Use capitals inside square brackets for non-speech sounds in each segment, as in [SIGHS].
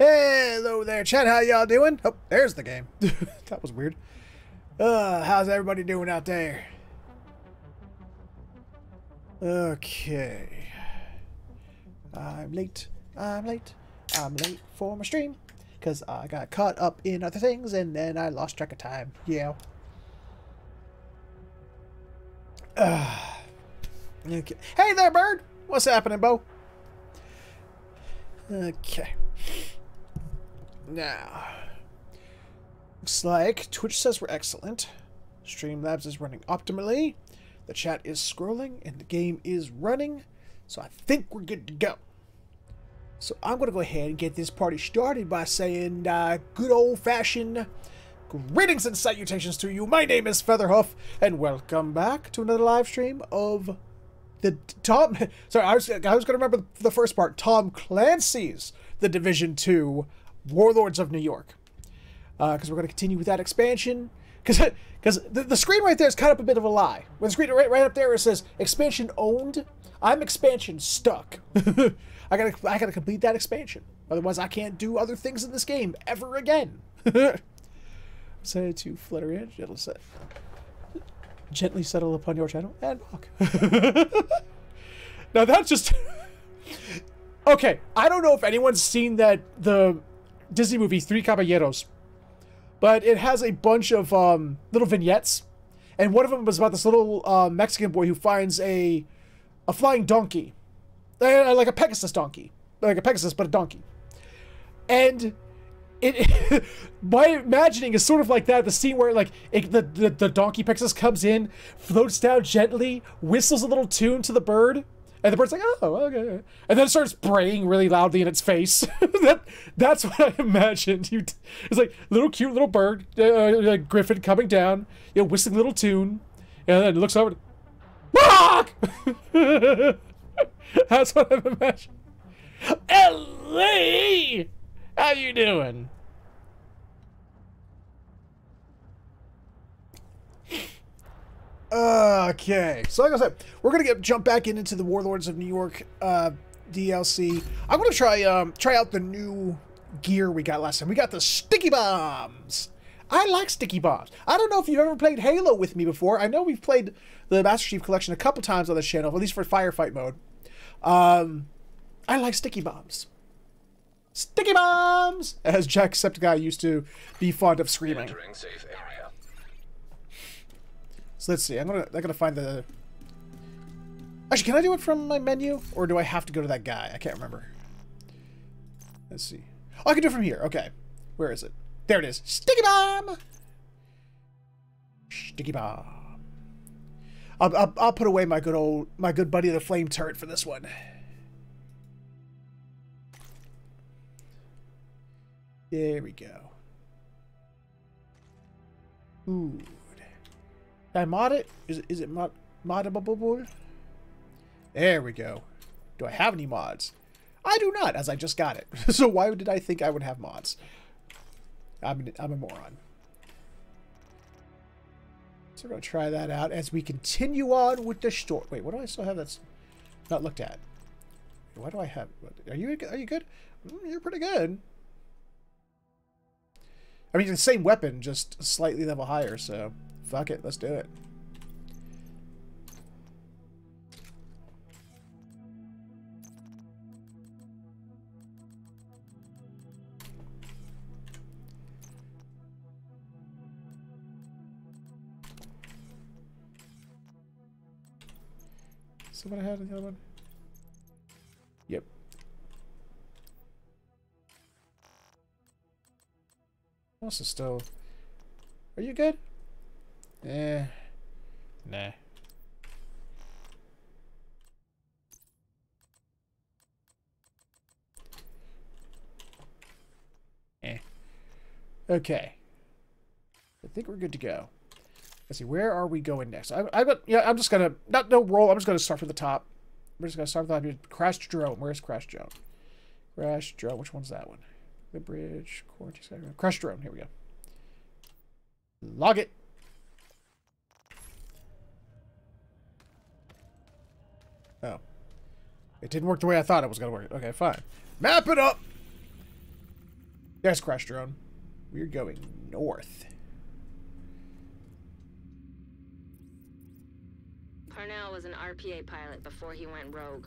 Hello there, chat. How y'all doing? Oh, there's the game. [LAUGHS] that was weird. Uh, how's everybody doing out there? Okay. I'm late. I'm late. I'm late for my stream. Because I got caught up in other things and then I lost track of time. Yeah. Uh, [SIGHS] okay. Hey there, bird. What's happening, Bo? Okay. Now. Looks like Twitch says we're excellent. Streamlabs is running optimally. The chat is scrolling and the game is running. So I think we're good to go. So I'm going to go ahead and get this party started by saying uh, good old-fashioned greetings and salutations to you. My name is Featherhoof, and welcome back to another live stream of the Tom... [LAUGHS] Sorry, I was, I was going to remember the first part. Tom Clancy's The Division 2 Warlords of New York. Because uh, we're going to continue with that expansion. Because because [LAUGHS] the, the screen right there is kind of a bit of a lie. When the screen right, right up there it says expansion owned, I'm expansion stuck. [LAUGHS] I gotta I gotta complete that expansion. Otherwise I can't do other things in this game ever again. [LAUGHS] Say to flutter in, gently set. Gently settle upon your channel and walk. now that's just Okay, I don't know if anyone's seen that the Disney movie Three Caballeros. But it has a bunch of um, little vignettes, and one of them was about this little uh, Mexican boy who finds a a flying donkey, uh, like a Pegasus donkey, like a Pegasus but a donkey, and it [LAUGHS] my imagining is sort of like that the scene where like it, the, the the donkey Pegasus comes in, floats down gently, whistles a little tune to the bird and the bird's like, oh, okay. And then it starts braying really loudly in its face. [LAUGHS] that That's what I imagined. You, it's like little cute little bird, uh, like Griffin coming down, you know, whistling little tune, and then it looks over. Rock! [LAUGHS] That's what I'm imagining. Ellie! How you doing? Okay, so like I said, we're gonna get jump back in into the Warlords of New York uh, DLC. I'm gonna try um, try out the new gear we got last time. We got the sticky bombs. I like sticky bombs. I don't know if you've ever played Halo with me before. I know we've played the Master Chief Collection a couple times on this channel, at least for firefight mode. Um, I like sticky bombs. Sticky bombs, as Jacksepticeye used to be fond of screaming. So let's see. I'm gonna I'm gonna find the. Actually, can I do it from my menu, or do I have to go to that guy? I can't remember. Let's see. Oh, I can do it from here. Okay. Where is it? There it is. Sticky bomb. Sticky bomb. I'll, I'll, I'll put away my good old my good buddy the flame turret for this one. There we go. Ooh. Can I mod it? Is it, is it mod moddable? There we go. Do I have any mods? I do not, as I just got it. [LAUGHS] so why did I think I would have mods? I'm, I'm a moron. So we're going to try that out as we continue on with the story. Wait, what do I still have that's not looked at? Why do I have... Are you, are you good? Mm, you're pretty good. I mean, the same weapon, just slightly level higher, so... Fuck it, let's do it. So what I had the other one? Yep. Also still... Are you good? Eh. Nah. Eh. Okay. I think we're good to go. Let's see, where are we going next? I, I got, yeah, I'm just gonna, not no roll, I'm just gonna start from the top. We're just gonna start with that. Crash drone. Where's crash drone? Crash drone. Which one's that one? The bridge. Quarantine. Crash drone. Here we go. Log it. Oh. It didn't work the way I thought it was going to work. Okay, fine. Map it up! Yes, crash drone. We're going north. Parnell was an RPA pilot before he went rogue,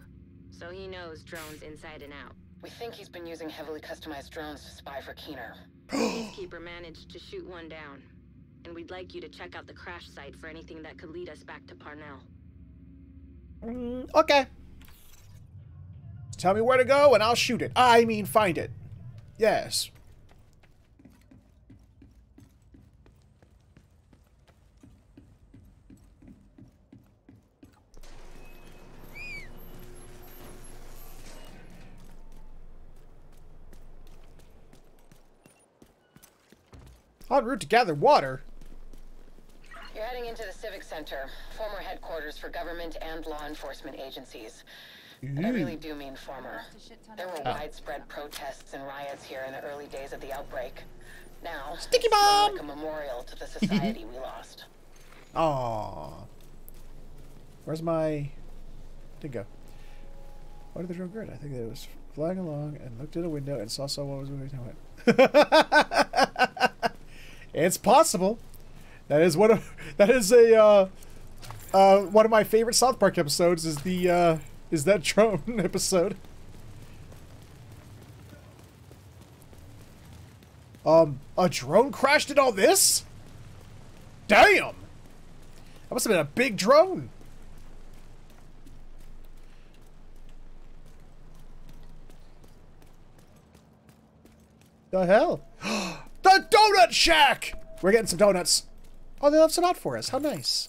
so he knows drones inside and out. We think he's been using heavily customized drones to spy for Keener. Peacekeeper managed to shoot one down, and we'd like you to check out the crash site for anything that could lead us back to Parnell. Mm, okay. Tell me where to go and I'll shoot it. I mean find it. Yes. En route to gather water. You're heading into the Civic Center, former headquarters for government and law enforcement agencies. And I really do mean former. There were ah. widespread protests and riots here in the early days of the outbreak. Now, Sticky it's more bomb! like a memorial to the [LAUGHS] society we lost. Aww. Where's my... Did go? Why did the drone grid? I think that it was flying along and looked in a window and saw someone was moving to [LAUGHS] it. it's possible. That is one of [LAUGHS] that is a uh, uh, one of my favorite South Park episodes. Is the uh, is that [LAUGHS] drone episode? Um, a drone crashed in all this? Damn! That must have been a big drone. The hell? [GASPS] the Donut Shack! We're getting some donuts. Oh, they left some out for us. How nice.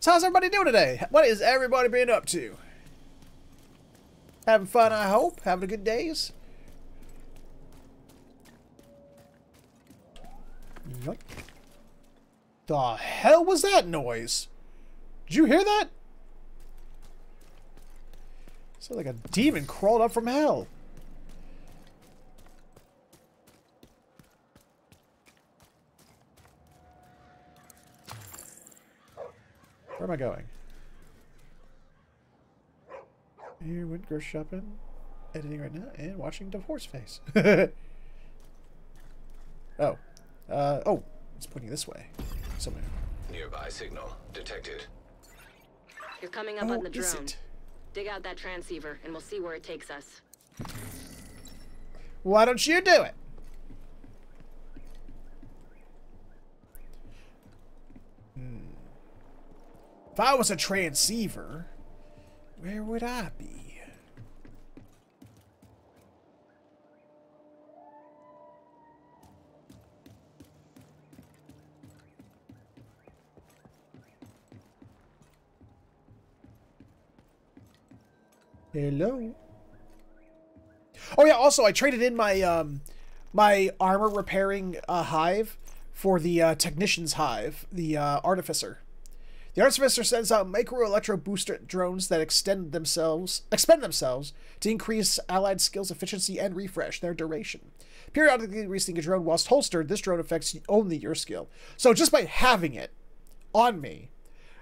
So how's everybody doing today? What is everybody been up to? Having fun, I hope. Having a good days. What the hell was that noise? Did you hear that? Sounds like a demon crawled up from hell. Where am I going? Here, went grocery shopping, editing right now, and watching Divorce Face. [LAUGHS] oh. Uh, oh, it's pointing this way. Somewhere. Nearby signal detected. You're coming up Oh, on the drone. it? Dig out that transceiver, and we'll see where it takes us. Why don't you do it? Hmm. If I was a transceiver, where would I be? Hello? Oh yeah, also I traded in my um my armor repairing uh, hive for the uh, technician's hive, the uh, artificer. The artificer sends out micro electro booster drones that extend themselves expend themselves to increase allied skills efficiency and refresh their duration. Periodically releasing a drone whilst holstered, this drone affects only your skill. So just by having it on me,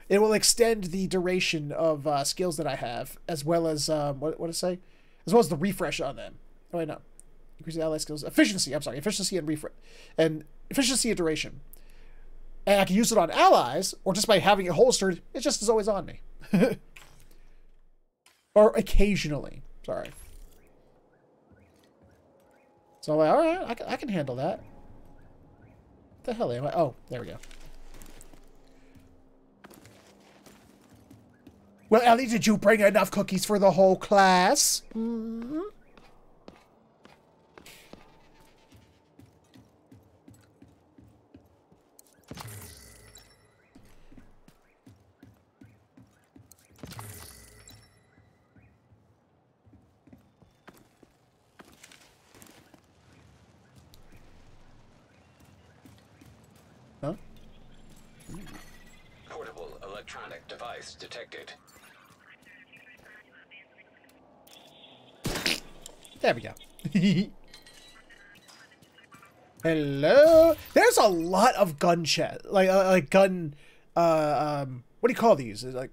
it will extend the duration of uh, skills that I have, as well as um, what what did it say, as well as the refresh on them. Oh wait, no, increase the ally skills efficiency. I'm sorry, efficiency and refresh, and efficiency and duration. And I can use it on allies, or just by having it holstered, it just is always on me. [LAUGHS] or occasionally. Sorry. So I'm like, all right, I can, I can handle that. What the hell am I? Oh, there we go. Well, Ellie, did you bring enough cookies for the whole class? Hmm? Huh? Portable detected. There we go. [LAUGHS] Hello. There's a lot of gun chat, like uh, like gun. Uh, um, what do you call these? Like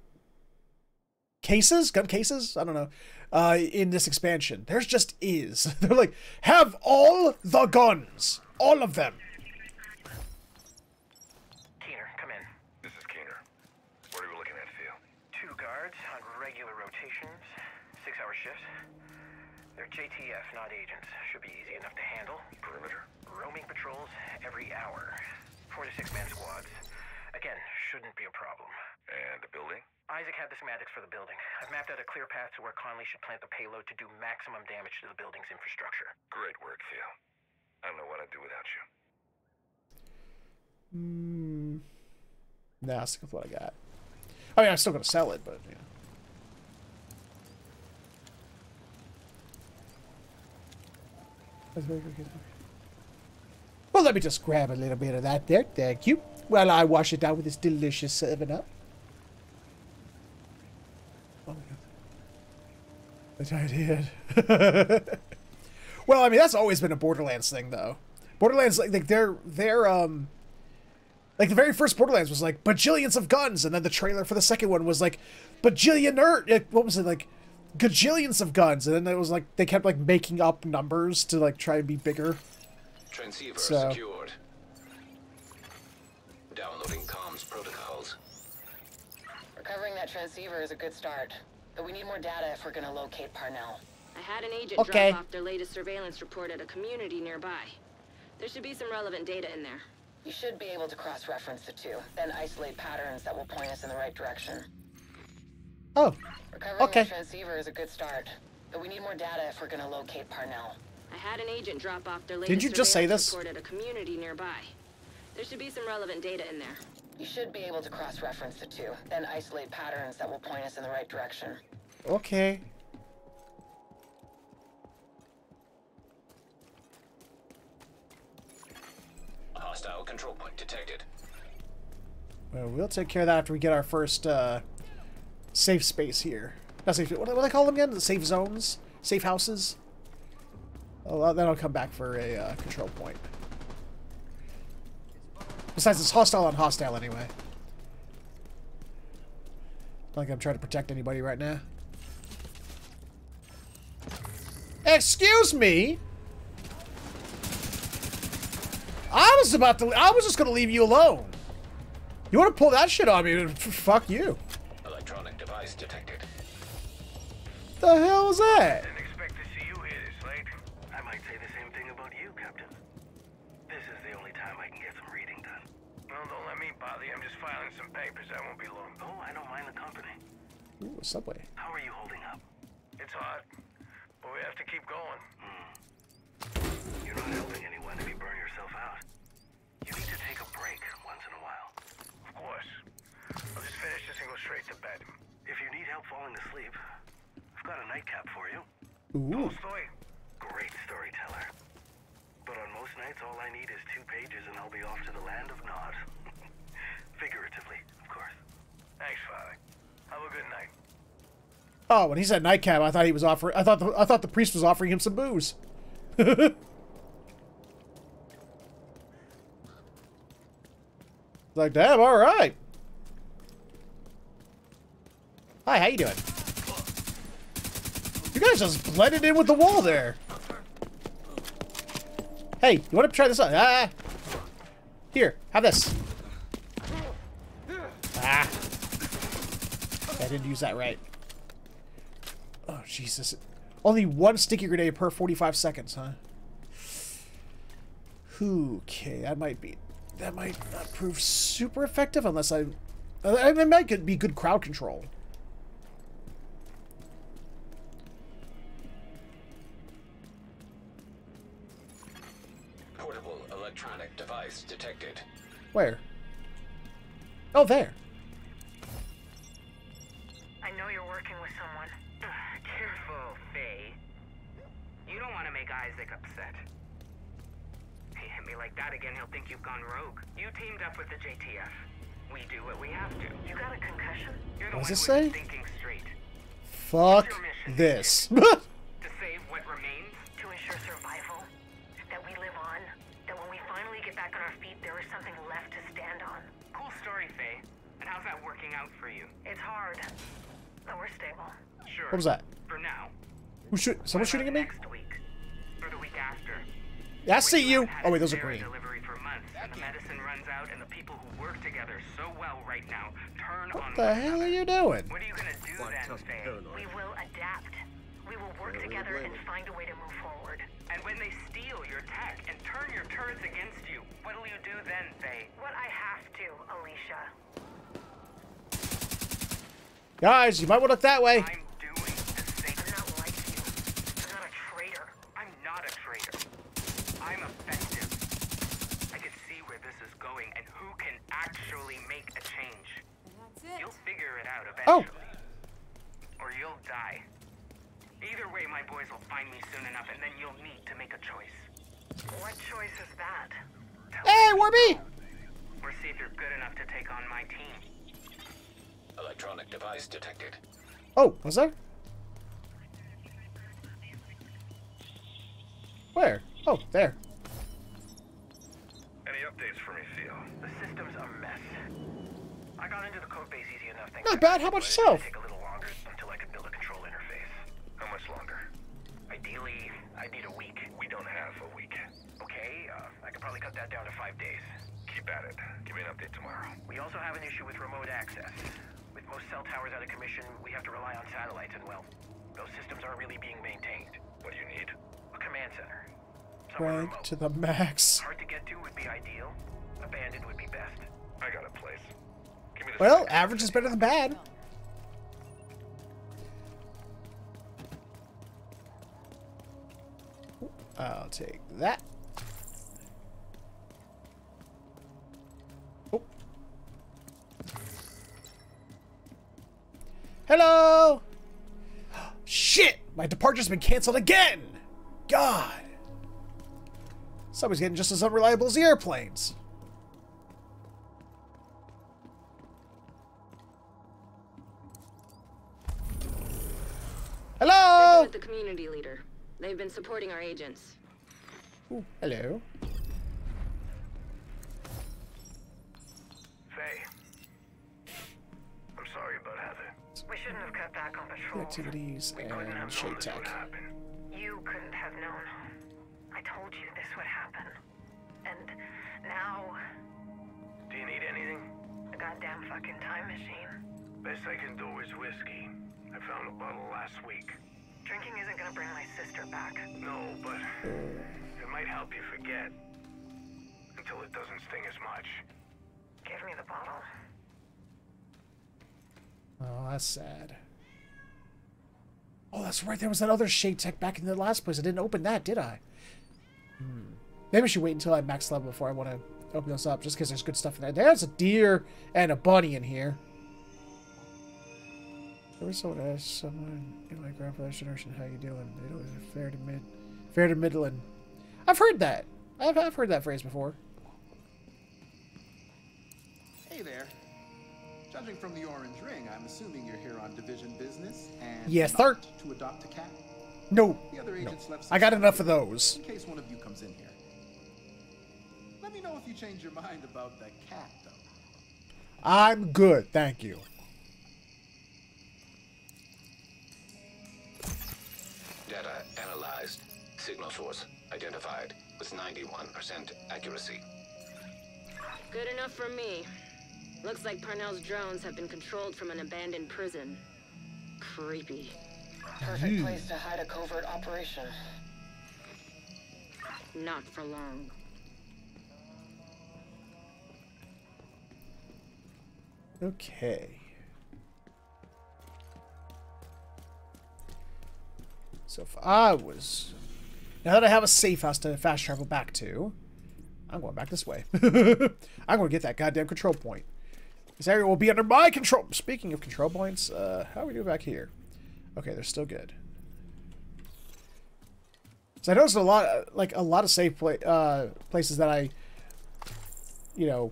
cases, gun cases. I don't know. Uh, in this expansion, there's just is. [LAUGHS] They're like have all the guns, all of them. Keener, come in. This is Keener. What are we looking at, Theo? Two guards on regular rotations, six hour shifts. They're JTF, not agents. Should be easy enough to handle. Perimeter. Roaming patrols every hour. Four to six man squads. Again, shouldn't be a problem. And the building? Isaac had the schematics for the building. I've mapped out a clear path to where Conley should plant the payload to do maximum damage to the building's infrastructure. Great work, Theo. I don't know what I'd do without you. Hmm. Nah, stick with what I got. I mean, I'm still gonna sell it, but yeah. That's very good. Well, let me just grab a little bit of that there. Thank you. While I wash it down with this delicious 7 Up. Oh my god. Did. well, I mean, that's always been a Borderlands thing, though. Borderlands, like, like their, their, um, like the very first Borderlands was like bajillions of guns, and then the trailer for the second one was like bajillion like, what was it like gajillions of guns, and then it was like they kept like making up numbers to like try and be bigger. Transceiver So- secured. Downloading comms protocols. Recovering that transceiver is a good start. But we need more data if we're gonna locate Parnell. I had an agent Okay. drop off their latest surveillance report at a community nearby. There should be some relevant data in there. You should be able to cross-reference the two, then isolate patterns that will point us in the right direction. Oh, Recovering Okay. the transceiver is a good start. But we need more data if we're gonna locate Parnell. I had an agent drop off their latest Didn't you just say surveillance this? report at a community nearby. There should be some relevant data in there. You should be able to cross-reference the two, then isolate patterns that will point us in the right direction. okay. Hostile control point detected. Well, we'll take care of that after we get our first uh, safe space here. Not safe. What do they call them again? The safe zones, safe houses. Oh, I'll come back for a uh, control point. Besides, it's hostile on hostile anyway. Not like I'm trying to protect anybody right now. Excuse me. I was about to. I was just gonna leave you alone. You want to pull that shit on me? [LAUGHS] Fuck you. Electronic device detected. The hell is that? Didn't expect to see you here this late. I might say the same thing about you, Captain. This is the only time I can get some reading done. Well, don't let me bother you. I'm just filing some papers. I won't be long. Oh, I don't mind the company. Ooh, a subway. How are you holding up? It's hot, but we have to keep going. Hmm. You're not helping anyone if you burn yourself out. You need to take a break once in a while. Of course. I'll just finish this and go straight to bed. If you need help falling asleep, I've got a nightcap for you. Ooh. Tolstoy, great storyteller. But on most nights, all I need is two pages and I'll be off to the land of Nod. [LAUGHS] Figuratively, of course. Thanks, Father. Have a good night. Oh, when he said nightcap, I thought he was offering. I thought the, I thought the priest was offering him some booze. [LAUGHS] like, damn, all right. Hi, how you doing? You guys just blended in with the wall there. Hey, you want to try this out? Ah, here, have this. Ah, I didn't use that right. Oh, Jesus. Only one sticky grenade per 45 seconds, huh? Okay, that might be... That might not prove super effective unless I... I mean, it might be good crowd control. Detected. Where? Oh, there. I know you're working with someone. [SIGHS] Careful, Faye. You don't want to make Isaac upset. He hit me like that again, he'll think you've gone rogue. You teamed up with the JTF. We do what we have to. You got a concussion? You're the What does one it say? thinking straight. Fuck this. [LAUGHS] [LAUGHS] To save what remains? To ensure survival? Back on our feet, there is something left to stand on? Cool story, Faye. And how's that working out for you? It's hard. Though we're stable. Sure. What was that? For now. Who shoot? Someone shooting at me? Next week. Or the week after. Yeah, I see you. Oh wait, those are dairy green. Delivery for months, and the medicine runs out, and the people who work together so well right now turn on What the hell are you doing? What are you gonna do then, Faye? We will adapt. We will work together and find a way to move forward. And when they steal your tech and turn your turrets against you, what'll you do then, Faye? What I have to, Alicia. Guys, you might want to look that way. I'm doing the same. I'm not like you. I'm not a traitor. I'm not a traitor. I'm effective. I can see where this is going and who can actually make a change. That's it. You'll figure it out Oh. eventually. Or you'll die. Either way, my boys will find me soon enough, and then you'll need to make a choice. What choice is that? Hey, Warby! Or see if you're good enough to take on my team. Electronic device detected. Oh, was there? Where? Oh, there. Any updates for me, Theo? The system's a mess. I got into the code base easy enough. thanks Not bad. How about yourself? Take a little longer until I can build a control interface. How much longer? Ideally, I need a week. We don't have a week. Okay, uh, I could probably cut that down to five days. Keep at it. Give me an update tomorrow. We also have an issue with remote access. With most cell towers out of commission, we have to rely on satellites, and well, those systems aren't really being maintained. What do you need? A command center. Somewhere Rank remote. to the max. Hard to get to would be ideal. Abandoned would be best. I got a place. Give me the Well, specs. average is better than bad. Uh, I'll take that. Hello! Shit! My departure's been canceled again! God! Somebody's getting just as unreliable as the airplanes. Hello! with the community leader. They've been supporting our agents. Ooh, hello. Shouldn't have cut back on patrol. Activities We and have shade tech. You couldn't have known. I told you this would happen. And now, Do you need anything? a goddamn fucking time machine. Best I can do is whiskey. I found a bottle last week. Drinking isn't gonna bring my sister back. No, but it might help you forget. Until it doesn't sting as much. Give me the bottle. Oh, that's sad. Oh, that's right. There was that other shade tech back in the last place. I didn't open that, did I? Hmm. Maybe I should wait until I'm max level before I want to open those up, just because there's good stuff in there. There's a deer and a bunny in here. There was someone asked someone in my grandfather's generation, "How you doing?" They don't fair to mid, fair to middling. I've heard that. I've I've heard that phrase before. Hey there. Judging from the orange ring, I'm assuming you're here on division business and Yes, sir. to adopt a cat. No, The other no. left. I got enough of those. In case one of you comes in here. Let me know if you change your mind about the cat, though. I'm good, thank you. Data analyzed. Signal source identified with 91% accuracy. Good enough for me. Looks like Parnell's drones have been controlled from an abandoned prison. Creepy. Perfect place to hide a covert operation. Not for long. Okay. So if I was... Now that I have a safe house to fast travel back to, I'm going back this way. [LAUGHS] I'm going to get that goddamn control point. This area will be under my control. Speaking of control points, uh, how are we doing back here? Okay, they're still good. So I noticed a lot, like a lot of safe pla uh, places that I, you know,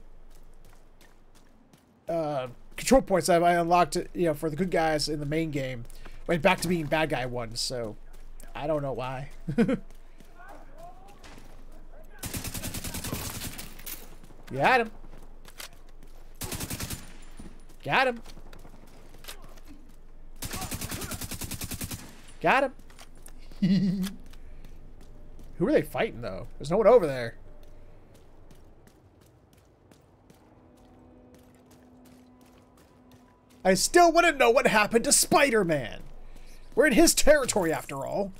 uh, control points that I unlocked, you know, for the good guys in the main game, went back to being bad guy ones. So I don't know why. [LAUGHS] Got him. Got him. [LAUGHS] Who are they fighting, though? There's no one over there. I still want to know what happened to Spider-Man. We're in his territory, after all.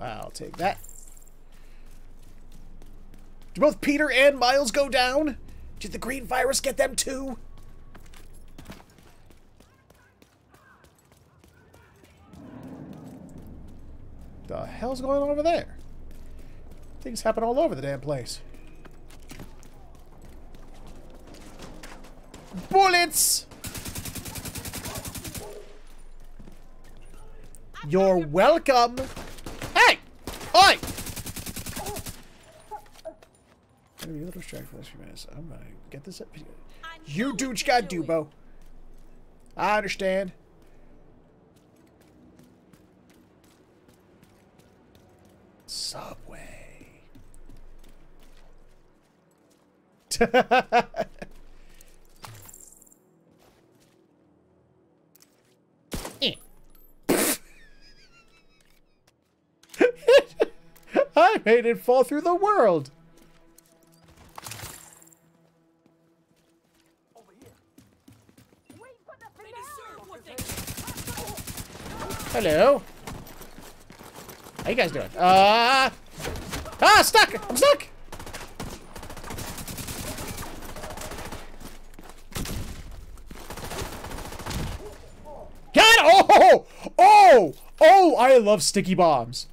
I'll take that. Do both Peter and Miles go down? Did the green virus get them too? The hell's going on over there? Things happen all over the damn place. Bullets! You're welcome. Hey! Oi! Gonna be a little distracted for the next few minutes. I'm gonna get this up. You do what you gotta do, Bo. I understand. Subway. [LAUGHS] made it fall through the world. Hello. How you guys doing? Uh Ah, stuck! I'm stuck! God! it! Oh! Oh! Oh! I love sticky bombs.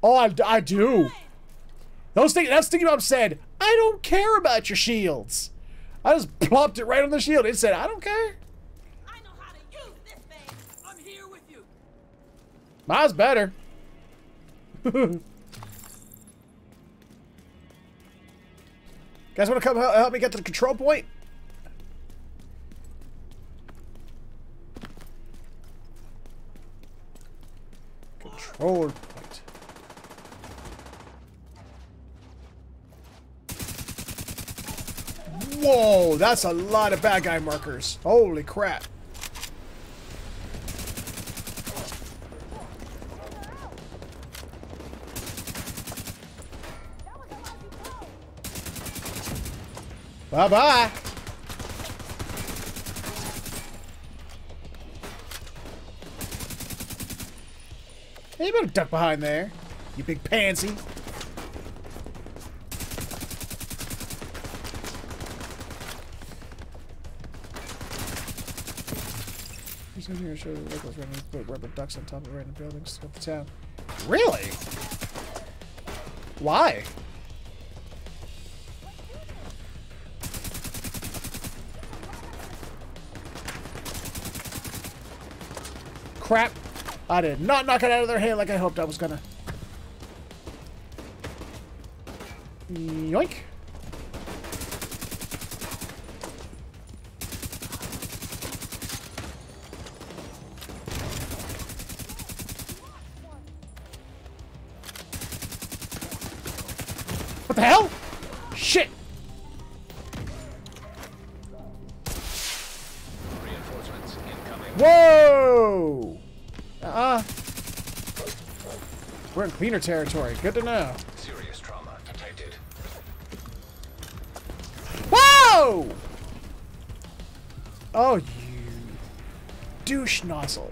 Oh, I, I do. Those sticky, that sticky bomb said, I don't care about your shields. I just plopped it right on the shield. It said, I don't care. I know how to use this thing. I'm here with you. Mine's better. [LAUGHS] Guys want to come help me get to the control point? Control point. Whoa, that's a lot of bad guy markers. Holy crap. Bye-bye. Hey, you better duck behind there, you big pansy. To show the locals running put rubber ducks on top of random buildings throughout the town. Really? Why? Crap. I did not knock it out of their hand like I hoped I was gonna. Yoink. We're in cleaner territory. Good to know. Serious trauma detected. Whoa! Oh, you douche nozzle.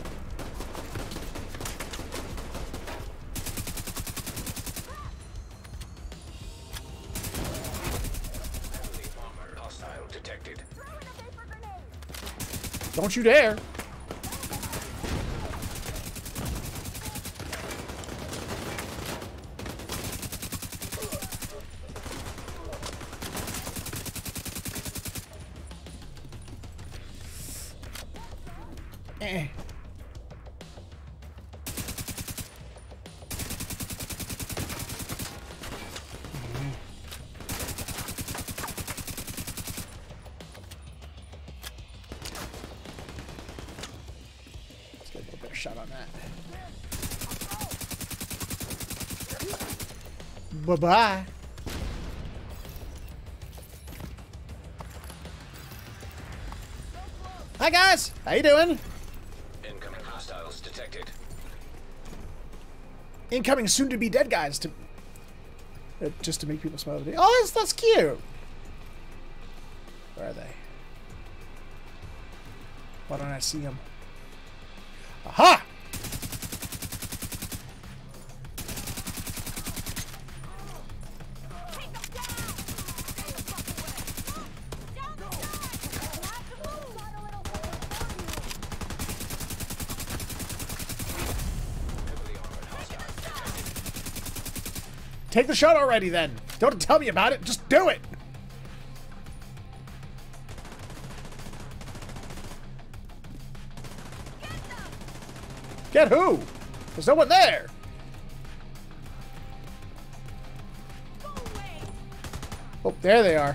Don't you dare. Bye-bye. Hi guys, how you doing? Incoming hostiles detected. Incoming soon-to-be dead guys to uh, just to make people smile. Oh, that's that's cute. Where are they? Why don't I see them? The shot already then. Don't tell me about it. Just do it. Get who? There's no one there. Oh, there they are.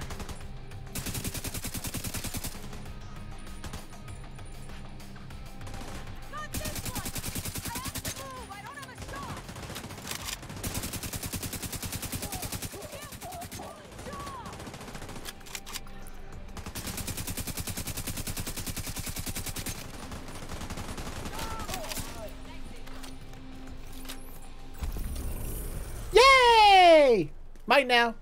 Mine now.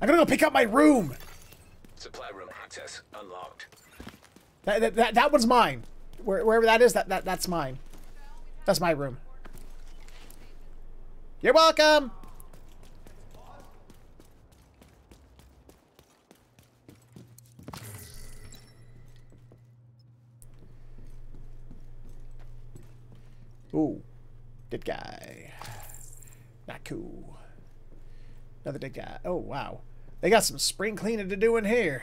I'm gonna go pick up my room. Supply room access unlocked. That, that, that, that one's mine. Where, wherever that is, that, that that's mine. That's my room. You're welcome. Ooh, dead guy. Not cool. Another dead guy. Oh, wow. They got some spring cleaning to do in here.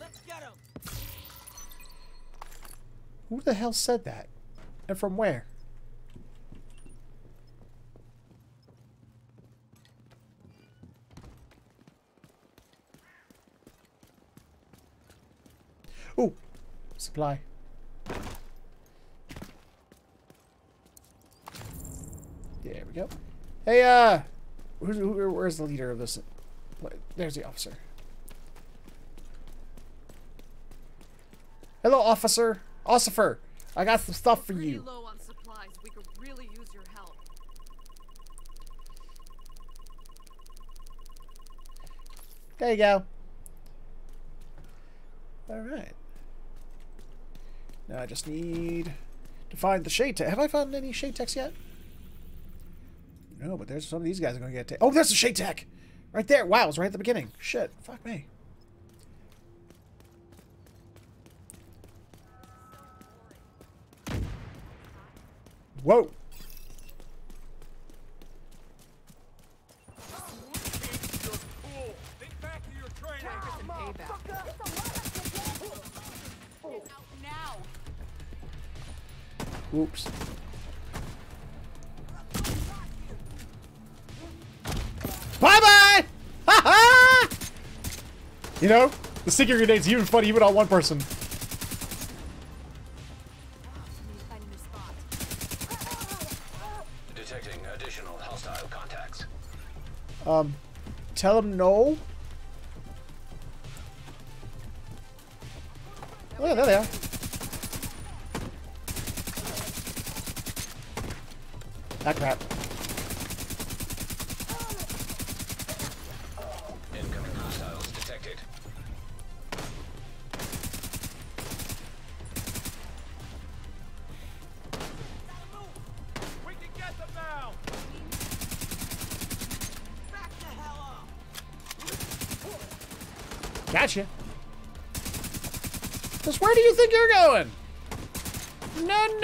Let's get him. Who the hell said that? And from where? Ooh, supply. There we go. Hey, uh, who's, who, where's the leader of this? There's the officer. Hello, officer. Ossifer, I got some stuff for Pretty you. low on supplies. We could really use your help. There you go. All right. Now I just need to find the shade tech. Have I found any shade techs yet? No, but there's some of these guys are going to get. Oh, there's the shade tech, right there. Wow, it's right at the beginning. Shit, fuck me. Whoa. Whoops. Bye bye! Ha ha! You know, the sticky grenade's even funny even on one person. Detecting additional hostile contacts. Um, tell him no.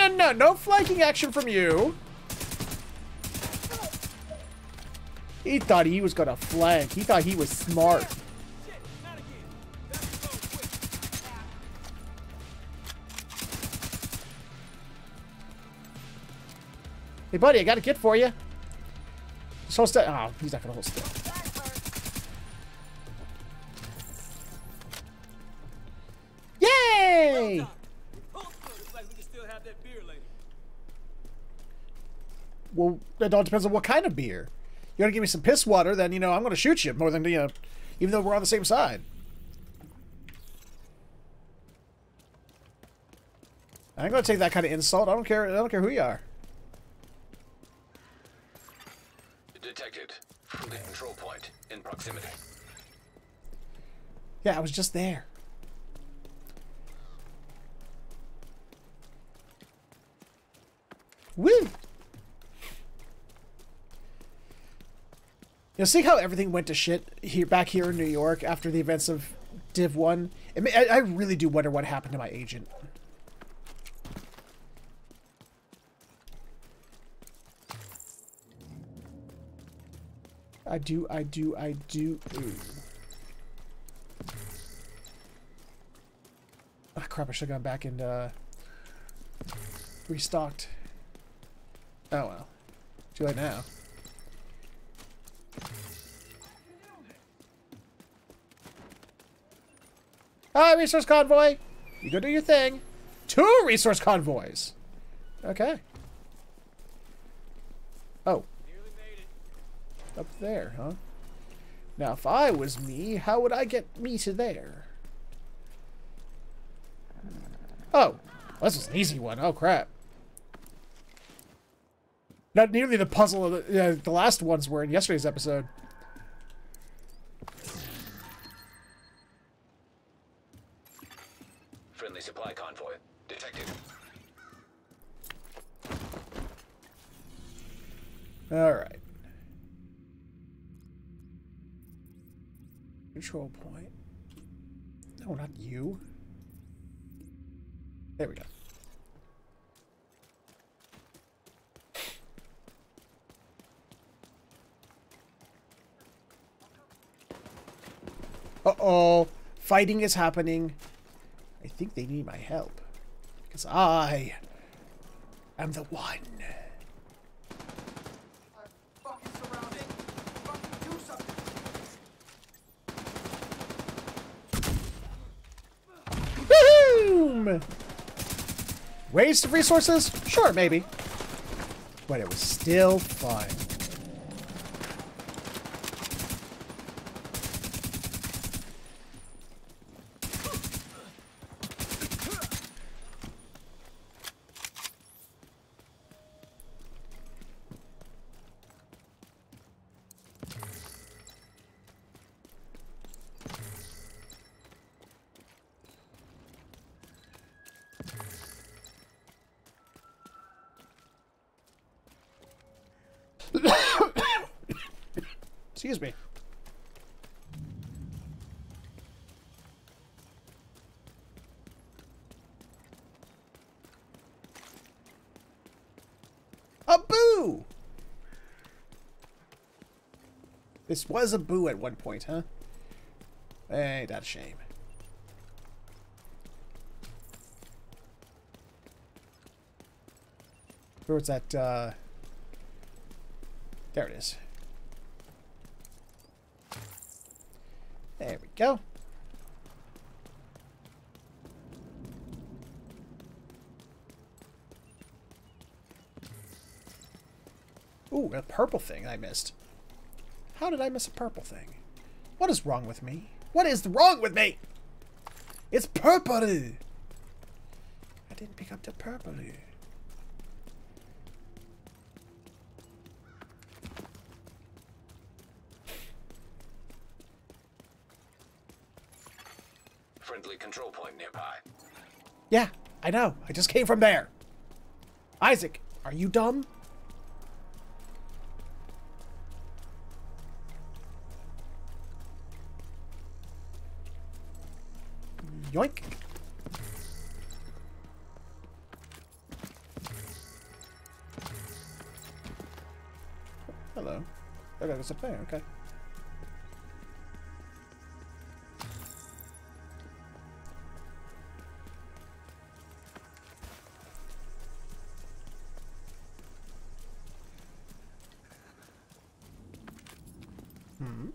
No, no, no. Flanking action from you. He thought he was gonna flank. He thought he was smart. Hey, buddy, I got a kit for you. Just hold still. Oh, he's not gonna hold still. It all depends on what kind of beer. You gotta give me some piss water, then, you know, I'm gonna shoot you more than, you know, even though we're on the same side. I ain't gonna take that kind of insult. I don't care. I don't care who you are. Detected. Control point in proximity. Yeah, I was just there. Woo! You know, see how everything went to shit here back here in New York after the events of Div 1? I, I, I really do wonder what happened to my agent. I do, I do, I do. Ooh. Ah, crap, I should have gone back and uh, restocked. Oh well. Too late now. Hi, resource convoy! You go do your thing. Two resource convoys! Okay. Oh. Up there, huh? Now, if I was me, how would I get me to there? Oh. This was an easy one. Oh, crap. Not nearly the puzzle of the, uh, the last ones were in yesterday's episode. Friendly supply convoy detected. Alright. Control point. No, not you. There we go. Uh-oh. Fighting is happening. I think they need my help. Because I am the one. Boom! Waste of resources? Sure, maybe. But it was still fun. Excuse me. A boo! This was a boo at one point, huh? Ain't that a shame. Where was that, uh... There it is. There we go. Ooh, a purple thing I missed. How did I miss a purple thing? What is wrong with me? What is wrong with me? It's purple! I didn't pick up the purple. Friendly control point nearby. Yeah, I know. I just came from there. Isaac, are you dumb? That's up there. Okay. Hmm.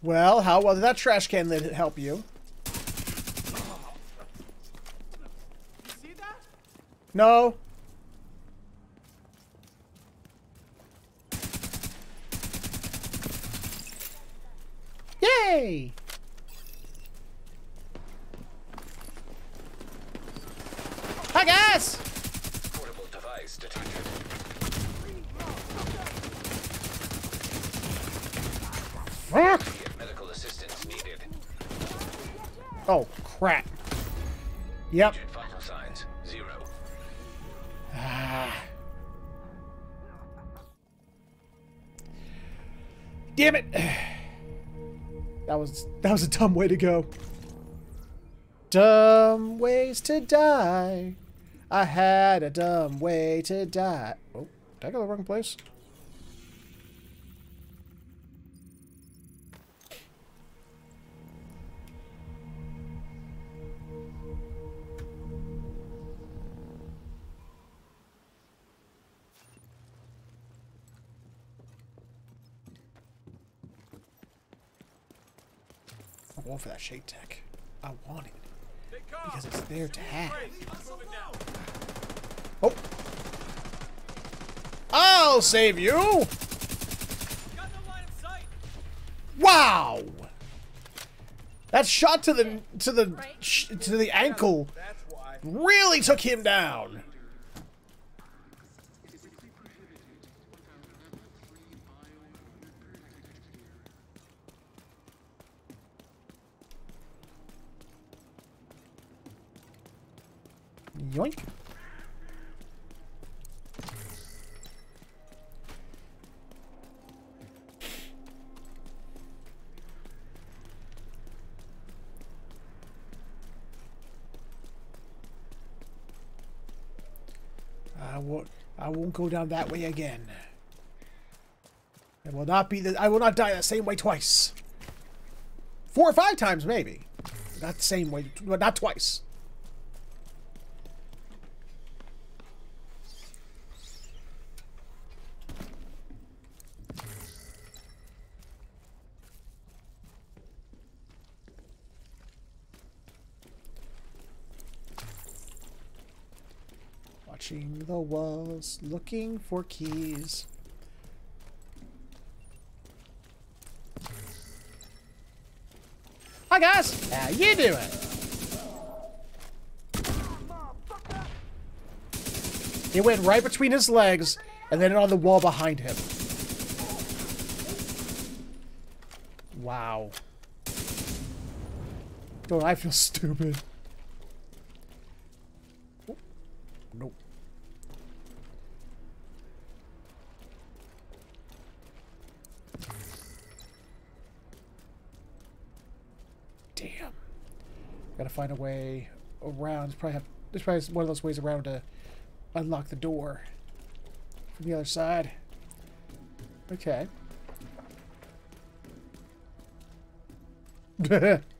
Well, how well did that trash can lid help you? No. That was a dumb way to go. Dumb ways to die. I had a dumb way to die. Oh, did I go to the wrong place? For that shade tech. I want it. Because it's there to have. Oh. I'll save you! Wow! That shot to the to the sh to the ankle really took him down. Yoink. I won't. I won't go down that way again. I will not be the. I will not die the same way twice. Four or five times, maybe. Not the same way, but not twice. Watching the walls, looking for keys. Hi guys, how you doing? It went right between his legs and then on the wall behind him. Wow. Don't I feel stupid? Oh, Nope. Damn. Gotta find a way around. Probably have there's probably one of those ways around to unlock the door from the other side. Okay. [LAUGHS] [LAUGHS]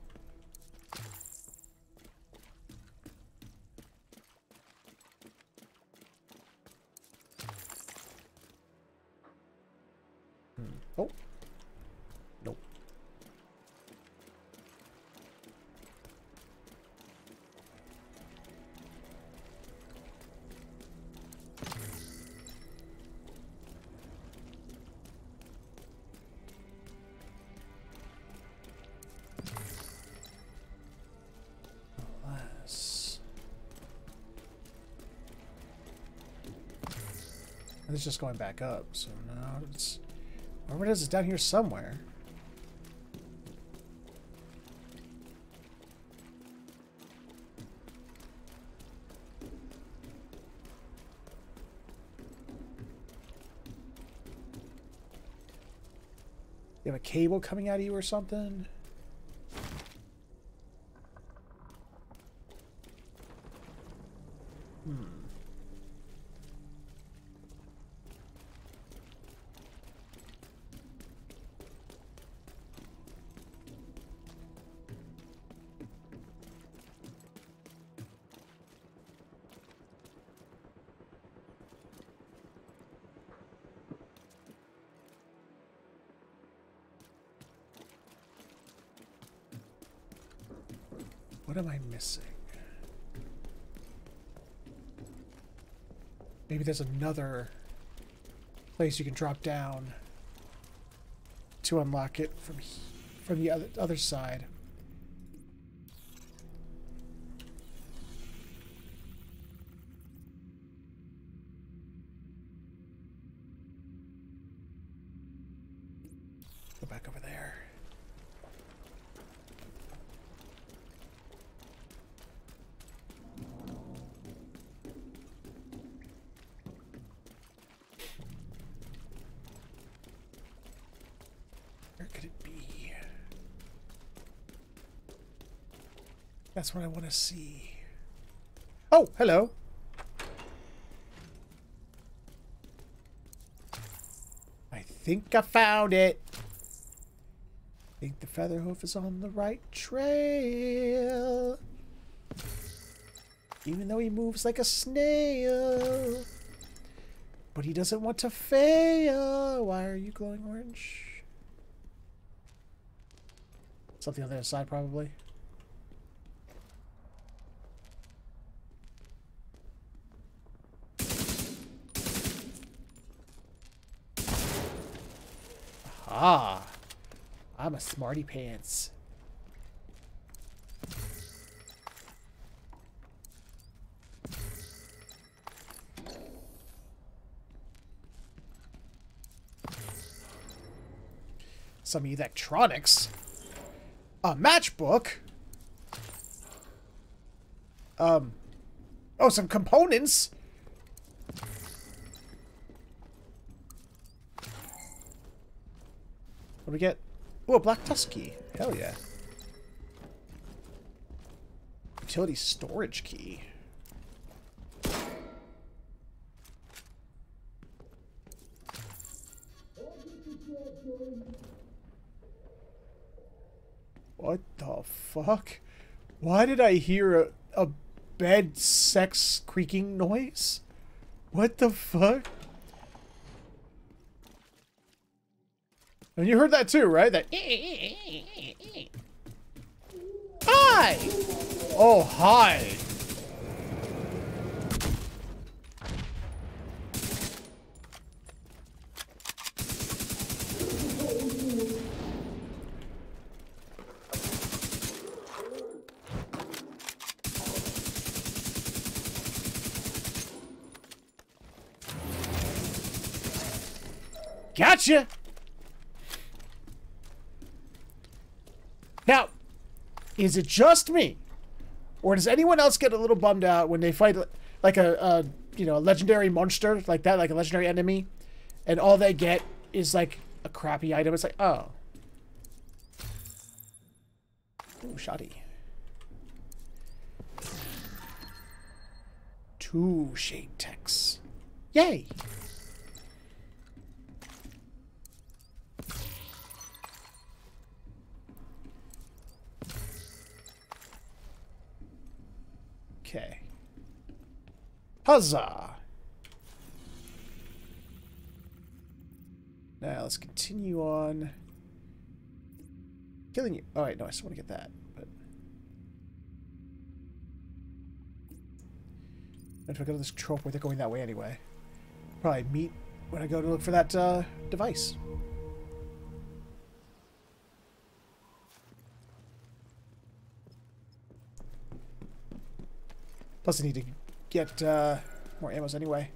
It's just going back up, so now it's... Wherever it is, it's down here somewhere. You have a cable coming out of you or something? Missing? Maybe there's another place you can drop down to unlock it from from the other other side. Go back over there. That's what I want to see. Oh, hello. I think I found it. I think the Featherhoof is on the right trail. Even though he moves like a snail. But he doesn't want to fail. Why are you glowing orange? Something on the other side, probably. Ah, I'm a smarty pants. Some electronics. A matchbook. Um. Oh, some components. What do we get? Oh, a black tusk key. Hell yeah. Utility storage key. What the fuck? Why did I hear a, a bed sex creaking noise? What the fuck? And you heard that too, right? That. Hi! Oh, hi! Gotcha! Now, is it just me? Or does anyone else get a little bummed out when they fight like a, a you know, a legendary monster like that, like a legendary enemy, and all they get is like a crappy item? It's like, oh. Ooh, shoddy. Two shade techs. Yay! Okay. Huzzah! Now let's continue on. Killing you. All right, no, I still want to get that. But if I go to this trope where they're going that way anyway, probably meet when I go to look for that uh, device. Plus, I need to get uh, more ammos anyway.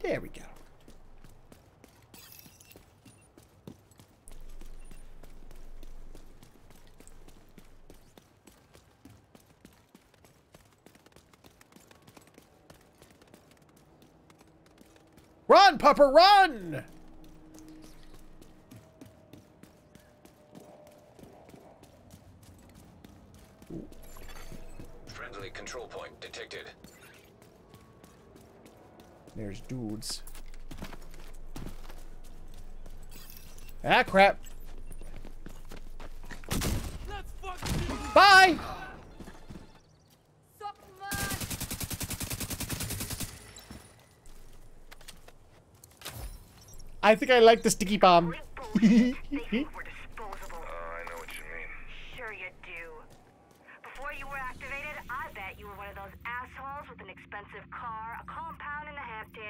There we go. Run, pupper, run! Friendly control point There's dudes. Ah, crap. Bye! I think I like the sticky bomb. [LAUGHS] They think we're disposable. Oh, I know what you mean. Sure you do. assholes with an expensive car, a compound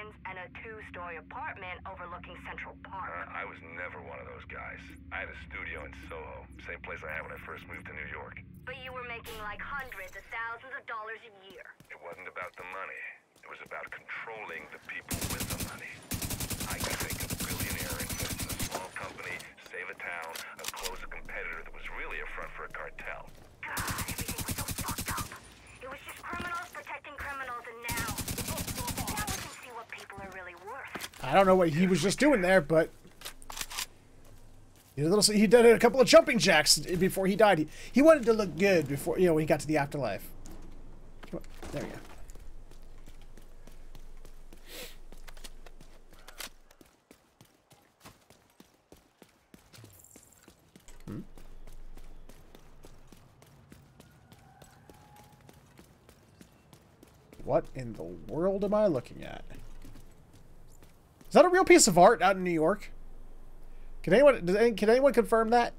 Hamptons, and a two-story apartment overlooking Central Park. Uh, I was never one of those guys. I had a studio in Soho, same place I had when I first moved to New York. But you were making like hundreds of thousands of dollars a year. It wasn't about the money. It was about controlling the people with the money. I could think a billionaire invest in a small company, save a town, or close a competitor that was really a front for a cartel. God, everything was so fucked up. It was just criminals protecting criminals, and now... Now we can see what people are really worth. I don't know what he was just doing there, but he did, he did a couple of jumping jacks before he died. He, he wanted to look good before you know when he got to the afterlife. There we go. Hmm? What in the world am I looking at? Is that a real piece of art out in New York? Can anyone does can anyone confirm that?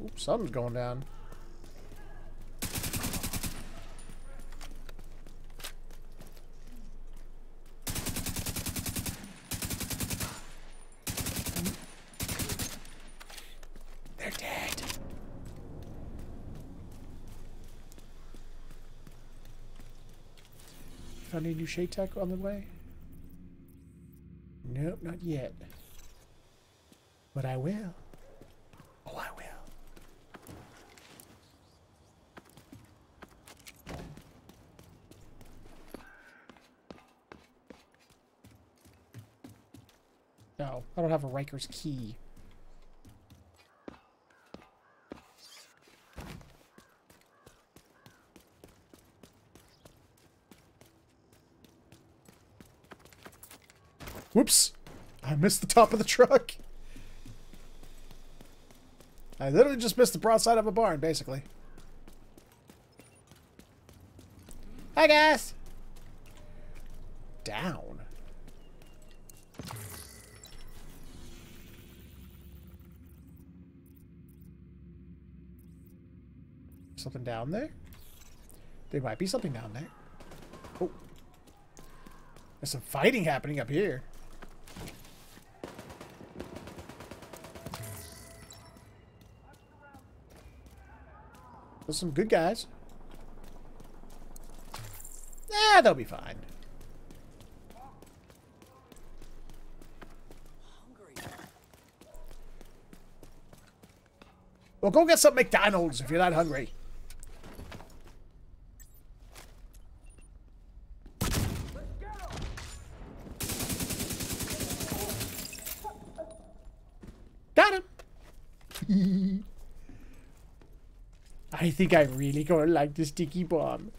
Oops, something's going down. Found any new shade tech on the way? Nope, not yet. But I will. Oh, I will. No, I don't have a Riker's key. Whoops! I missed the top of the truck. I literally just missed the broadside of a barn, basically. Hi, guys! Down. Something down there? There might be something down there. Oh. There's some fighting happening up here. There's some good guys. Yeah, they'll be fine. Well, go get some McDonald's if you're not hungry. Got him. I think I'm really gonna like the sticky bomb.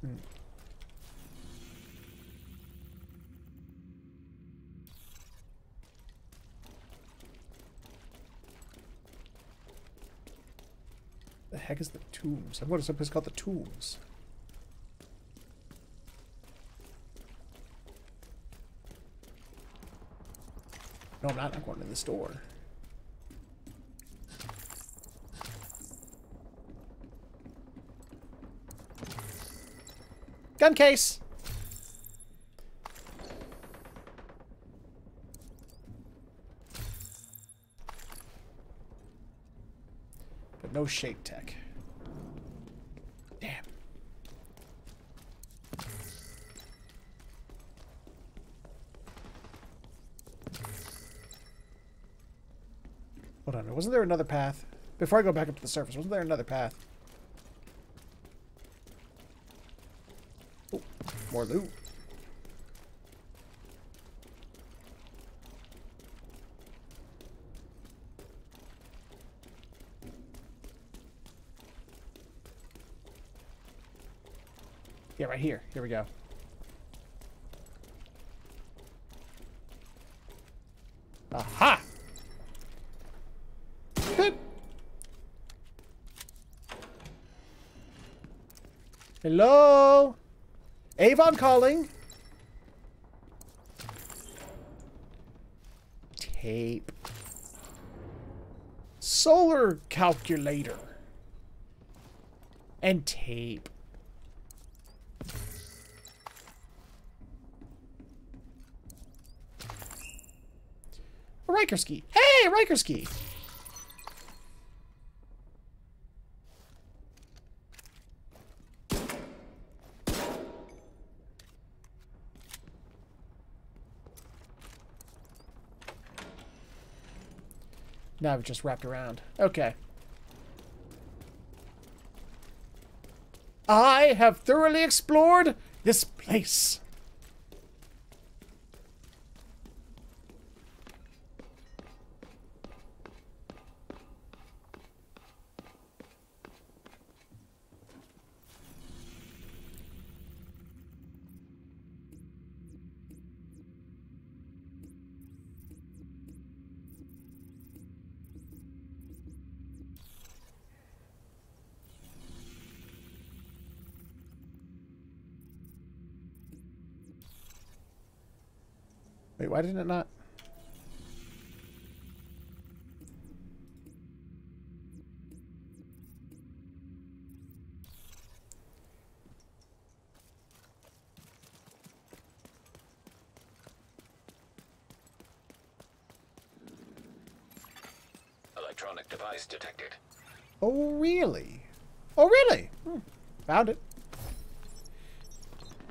Hmm. The heck is the tombs? What is a place called the tombs? No, I'm not. I'm going to the store. Gun case! But no shade tech. Damn. Hold on, wasn't there another path? Before I go back up to the surface, wasn't there another path? Oh, more loot. Yeah, right here. Here we go. Aha! Hello? Avon calling. Tape. Solar calculator. And tape. Riker's key. Hey, Riker's key. Now I've just wrapped around. Okay. I have thoroughly explored this place. Why didn't it not? Electronic device detected. Oh, really? Oh, really? Hmm. Found it.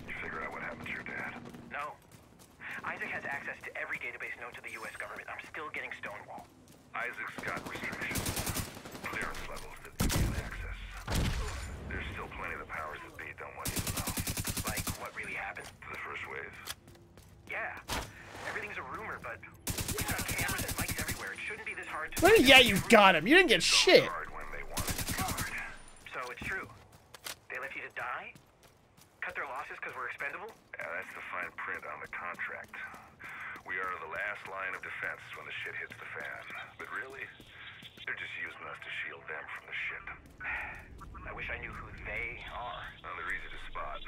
You figured out what happened to your dad? No. Isaac has access to every database known to the U.S. government. I'm still getting Stonewall. Isaac's got restrictions. Clearance levels that give you access. There's still plenty of the powers that be don't want you to know. Like, what really happened? The first wave. Yeah. Everything's a rumor, but we've got cameras and mics everywhere. It shouldn't be this hard to... Well, yeah, you got him. You didn't get shit. Hard when they wanted to be hard. So it's true. They left you to die? Cut their losses because we're expendable? Yeah, that's the fine print on the contract. We are the last line of defense when the shit hits the fan. But really, they're just using us to shield them from the shit. I wish I knew who they are. Well, they're easy to spot.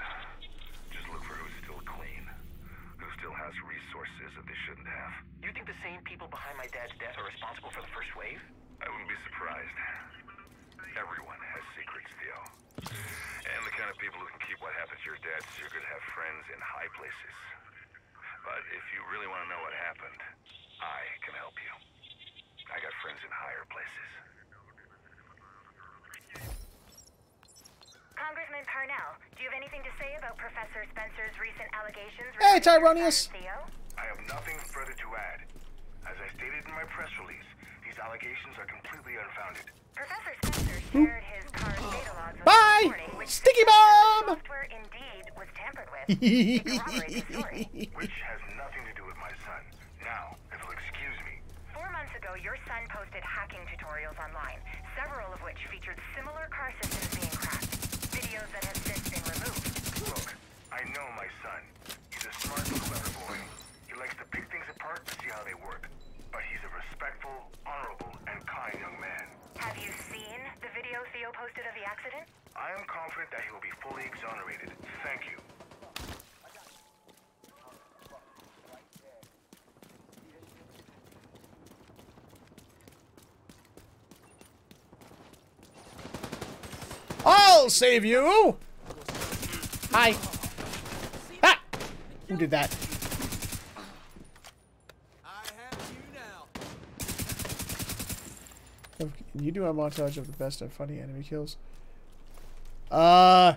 Just look for who's still clean. Who still has resources that they shouldn't have. You think the same people behind my dad's death are responsible for the first wave? I wouldn't be surprised. Everyone has secrets, Theo. And the kind of people who can keep what happened to your dad secret have friends in high places. But if you really want to know what happened, I can help you. I got friends in higher places. Congressman Parnell, do you have anything to say about Professor Spencer's recent allegations? Hey, regarding Tyronius. I have nothing further to add. As I stated in my press release, these allegations are completely unfounded. Professor Spencer shared his car's data logs Bye! morning, Sticky suggests bomb! the software indeed was tampered with. It corroborates his story. [LAUGHS] Which has nothing to do with my son. Now, if you'll excuse me, Four months ago, your son posted hacking tutorials online, several of which featured similar car systems being cracked. Videos that have since been removed. look, I know my son. He's a smart, clever boy. He likes to pick things apart to see how they work. But he's a respectful, honorable, and kind young man. Have you seen the video Theo posted of the accident? I am confident that he will be fully exonerated. Thank you. I'll save you. Hi. Ah! Who did that? I have you now. Can you do a montage of the best and funny enemy kills? Uh,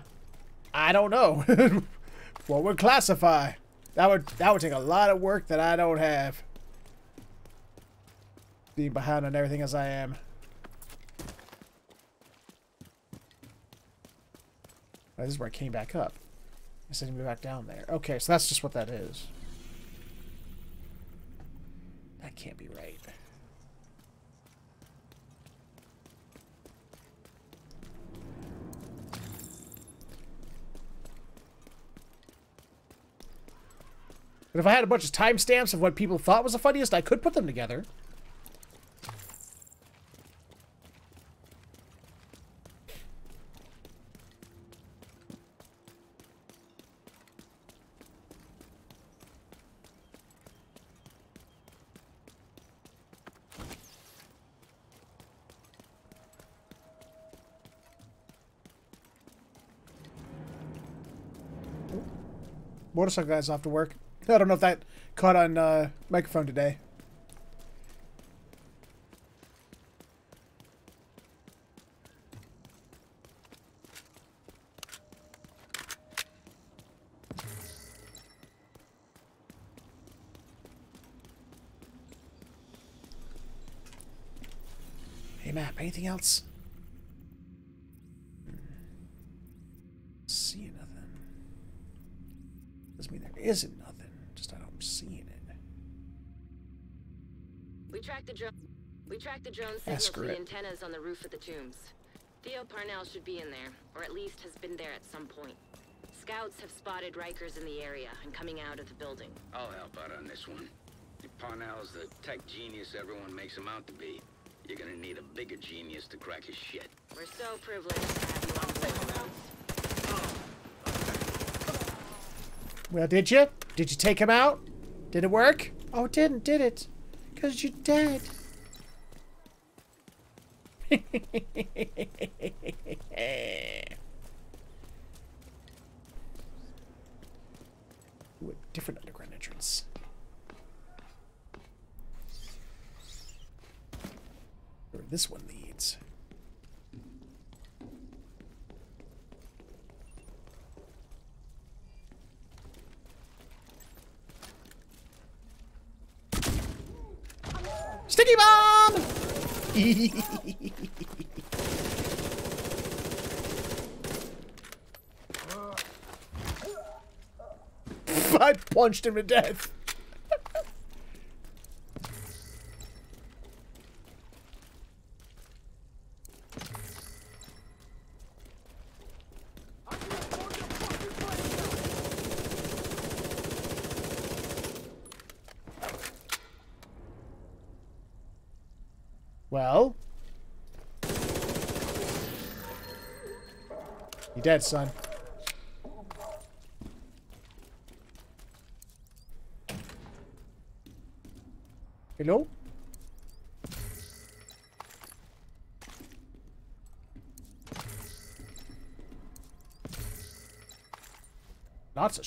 I don't know. [LAUGHS] what would classify? That would that would take a lot of work that I don't have. Being behind on everything as I am. This is where I came back up. I said be back down there. Okay, so that's just what that is. That can't be right. But if I had a bunch of timestamps of what people thought was the funniest, I could put them together. Motorcycle guys off to work. [LAUGHS] I don't know if that caught on uh, microphone today. Hey, map. Anything else? Hmm. See nothing. Doesn't mean there isn't nothing. Just I don't see it. We tracked the drone. We tracked the drone signal to the antennas on the roof of the tombs. Theo Parnell should be in there, or at least has been there at some point. Scouts have spotted Rikers in the area and coming out of the building. I'll help out on this one. If Parnell's the tech genius everyone makes him out to be, you're gonna need a bigger genius to crack his shit. We're so privileged to have you on board. Well, did you? Did you take him out? Did it work? Oh, it didn't, did it? Because you're dead. [LAUGHS] Ooh, a different underground entrance. Where this one leads. Sticky bomb! [LAUGHS] I punched him to death. Well? You dead, son. Hello? Lots of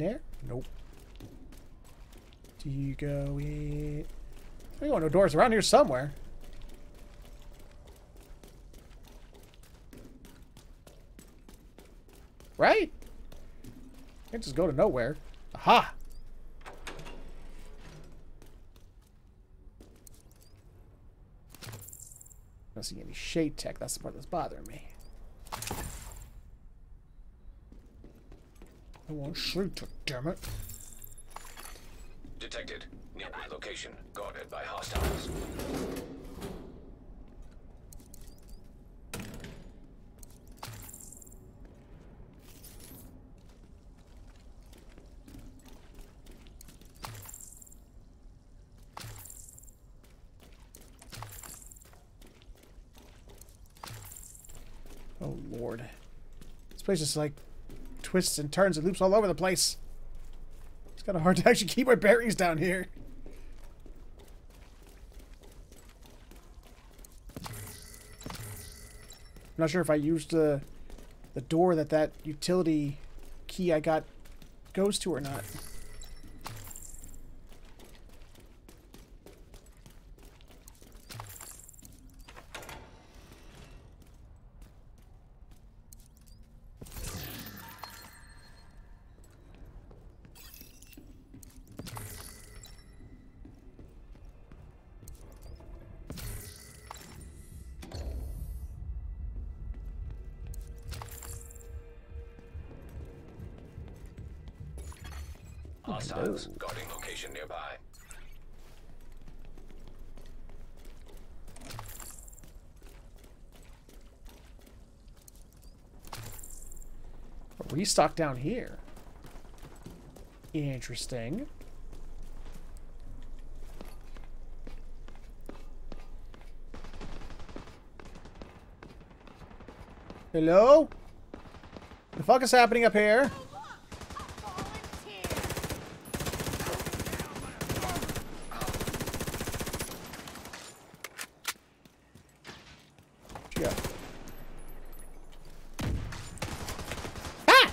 in there? Nope. Do you go in? Oh, there are no doors around here somewhere. Right? Can't just go to nowhere. Aha! I Don't see any shade tech. That's the part that's bothering me. Want shade damn it. Detected. Nearby location. Guarded by hostiles. Oh lord. This place is like twists and turns and loops all over the place. It's kind of hard to [LAUGHS] actually keep my bearings down here. I'm not sure if I used the the door that that utility key I got goes to or not. Hostiles. Guarding location nearby. Restock down here. Interesting. Hello? The fuck is happening up here? What you got? Ah!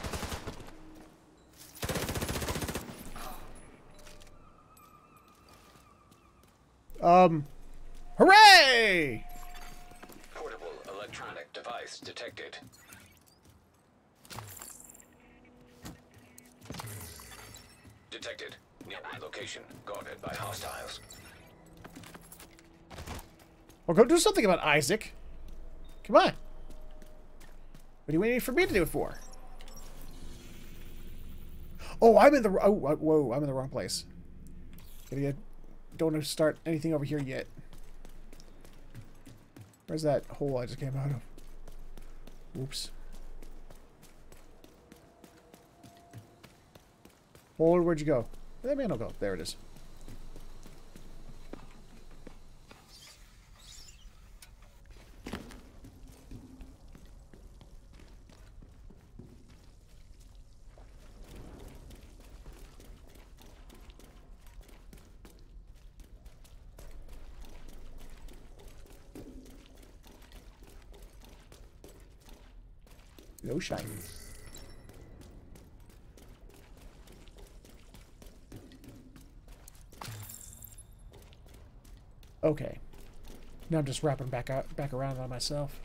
Um, hooray! Portable electronic device detected. Detected. Nearby location guarded by hostiles. Well, go do something about ISAC. Come on. What do you waiting for me to do it for? Oh, I'm in the... Oh, whoa, I'm in the wrong place. Gotta. Don't want to start anything over here yet. Where's that hole I just came out of? Oops. Hole, where'd you go? That man will go? There it is. Shiny. Okay. Now I'm just wrapping back out, back around on myself.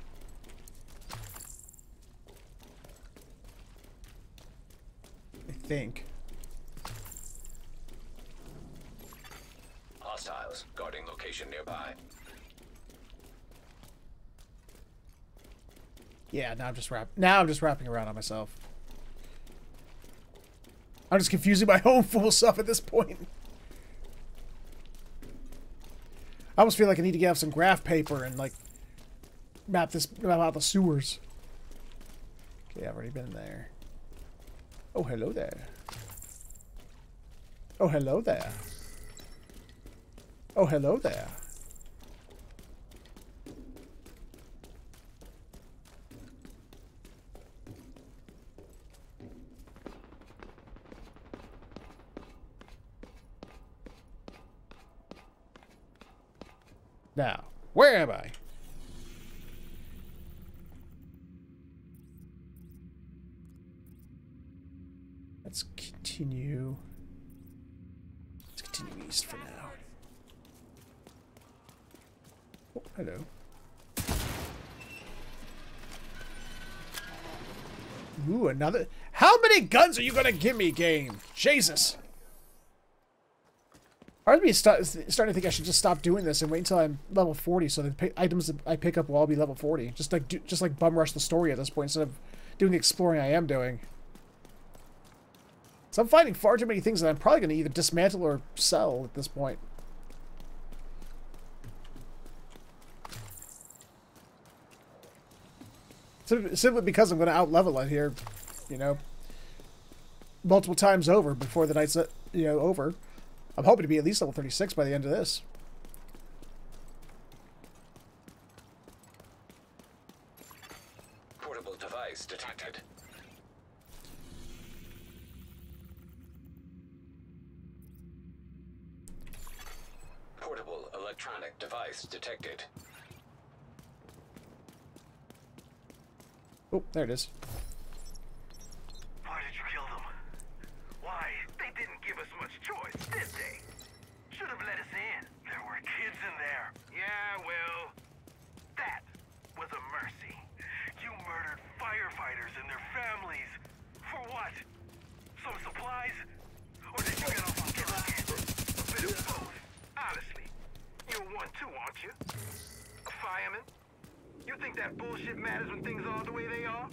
I think. Now I'm just wrap. Now I'm just wrapping around on myself. I'm just confusing my [LAUGHS] own fool self at this point. I almost feel like I need to get out some graph paper and like map this map out the sewers. Okay, I've already been there. Oh, hello there. Oh, hello there. Oh, hello there. Now, where am I? Let's continue. Let's continue east for now. Oh, hello. Ooh, another. How many guns are you gonna give me, game? Jesus. Part of me is start, starting to think I should just stop doing this and wait until I'm level 40, so the items that I pick up will all be level 40. Just like do, just like bum rush the story at this point instead of doing the exploring I am doing. So I'm finding far too many things that I'm probably going to either dismantle or sell at this point. Simply because I'm going to outlevel it here, you know, multiple times over before the night's, uh, you know, over. I'm hoping to be at least level 36 by the end of this. Portable device detected. Portable electronic device detected. Oh, there it is. Why did you kill them? Why? They didn't give us much choice, did they? Should have let us in. There were kids in there. Yeah, well, that was a mercy. You murdered firefighters and their families. For what? Some supplies? Or did you get off on killing kids? A bit of both. Honestly, you're one too, aren't you? A fireman? You think that bullshit matters when things are the way they are?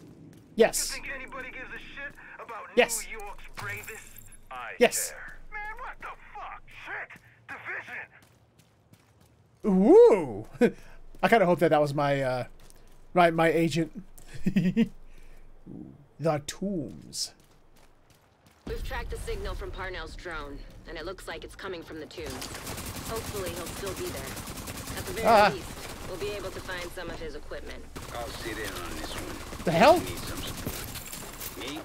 Yes. You think anybody gives a shit about Yes. New York's bravest? I Yes. care. Man, what the fuck? Shit! Division! Ooh! I kind of hope that that was my, uh, my, my agent. [LAUGHS] the tombs. We've tracked the signal from Parnell's drone, and it looks like it's coming from the tombs. Hopefully he'll still be there. At the very Ah. least, we'll be able to find some of his equipment. I'll sit in on this one. The hell? Need some support. Me?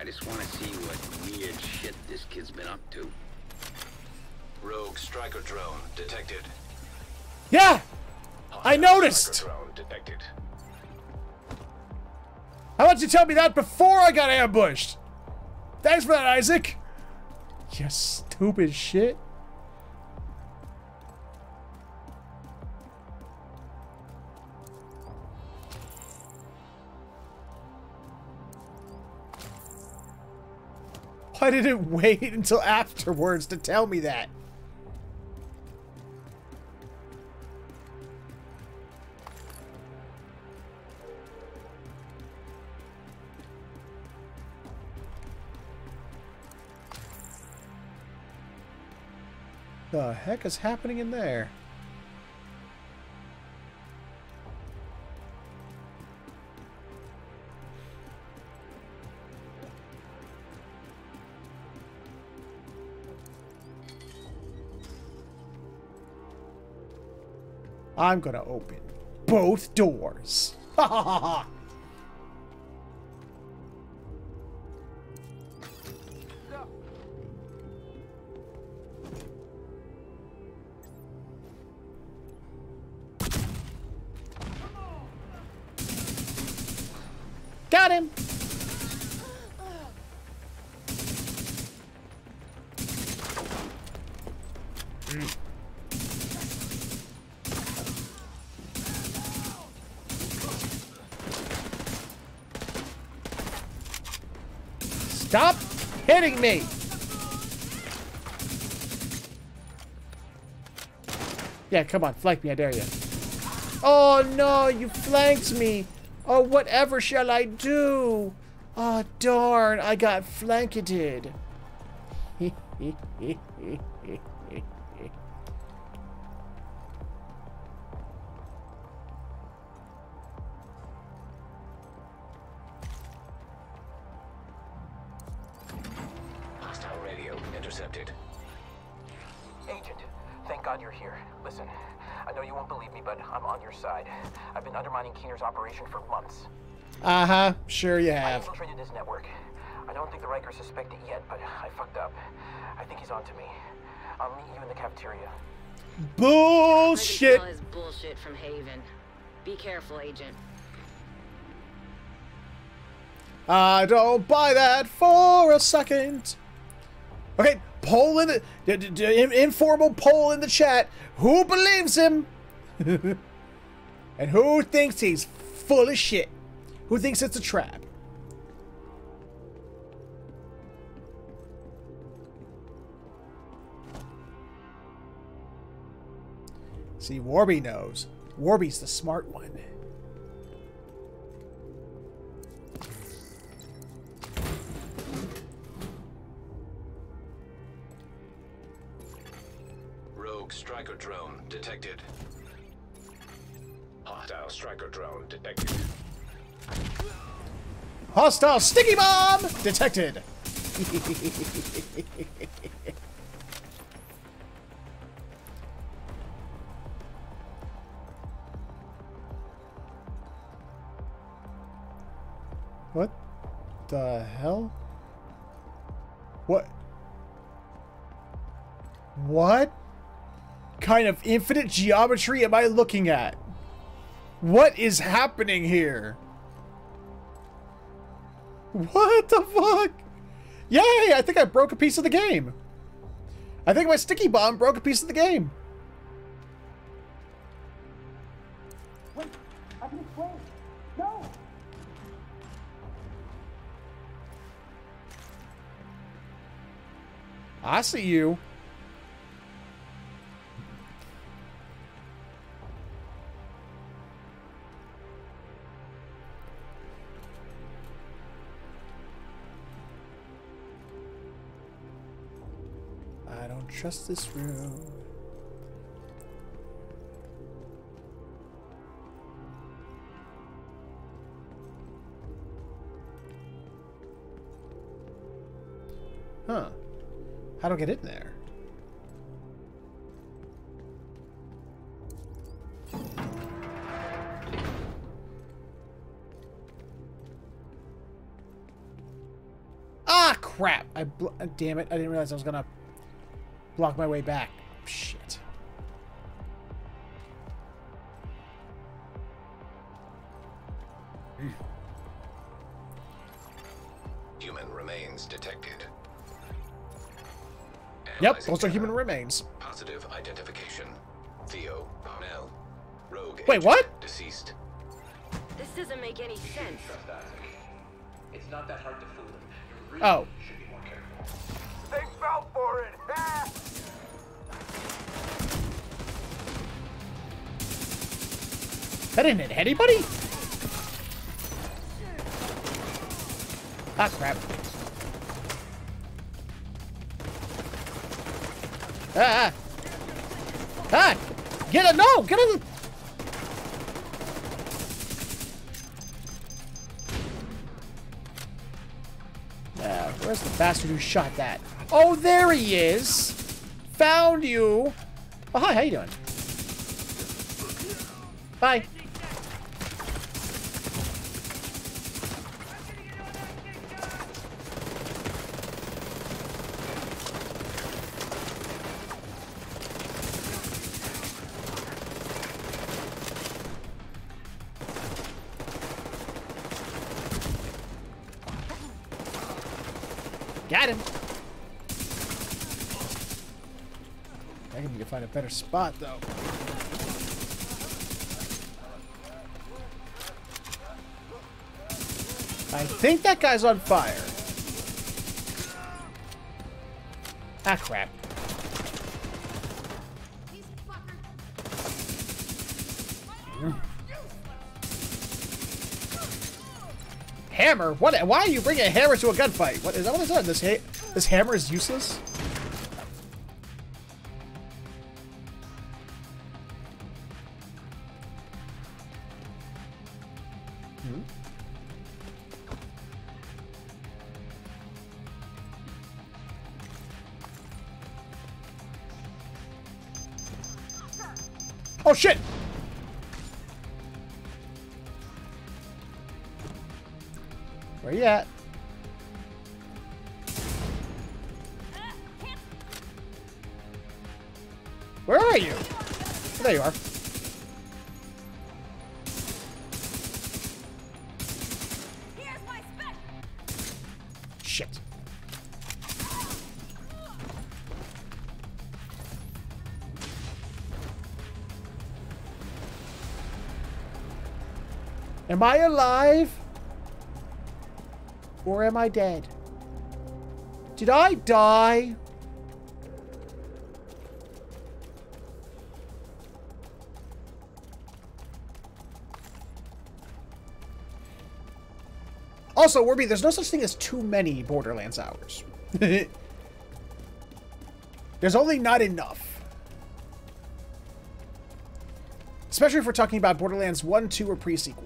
I just want to see what weird shit this kid's been up to. Rogue striker drone detected. Yeah! I noticed! How about you tell me that before I got ambushed? Thanks for that, ISAC! You stupid shit. Why did it [LAUGHS] wait until afterwards to tell me that? The heck is happening in there? I'm gonna open both doors. [LAUGHS] Ha ha ha ha! Me! Yeah, come on, flank me, I dare you. Oh no, you flanked me! Oh, whatever shall I do? Oh, darn, I got flanketed. Infiltrated his network. I don't think the Rikers suspect it yet, but I fucked up. I think he's on to me. I'll meet you in the cafeteria. Bullshit! All his bullshit from Haven. Be careful, Agent. I don't buy that for a second. Okay, poll in the d- d- d- informal poll in the chat. Who believes him? [LAUGHS] and who thinks he's full of shit? Who thinks it's a trap? See, Warby knows. Warby's the smart one. Rogue striker drone detected. Hostile striker drone detected. Hostile sticky bomb detected. [LAUGHS] what the hell? What? What kind of infinite geometry am I looking at? What is happening here? What the fuck? Yay! I think I broke a piece of the game. I think my sticky bomb broke a piece of the game. I see you. I don't trust this room. Huh. How do I get in there? Ah, crap. I damn it. I didn't realize I was gonna block my way back. Shit. Yep, those are human remains. Positive identification. Theo Parnell. Rogue Wait, agent, what? Deceased. This doesn't make any sense. It's not that hard to fool them. Really Oh. should be more careful. They fell for it! Ah! That didn't hit anybody? Ah, crap. Ah! Ah! ah. Get it! No! Get it! Uh, where's the bastard who shot that? Oh, there he is! Found you! Oh, hi, how you doing? Bye. Better spot, though. I think that guy's on fire. Ah, crap. Hammer? What? Why are you bringing a hammer to a gunfight? What is that? What is that? This ha this hammer is useless. Oh shit! Where you at? Where are you? There you are. Am I alive? Or am I dead? Did I die? Also, Warby, there's no such thing as too many Borderlands hours. [LAUGHS] there's only not enough. Especially if we're talking about Borderlands 1, 2, or pre-sequel.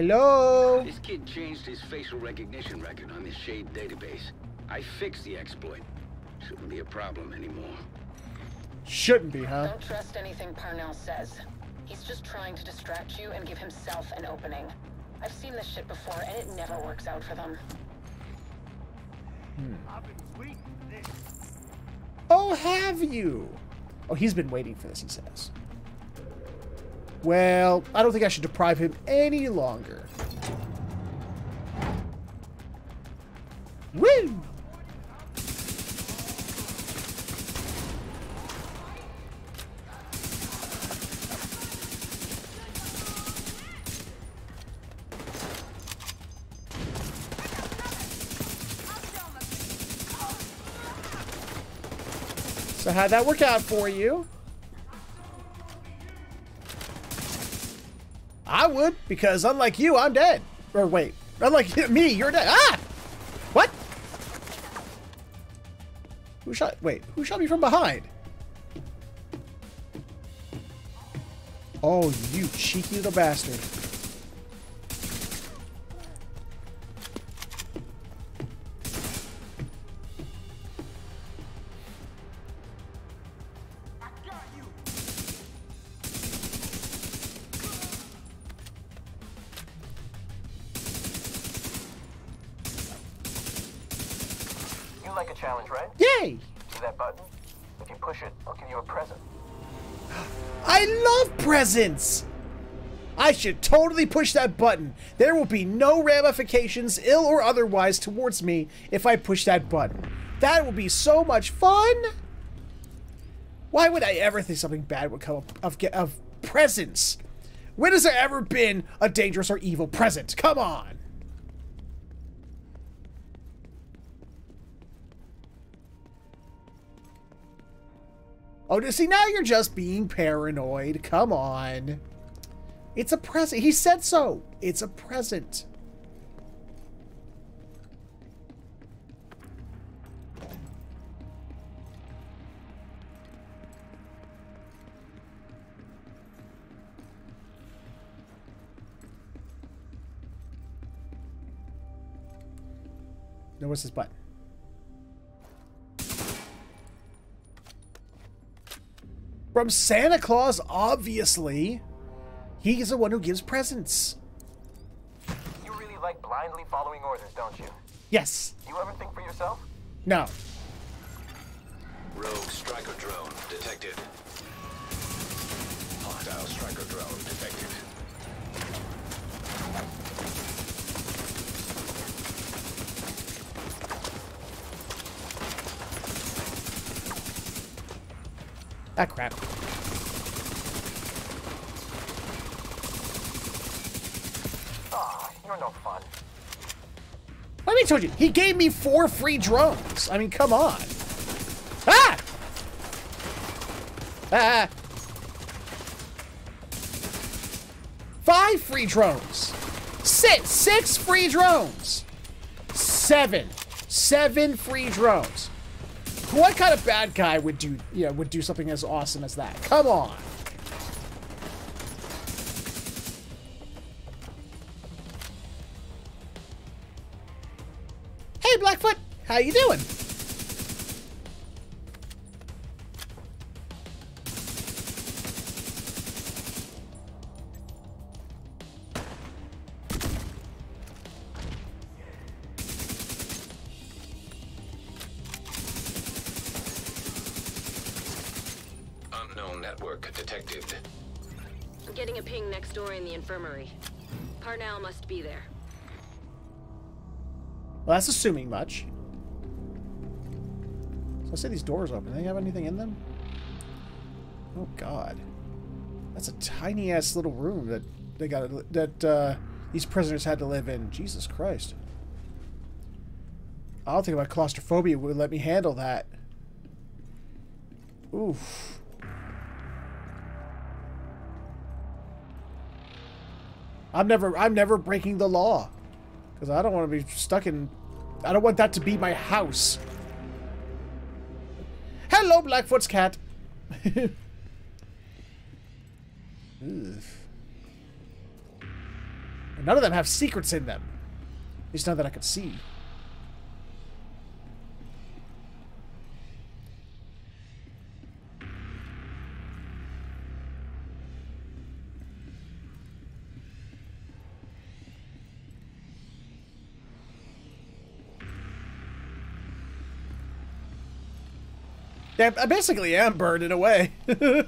Hello? This kid changed his facial recognition record on the Shade database. I fixed the exploit. Shouldn't be a problem anymore. Shouldn't be, huh? Don't trust anything Parnell says. He's just trying to distract you and give himself an opening. I've seen this shit before, and it never works out for them. Hmm. Oh, have you? Oh, he's been waiting for this, he says. Well, I don't think I should deprive him any longer. Woo! So how'd that work out for you? Would, because unlike you, I'm dead. Or wait, unlike [LAUGHS] me, you're dead. Ah! What? Who shot? Wait, who shot me from behind? Oh, you cheeky little bastard. I! I should totally push that button. There will be no ramifications, ill or otherwise, towards me if I push that button. That will be so much fun! Why would I ever think something bad would come of, of, of presents? When has there ever been a dangerous or evil present? Come on! See, now you're just being paranoid. Come on. It's a present. He said so. It's a present. No, what's this? From Santa Claus, obviously. He's the one who gives presents. You really like blindly following orders, don't you? Yes. You ever think for yourself? No. Rogue striker drone detected. Hostile striker drone detected. Ah, crap. Ah, you're no fun. Let me told you, he gave me four free drones. I mean, come on. Ah! Ah! Five free drones. Six, six free drones. Seven, seven free drones. What kind of bad guy would do, you know, would do something as awesome as that? Come on. Hey, Blackfoot, how you doing? Be there. Well, that's assuming much. So I say these doors open. Do they have anything in them? Oh God, that's a tiny ass little room that they got that uh, these prisoners had to live in. Jesus Christ! I don't think my claustrophobia would let me handle that. Oof. I'm never I'm never breaking the law. Because I don't want to be stuck in... I don't want that to be my house. Hello, Blackfoot's cat. [LAUGHS] None of them have secrets in them. At least none that I could see. I basically am burned in a way. [LAUGHS]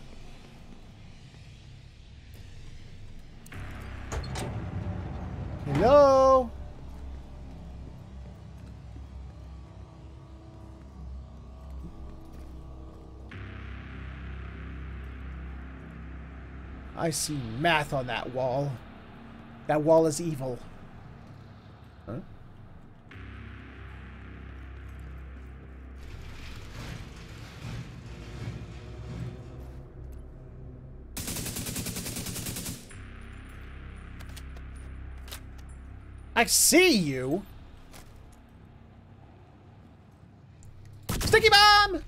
Hello? I see math on that wall. That wall is evil. I see you. Sticky bomb!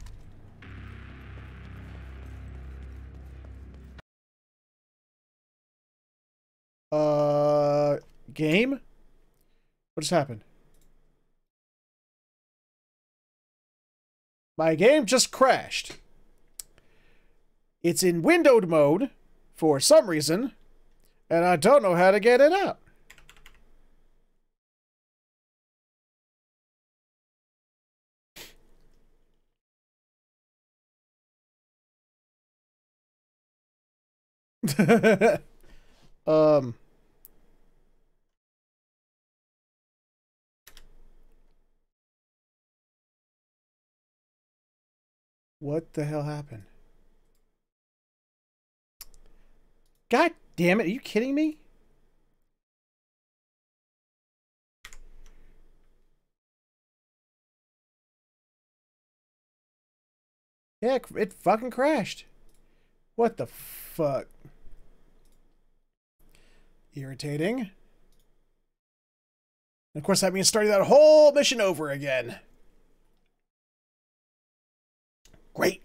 Uh, game? What just happened? My game just crashed. It's in windowed mode for some reason, and I don't know how to get it out. [LAUGHS] um. What the hell happened? God damn it, are you kidding me? Yeah, it fucking crashed. What the fuck? Irritating. And of course, that means starting that whole mission over again. Great.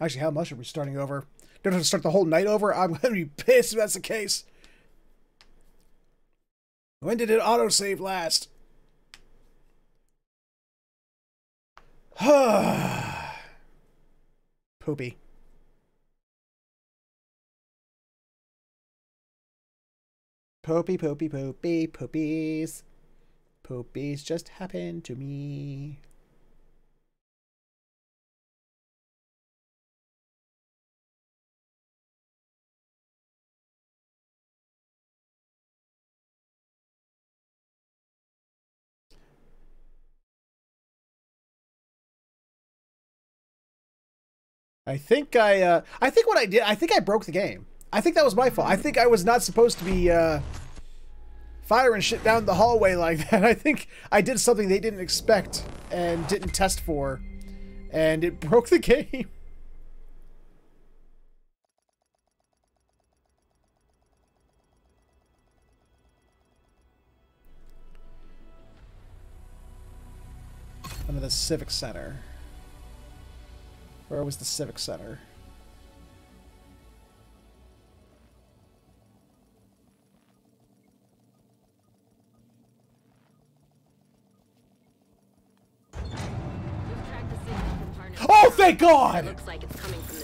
Actually, how much are we starting over? Don't have to start the whole night over? I'm [LAUGHS] going to be pissed if that's the case. When did it autosave last? [SIGHS] [SIGHS] Poopy. Poopy, poopy, poopy, poopies. Poopies just happened to me. I think I, uh, I think what I did, I think I broke the game. I think that was my fault. I think I was not supposed to be, uh, firing shit down the hallway [LAUGHS] like that. I think I did something they didn't expect and didn't test for, and it [LAUGHS] broke the game. I'm Under the Civic Center. Where was the Civic Center? Oh, thank God! Like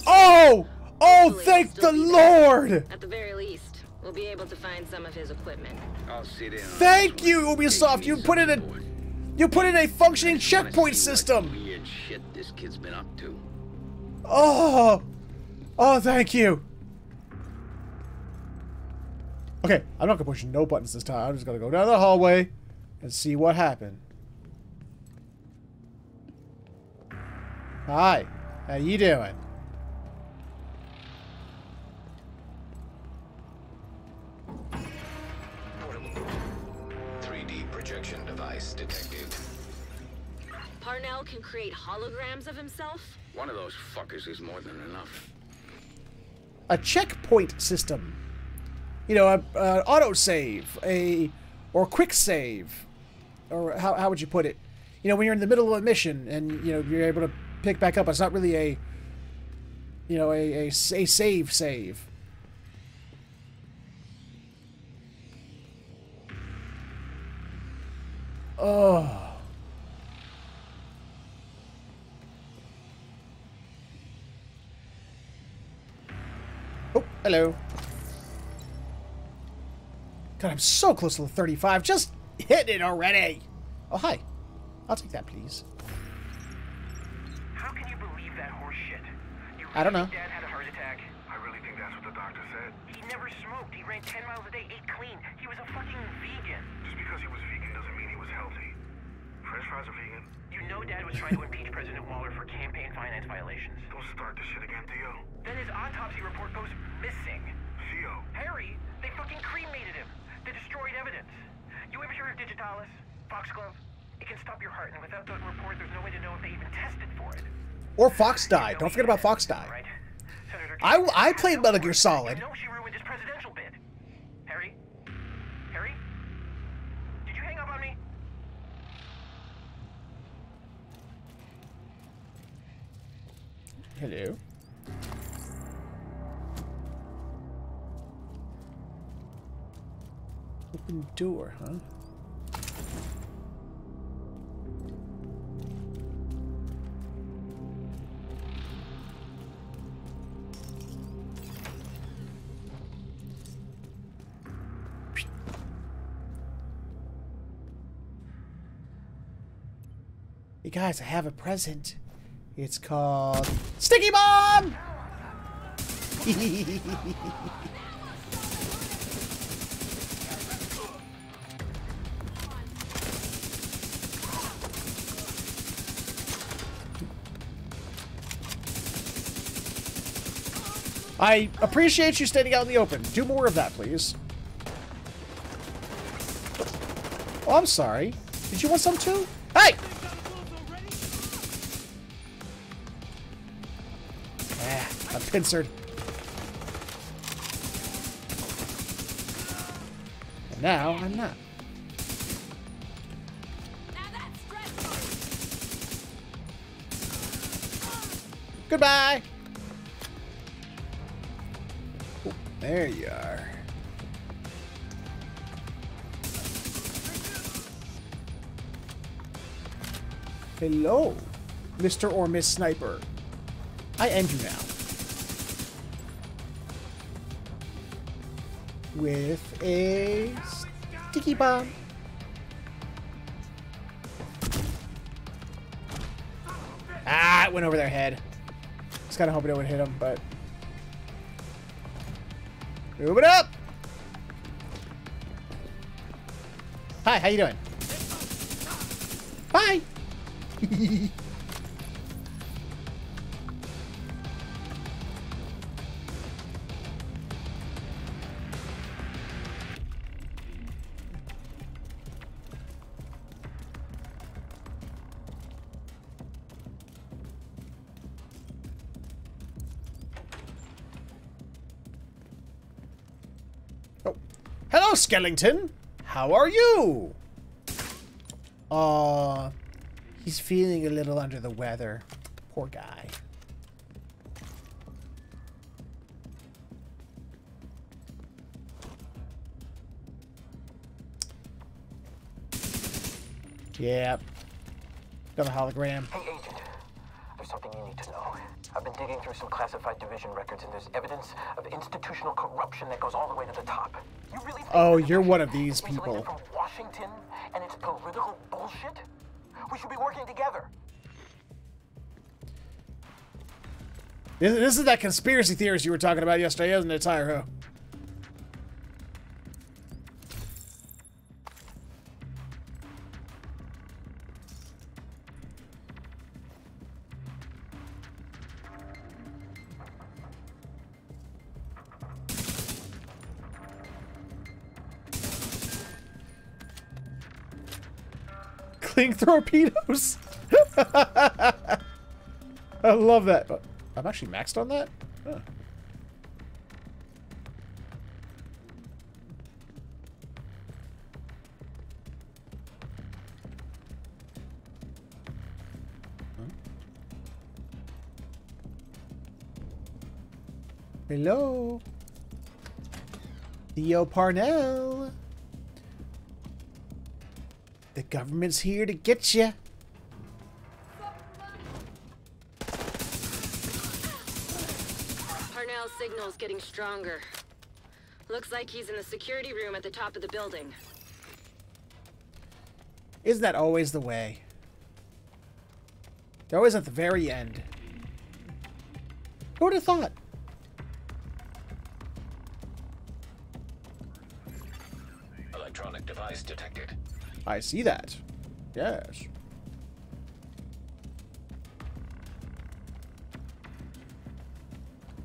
oh! Oh, thank the Lord! At the very least, we'll be able to find some of his equipment. I'll sit in. Thank you, Ubisoft. You put in a, you put in a functioning checkpoint system. Weird shit this kid's been up to. Oh! Oh, thank you! Okay, I'm not gonna push no buttons this time. I'm just gonna go down the hallway and see what happened. Hi. How you doing? Three D projection device detected. Parnell can create holograms of himself? One of those fuckers is more than enough. A checkpoint system. You know, a, a auto save, a or quick save, or how how would you put it? You know, when you're in the middle of a mission and you know you're able to pick back up. It's not really a you know a a, a save save. Oh. Oh, hello. God, I'm so close to the 35. Just hit it already. Oh, hi. I'll take that, please. How can you believe that horse shit? You I don't know. Dad had a heart attack. I really think that's what the doctor said. He never smoked. He ran 10 miles a day, ate clean. He was a fucking vegan. Just because he was vegan doesn't mean he was healthy. French fries are vegan. You know Dad was trying to impeach President Waller for campaign finance violations. Don't start this shit again, Theo. Then his autopsy report goes missing. Theo. Harry, they fucking cremated him. They destroyed evidence. You ever hear of Digitalis? Foxglove? It can stop your heart, and without that report, there's no way to know if they even tested for it. Or Fox died. Don't forget about Fox died. I, I played Metal Gear Solid. No, she ruined his presidential bid. Harry? Harry? Did you hang up on me? Hello. Open door, huh? Guys, I have a present. It's called Sticky Bomb! [LAUGHS] I appreciate you standing out in the open. Do more of that, please. Oh, I'm sorry. Did you want some too? Pincered. And now I'm not. Goodbye! Oh, there you are. Hello, Mr. or Miss Sniper. I end you now. With a sticky bomb. Ah, it went over their head. Just kind of hoping it would hit them, but... Move it up! Hi, how you doing? Bye! [LAUGHS] Skellington! How are you? Uh, he's feeling a little under the weather. Poor guy. Yep. Got a hologram. I've digging through some classified division records, and there's evidence of institutional corruption that goes all the way to the top. You really think Oh, you're one of these people. From Washington and its political bullshit? We should be working together. This, this is that conspiracy theorist you were talking about yesterday, isn't it, Tyro? Torpedoes. [LAUGHS] I love that. Oh, I'm actually maxed on that. Huh. Hello. Theo Parnell. Government's here to get you. Parnell's signal's getting stronger. Looks like he's in the security room at the top of the building. Isn't that always the way? They're always at the very end. Who would have thought? I see that. Yes.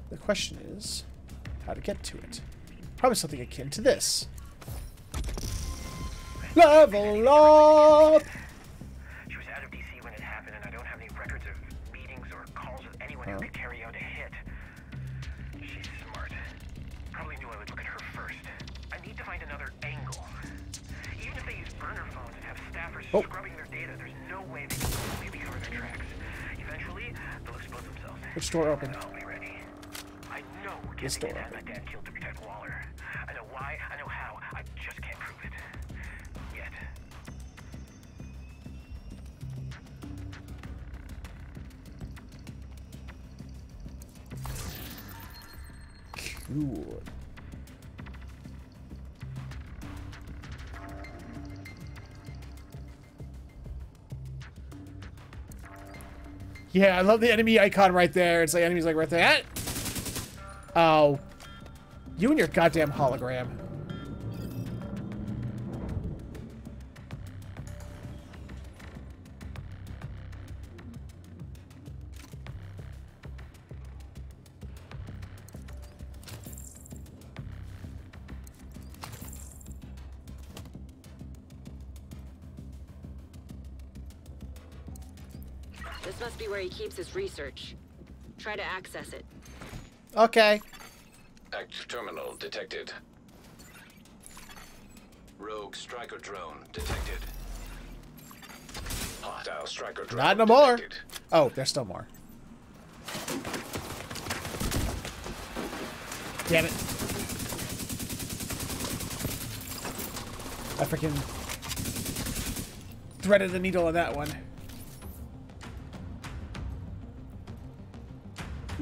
The question is how to get to it. Probably something akin to this. Level up! Yeah, I love the enemy icon right there. It's like enemies like right there. Ah! Oh. You and your goddamn hologram. Be where he keeps his research. Try to access it. Okay. Act terminal detected. Rogue striker drone detected. Hostile striker drone Not no more. detected. Oh, there's still more. Damn it. I freaking threaded the needle on that one.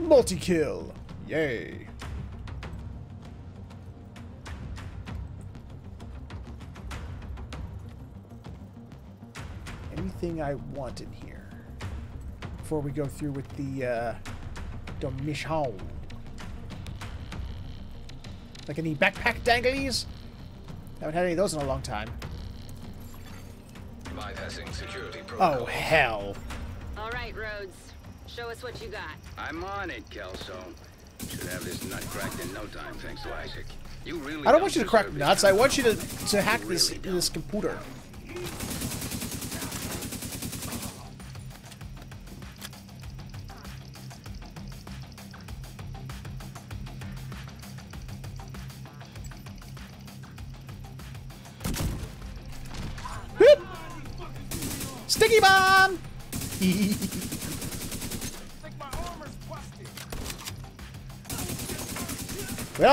Multi-kill. Yay. Anything I want in here before we go through with the uh, the mission? Like any backpack danglies? Haven't had any of those in a long time. Bypassing security protocol. Oh hell! All right, Rhodes. Show us what you got. I'm on it, Kelso. Should have this nut cracked in no time, thanks to ISAC. You really I don't want you to crack nuts. I want you to to hack this this computer.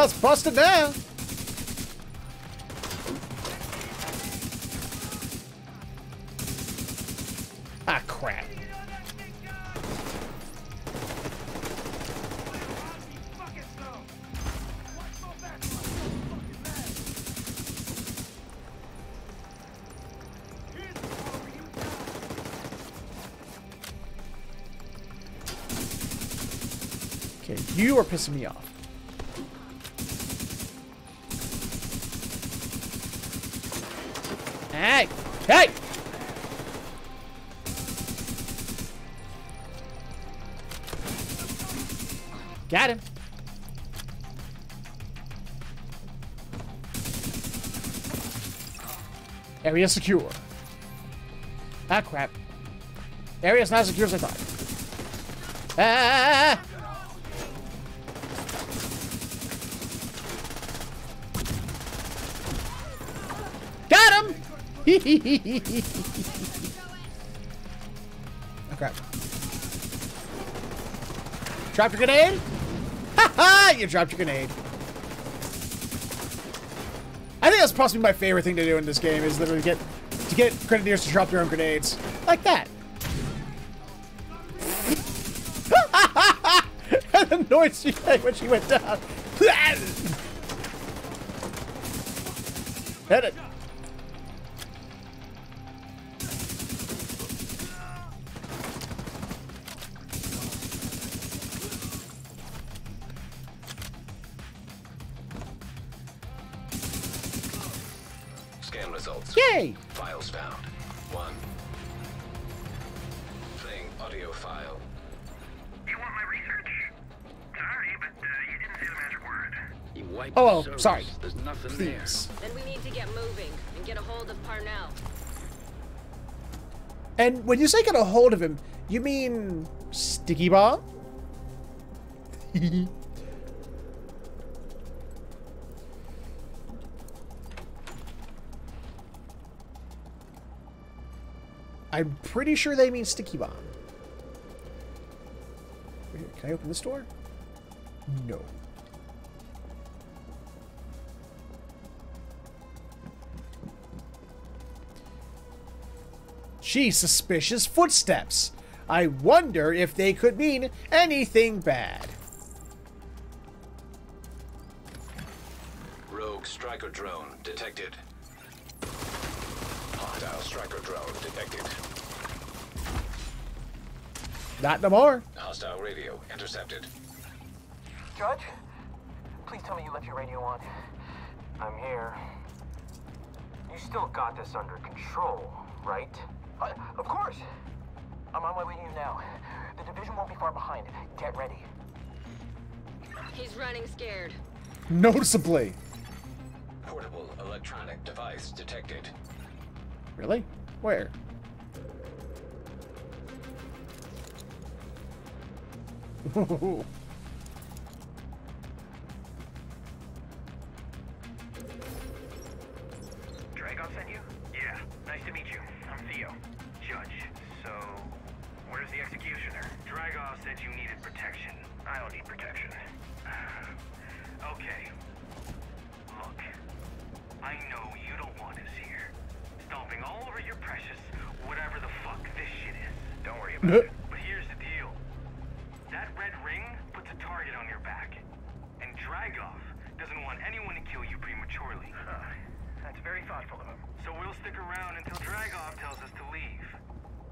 It's busted now. Ah, crap. Okay, you are pissing me off. Area secure. Ah, crap. Area's not as secure as I thought. Ah! Got him! oh, crap. Drop your grenade? Ha ha! You dropped your grenade. I think that's possibly my favorite thing to do in this game is literally get to get grenadiers to drop their own grenades. Like that. and [LAUGHS] the noise she made when she went down. [LAUGHS] And when you say get a hold of him, you mean sticky bomb? [LAUGHS] I'm pretty sure they mean sticky bomb. Can I open this door? No. Gee, suspicious footsteps. I wonder if they could mean anything bad. Rogue striker drone detected. Hostile striker drone detected. Not no more. Hostile radio intercepted. Judge, Please tell me you left your radio on. I'm here. You still got this under control, right? Uh, of course! I'm on my way to you now. The division won't be far behind. Get ready. He's running scared. Noticeably. Portable electronic device detected. Really? Where? [LAUGHS] But here's the deal. That red ring puts a target on your back. And Dragov doesn't want anyone to kill you prematurely. [SIGHS] That's very thoughtful of him. So we'll stick around until Dragov tells us to leave.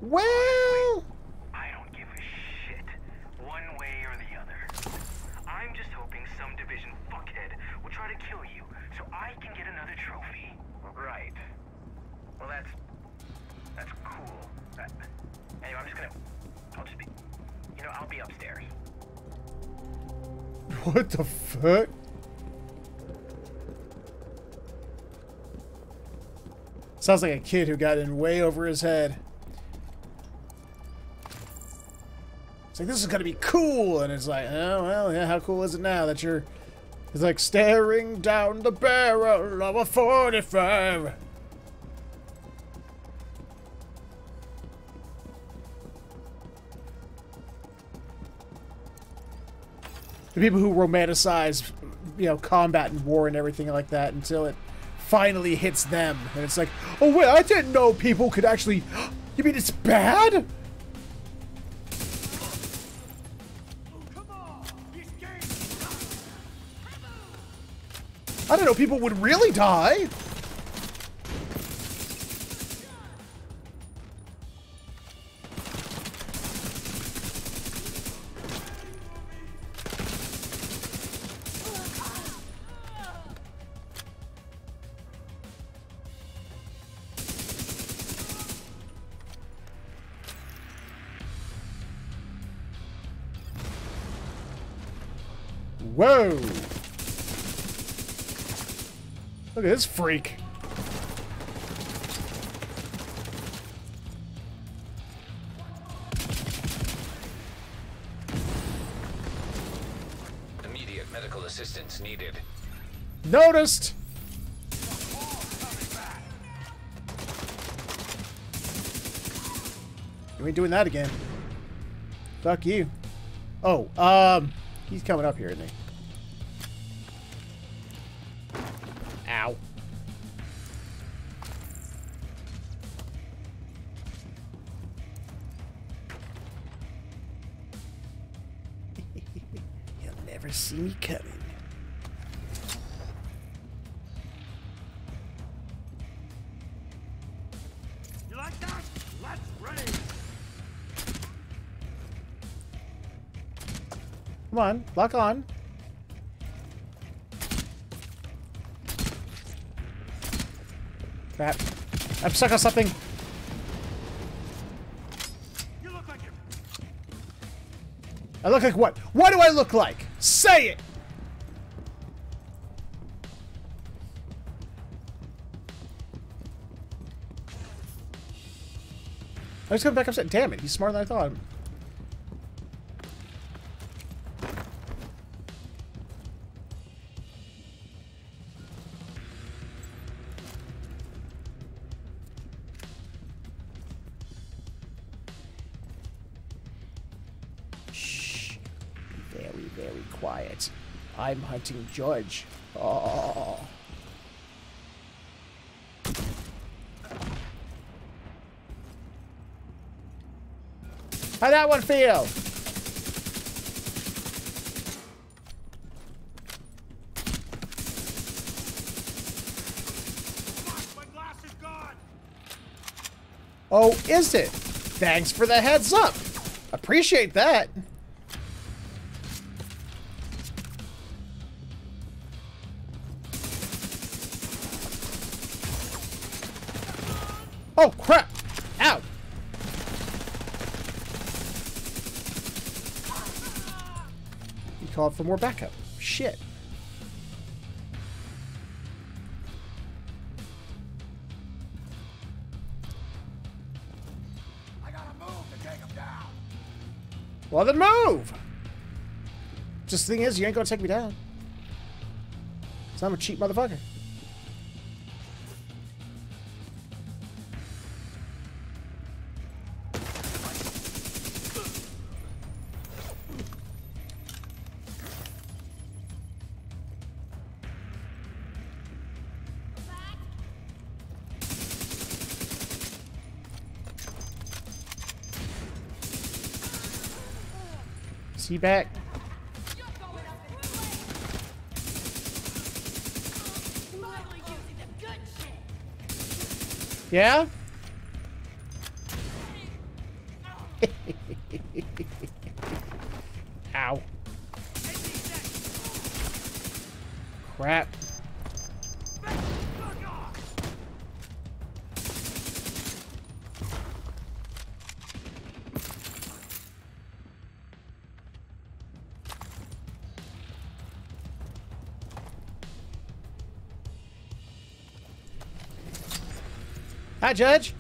Well, [LAUGHS] what the fuck? Sounds like a kid who got in way over his head. It's like, this is gonna be cool! And it's like, oh, well, yeah, how cool is it now that you're... It's like staring down the barrel of a 45. The people who romanticize, you know, combat and war and everything like that until it finally hits them. And it's like, oh wait, I didn't know people could actually... [GASPS] You mean it's bad? I don't know, people would really die. Whoa! Look at this freak. Immediate medical assistance needed. Noticed! You ain't doing that again. Fuck you. Oh, um, he's coming up here, isn't he? Coming. You like that? Let's raid! Come on, lock on. Crap. I'm stuck on something. You look like I look like what? What do I look like? Say it! I just come back upset. Damn it, he's smarter than I thought. Shh. Very, very quiet. I'm hunting George. Oh. How'd that one feel? Oh, is it? Thanks for the heads up. Appreciate that. For more backup. Shit. I gotta move to take him down. Well, then move! Just the thing is, you ain't gonna take me down. Cause I'm a cheap motherfucker. See back. Yeah? Hi, Judge.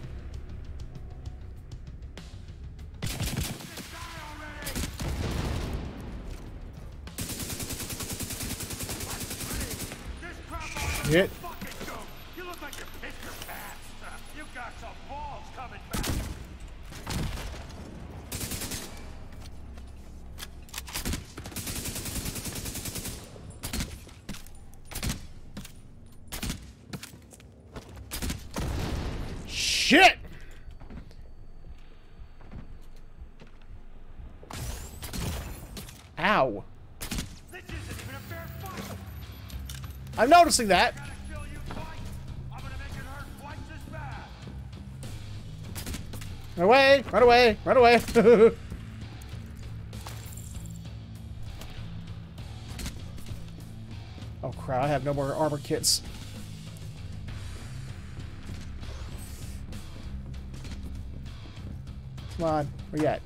Twice as bad. Run away! Run away! Run away! [LAUGHS] oh crap, I have no more armor kits. Come on, where you at?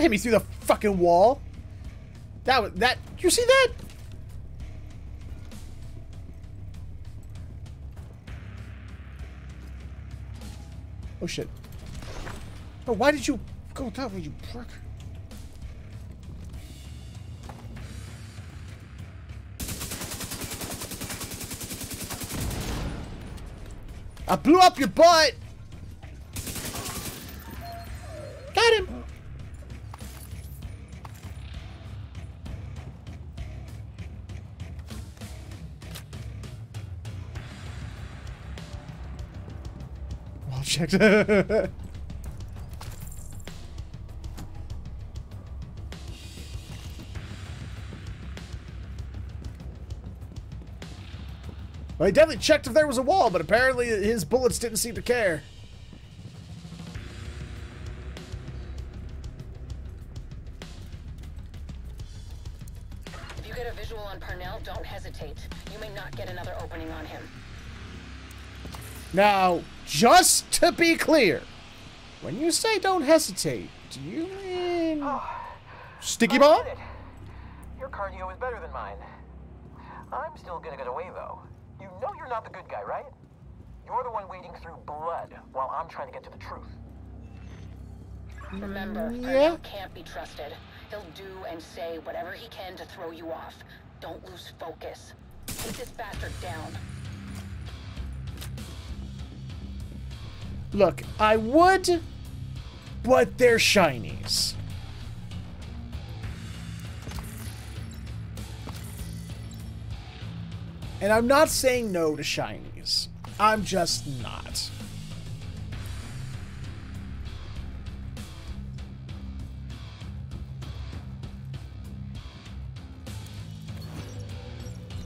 Don't hit me through the fucking wall. That was that. You see that? Oh shit. Oh, why did you go that way, you prick? I blew up your butt! Checked. [LAUGHS] Well, he definitely checked if there was a wall, but apparently his bullets didn't seem to care. If you get a visual on Parnell, don't hesitate. You may not get another opening on him. Now, just to be clear, when you say don't hesitate, do you mean ah, sticky I bomb? Your cardio is better than mine. I'm still gonna get away though. You know you're not the good guy, right? You're the one wading through blood while I'm trying to get to the truth. Remember, mm, Yeah. Parnell can't be trusted. He'll do and say whatever he can to throw you off. Don't lose focus. Take this bastard down. Look, I would, but they're shinies. And I'm not saying no to shinies. I'm just not.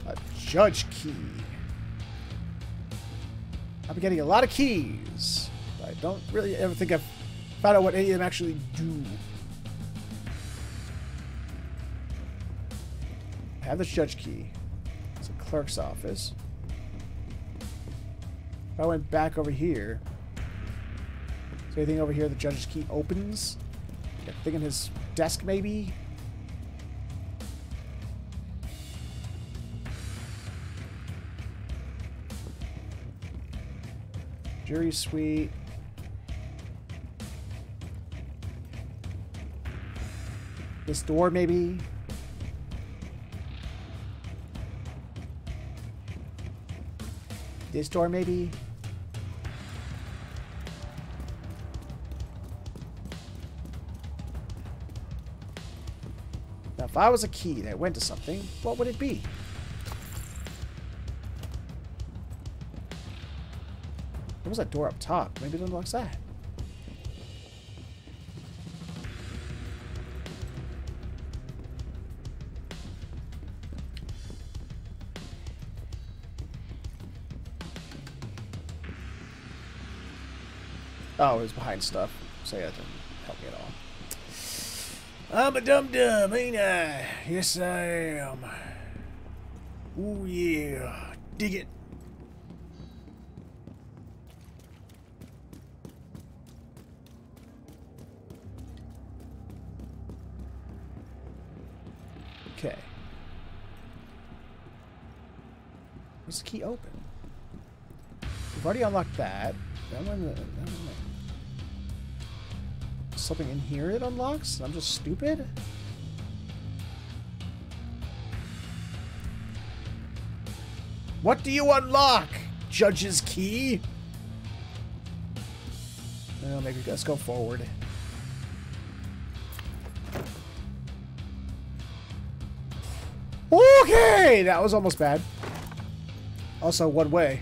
A judge key. I'm getting a lot of keys. Don't really ever think I've found out what any of them actually do. I have the judge key. It's a clerk's office. If I went back over here, is anything over here the judge's key opens? I think in his desk, maybe? Jury suite. This door, maybe? This door, maybe? Now, if I was a key that went to something, what would it be? There was that door up top. Maybe it unlocks that. Oh, it was behind stuff. So yeah, that didn't help me at all. I'm a dum-dum, ain't I? Yes, I am. Ooh, yeah. Dig it. Okay. What's the key open? We've already unlocked that. That one, uh, that one, something in here it unlocks? I'm just stupid? What do you unlock? Judge's key? Well, maybe let's go forward. Okay! That was almost bad. Also, one way.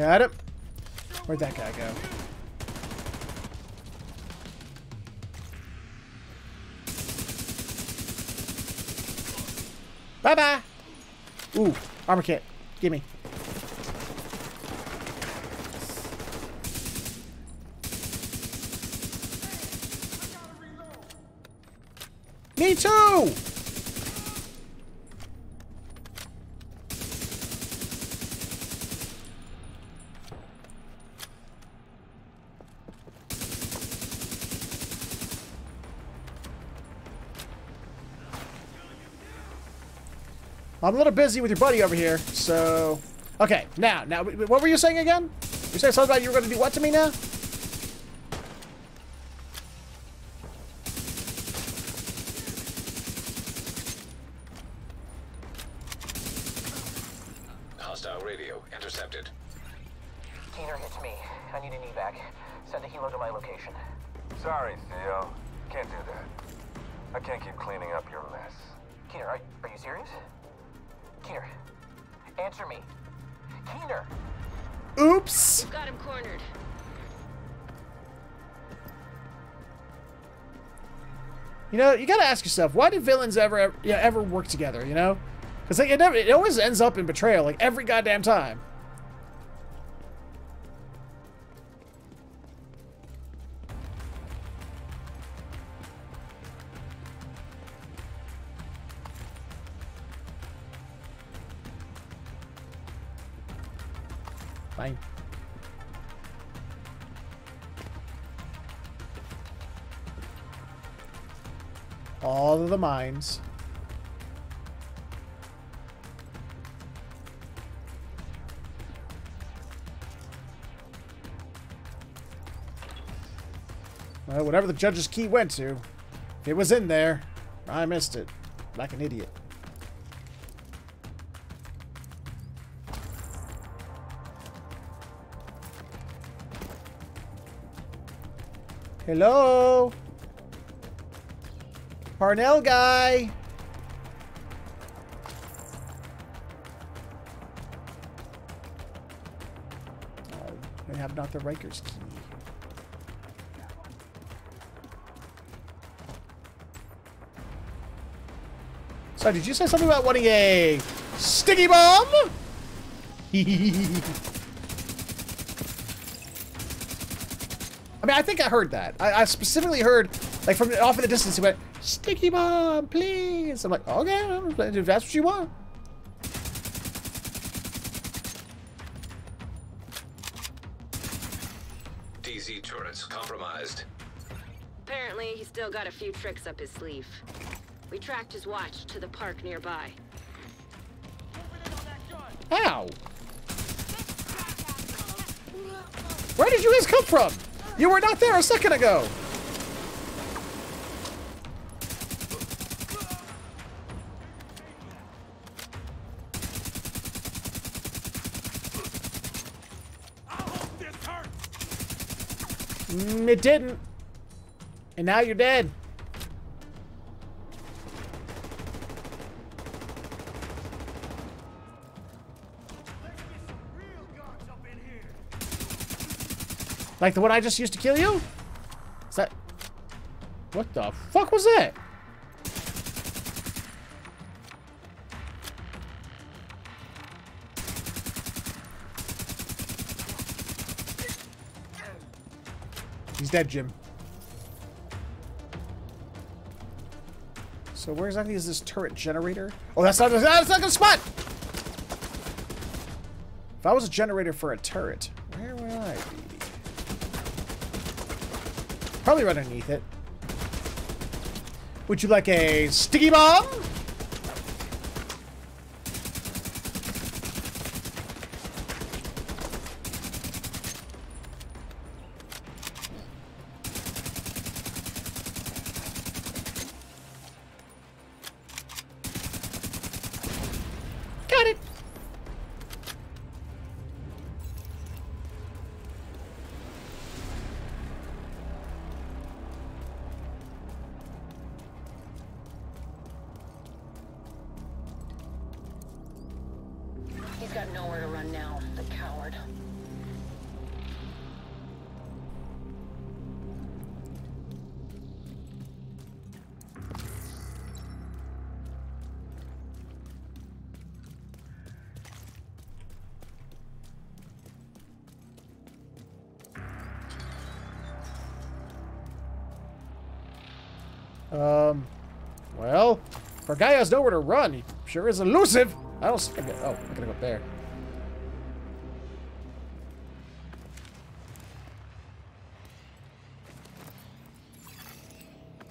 Got him. Where'd that guy go? Bye-bye! Ooh, armor kit. Gimme. Me too! I'm a little busy with your buddy over here, so... Okay, now, now, what were you saying again? You said something about you were going to do what to me now? Know, you gotta ask yourself, why do villains ever, ever, yeah, ever work together, you know? Because it, never, it always ends up in betrayal, like, every goddamn time. Mines. Well, whatever the judge's key went to, it was in there, I missed it. Like an idiot. Hello? Parnell guy? Oh, I have not the Riker's key. So, did you say something about wanting a sticky bomb? [LAUGHS] I mean, I think I heard that. I, I specifically heard, like, from off in the distance, he went, sticky bomb, please. I'm like, okay, if that's what you want. DZ turrets compromised. Apparently, he's still got a few tricks up his sleeve. We tracked his watch to the park nearby. Ow! Where did you guys come from? You were not there a second ago! It didn't. And now you're dead. Like the one I just used to kill you? Is that... What the fuck was that? Dead, Jim. So where exactly is this turret generator? Oh, that's not, that's not gonna spot! If I was a generator for a turret, where would I be? Probably right underneath it. Would you like a sticky bomb? Guy has nowhere to run, he sure is elusive. I don't see. Oh, I'm gonna go up there.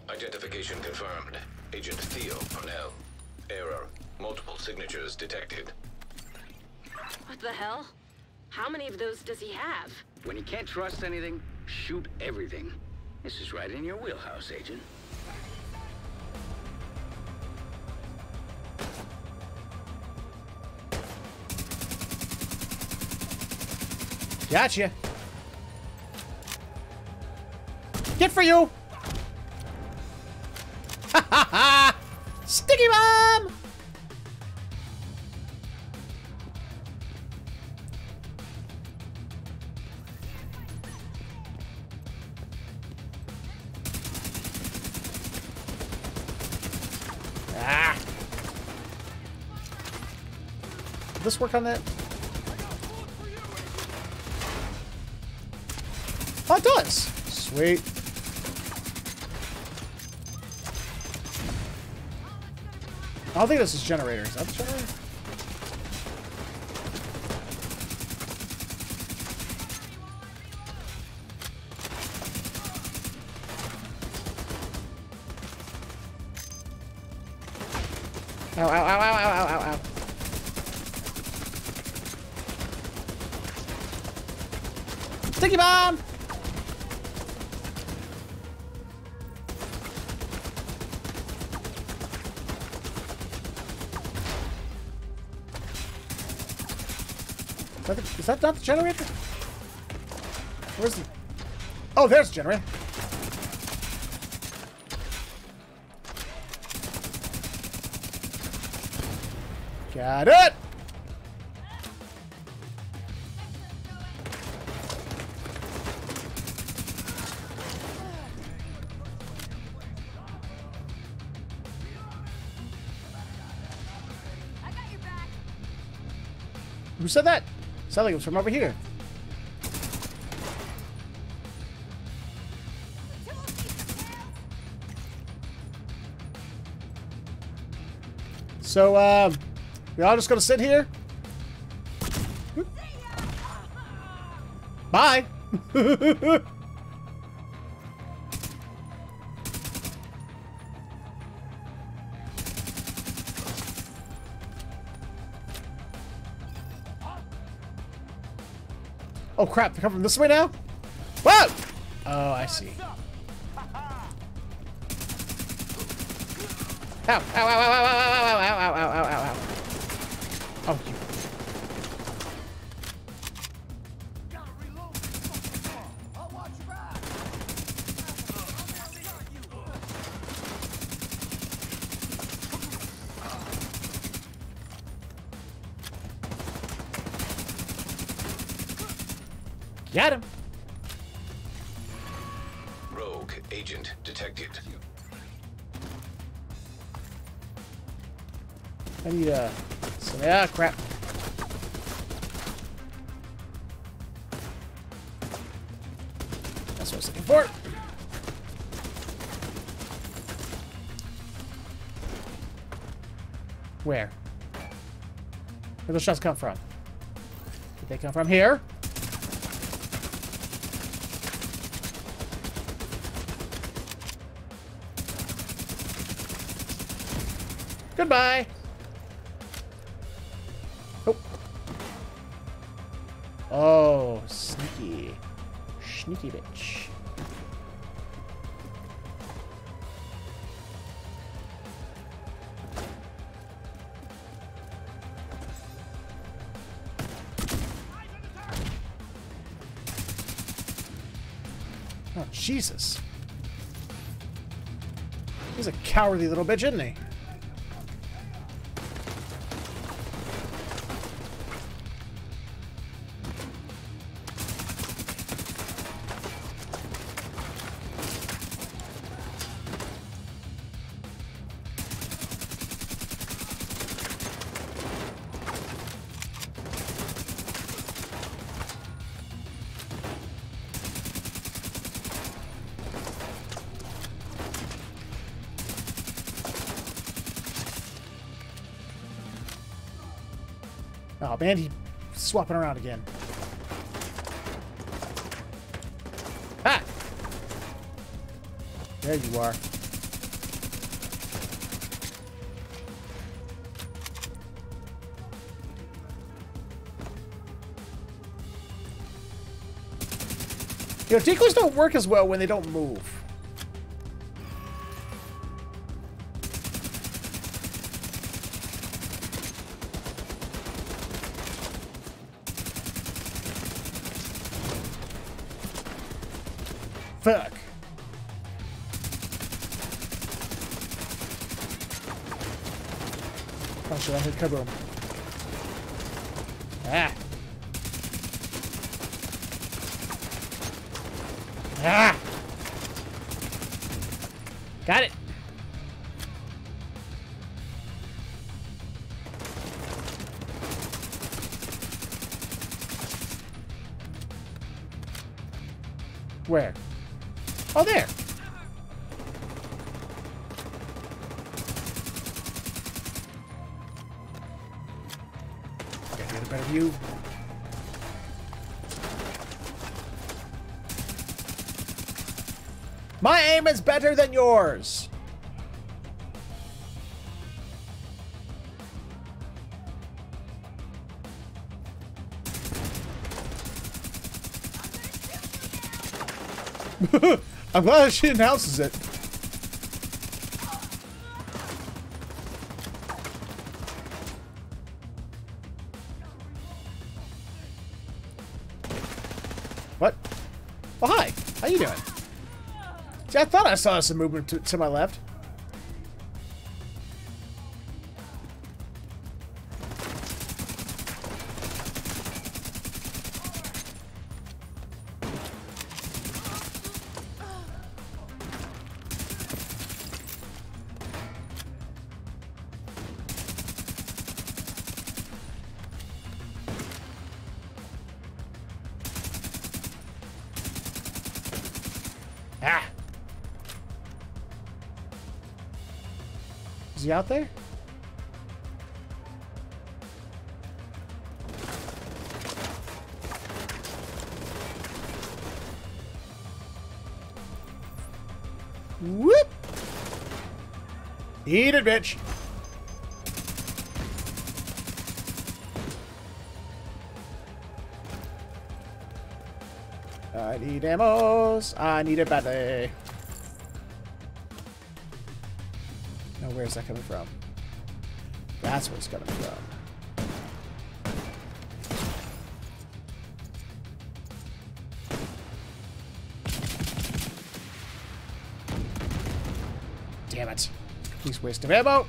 Identification confirmed. Agent Theo Parnell. Error. Multiple signatures detected. What the hell? How many of those does he have? When you can't trust anything, shoot everything. This is right in your wheelhouse, Agent. Gotcha. Get for you. Ha ha ha! Sticky bomb! Ah! Did this work on that? It does. Sweet. I don't think this is generators. Is that generator? That, not the generator? Where's the... Oh, there's the generator. Got it! Who said that? Sounded like it was from over here. So, um, we all just gonna sit here? Bye! [LAUGHS] oh crap, they're coming this way now? Whoa! Oh, I see. Ow, ow, ow, ow, ow, ow, ow, ow, ow, ow, ow, ow, ow. Oh, Got him. Rogue agent detected. I need a. Some, ah, crap. That's what I was looking for. Where? Where those shots come from? Did they come from here? Goodbye. Oh. Oh, sneaky. Sneaky bitch. Oh, Jesus. He's a cowardly little bitch, isn't he? Swapping around again. Ah! There you are. You know, decoys don't work as well when they don't move. Tá acabamos. Ah! É. better than yours. [LAUGHS] I'm glad she announces it. Thought I saw some movement to, to my left. He out there? Whoop! Eat it, bitch! I need ammos. I need it badly. Now, where's that coming from? That's where it's coming from. Damn it. He's wasting ammo.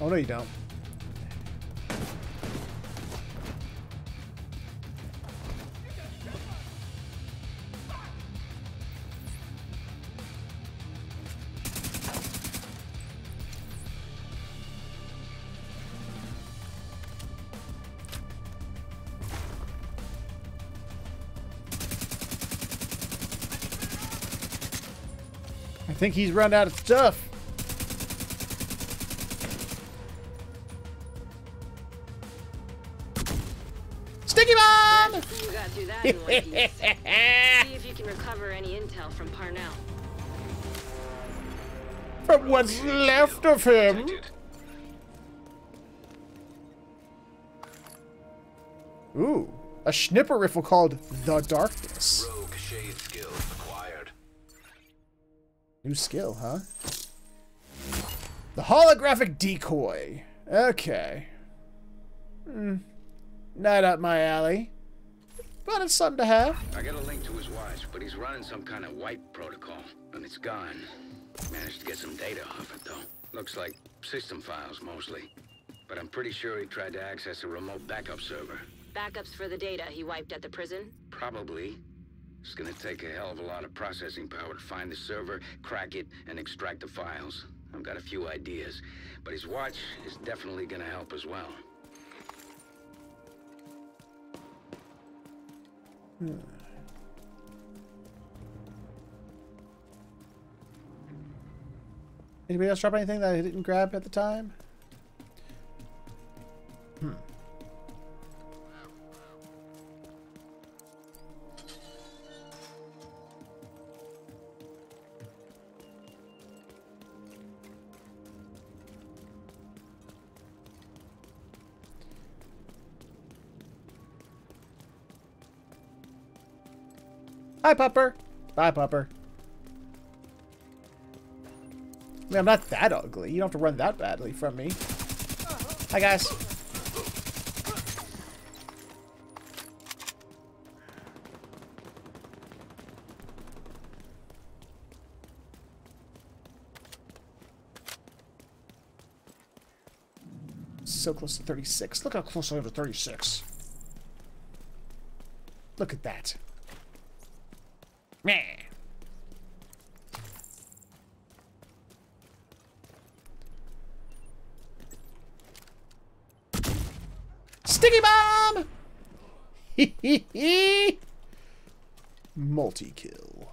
Oh, no, you don't. Think he's run out of stuff. Sticky bomb! You got through that in one piece. See if you can recover any intel from Parnell. From what's left of him. Ooh, a snipper rifle called the Darkness. New skill, huh? The holographic decoy. Okay. Hmm. Not up my alley. But it's something to have. I got a link to his watch, but he's running some kind of wipe protocol, and it's gone. Managed to get some data off it, though. Looks like system files, mostly. But I'm pretty sure he tried to access a remote backup server. Backups for the data he wiped at the prison? Probably. It's gonna take a hell of a lot of processing power to find the server, crack it, and extract the files. I've got a few ideas, but his watch is definitely gonna help as well. Hmm. Anybody else drop anything that I didn't grab at the time? Hi, Pupper. Bye, Pupper. I mean, I'm not that ugly. You don't have to run that badly from me. Hi, guys. So close to 36. Look how close I am to 36. Look at that. Meh. Sticky bomb! [LAUGHS] Multi-kill.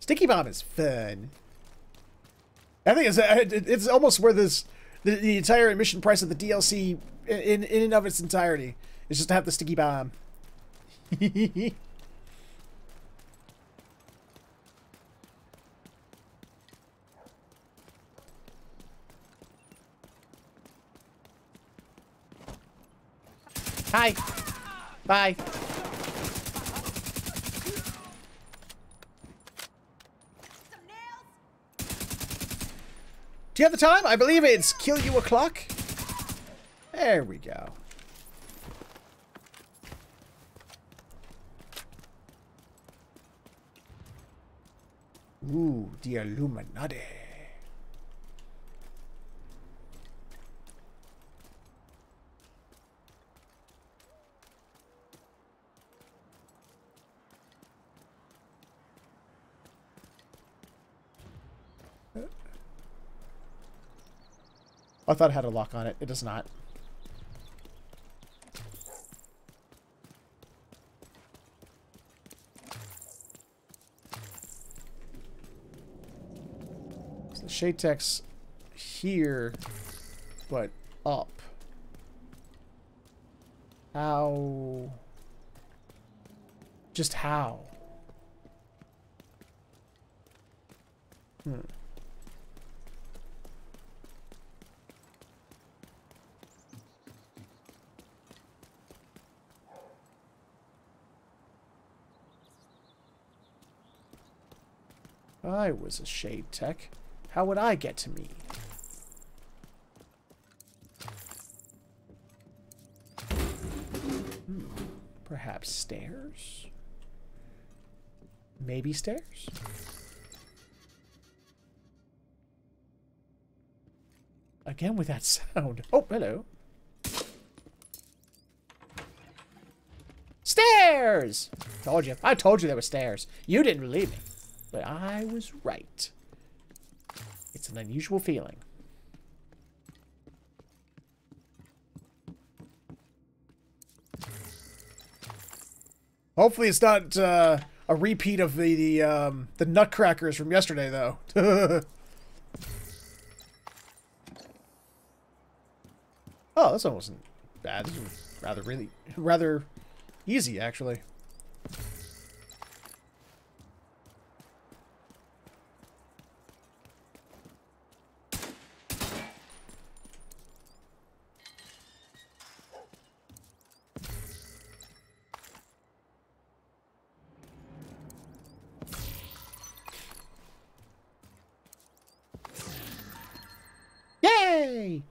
Sticky bomb is fun. I think it's it's almost where this the, the entire admission price of the DLC in in and of its entirety is just to have the sticky bomb. [LAUGHS] Hi. Bye. Do you have the time? I believe it's kill you o'clock. There we go. Ooh, the Illuminati. I thought it had a lock on it. It does not. So the shade here, but up. How? Just how? Hmm. I was a shade tech. How would I get to me? Hmm. Perhaps stairs? Maybe stairs? Again with that [LAUGHS] sound. Oh, hello. Stairs! Told you. I told you there were stairs. You didn't believe me. But I was right. It's an unusual feeling. Hopefully it's not uh, a repeat of the the, um, the nutcrackers from yesterday, though. [LAUGHS] oh, this one wasn't bad. This was rather really rather easy, actually. Yay!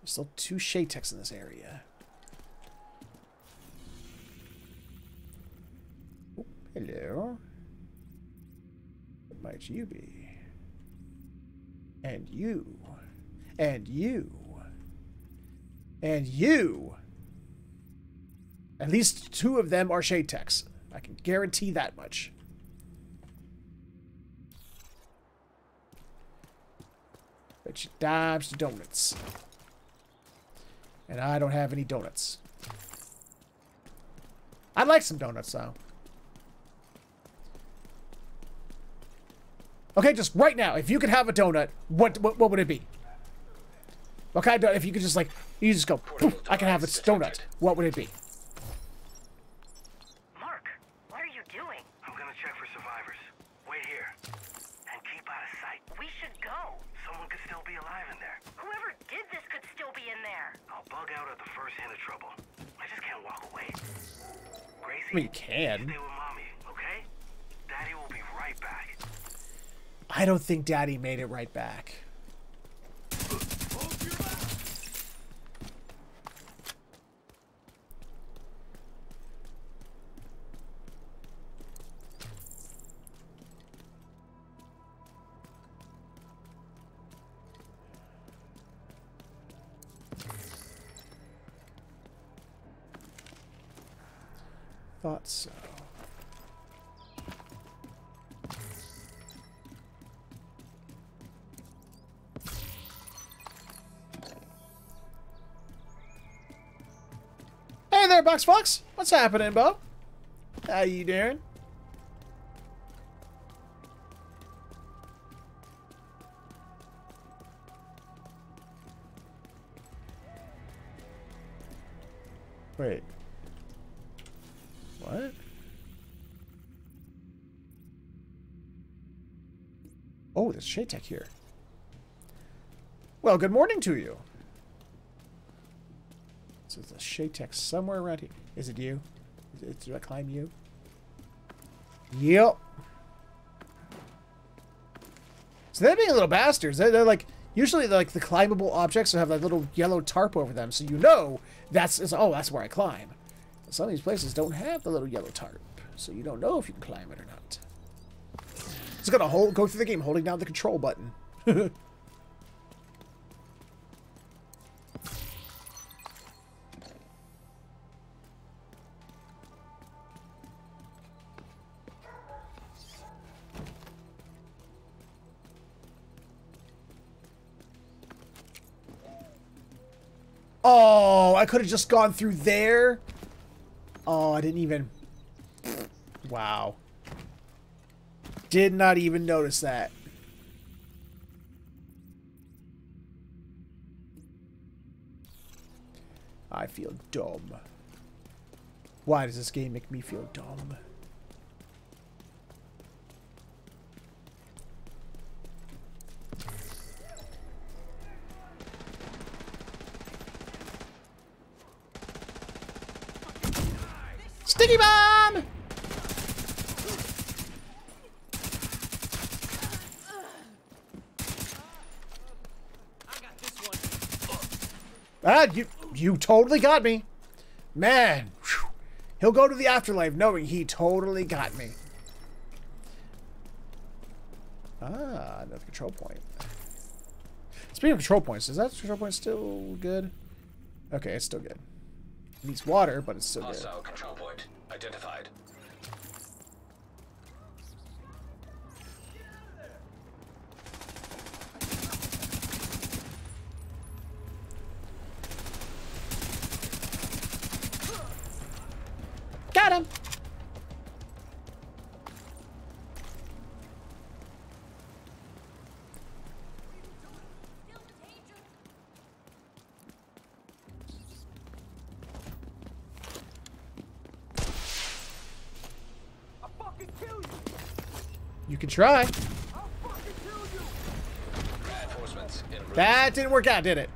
There's still two shade techs in this area. Oh, hello. What might you be? And you. And you. And you. At least two of them are shade techs. I can guarantee that much. Bet you dimes to donuts. And I don't have any donuts. I'd like some donuts, though. Okay, just right now, if you could have a donut, what what, what would it be? What kind of donut? If you could just like, you just go, I can have a donut. What would it be? Mark, what are you doing? I'm gonna check for survivors. Wait here. And keep out of sight. We should go. Someone could still be alive in there. Whoever did this could still be in there. I'll bug out at the trouble. I just can't walk away. Gracie, you can. stay with mommy, okay? Daddy will be right back. I don't think Daddy made it right back. Thought so. Hey there, Box Fox. What's happening, Bo? How you doing? Tech here. Well, good morning to you. So there's a shade tech somewhere around here. Is it you? Is it, did I climb you? Yep. So they're being little bastards. They're, they're like usually like the climbable objects have that little yellow tarp over them, so you know that's oh that's where I climb. Some of these places don't have the little yellow tarp, so you don't know if you can climb it or not. Just gotta hold go through the game holding down the control button. [LAUGHS] Oh, I could have just gone through there. Oh, I didn't even... Wow. Did not even notice that. I feel dumb. Why does this game make me feel dumb? Sticky bomb! Ah, you you totally got me. Man, whew. he'll go to the afterlife knowing he totally got me. Ah, another control point. Speaking of control points, is that control point still good? Okay, it's still good. It needs water, but it's still good. Hostile control point identified. Got him! You can try. Reinforcements en route. That didn't work out, did it?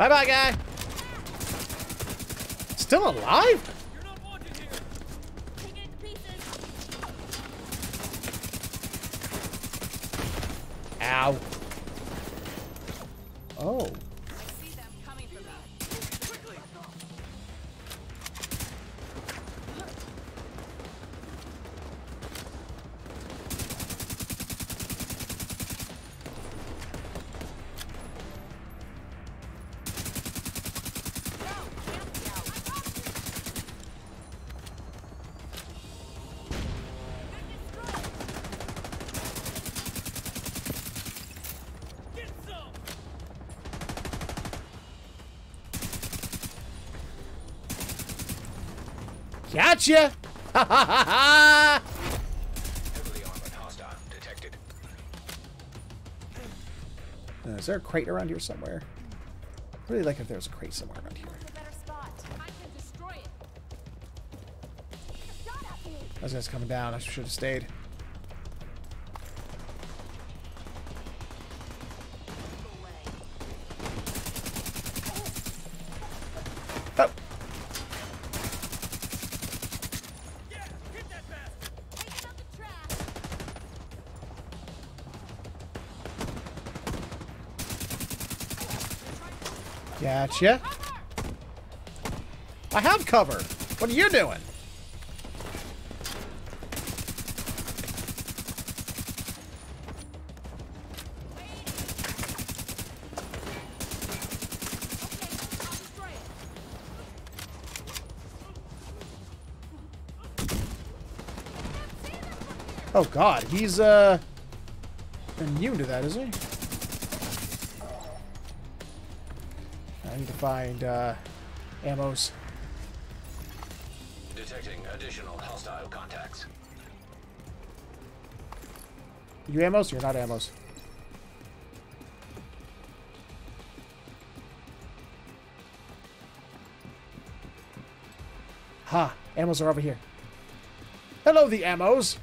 Bye bye, guy. Still alive? Gotcha! [LAUGHS] Uh, is there a crate around here somewhere? I'd really like if there was a crate somewhere around here. Those guys coming down. I should have stayed. at you. I have cover. What are you doing? Oh god, he's uh immune to that, is he? Find uh ammos. Detecting additional hostile contacts. You ammos? You're not ammos. Ha! Ammos are over here. Hello, the ammos!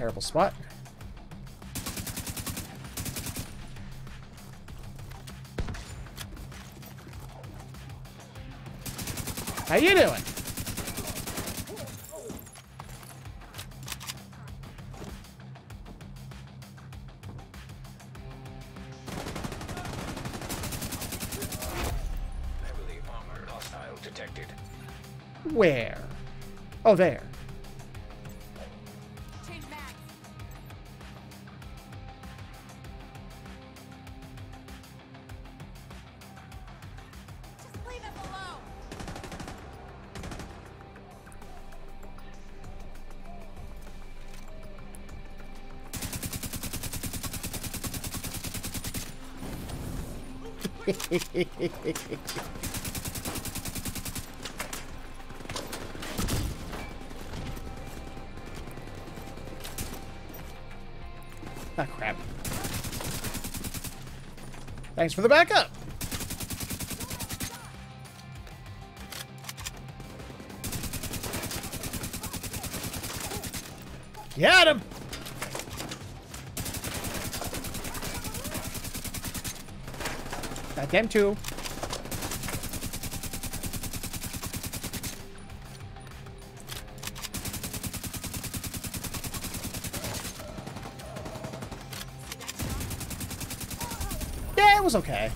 Terrible spot. How you doing? Heavily armored hostile detected. Where? Oh, there. [LAUGHS] Ah, crap. Thanks for the backup. Got him. Them too. Yeah, it was okay.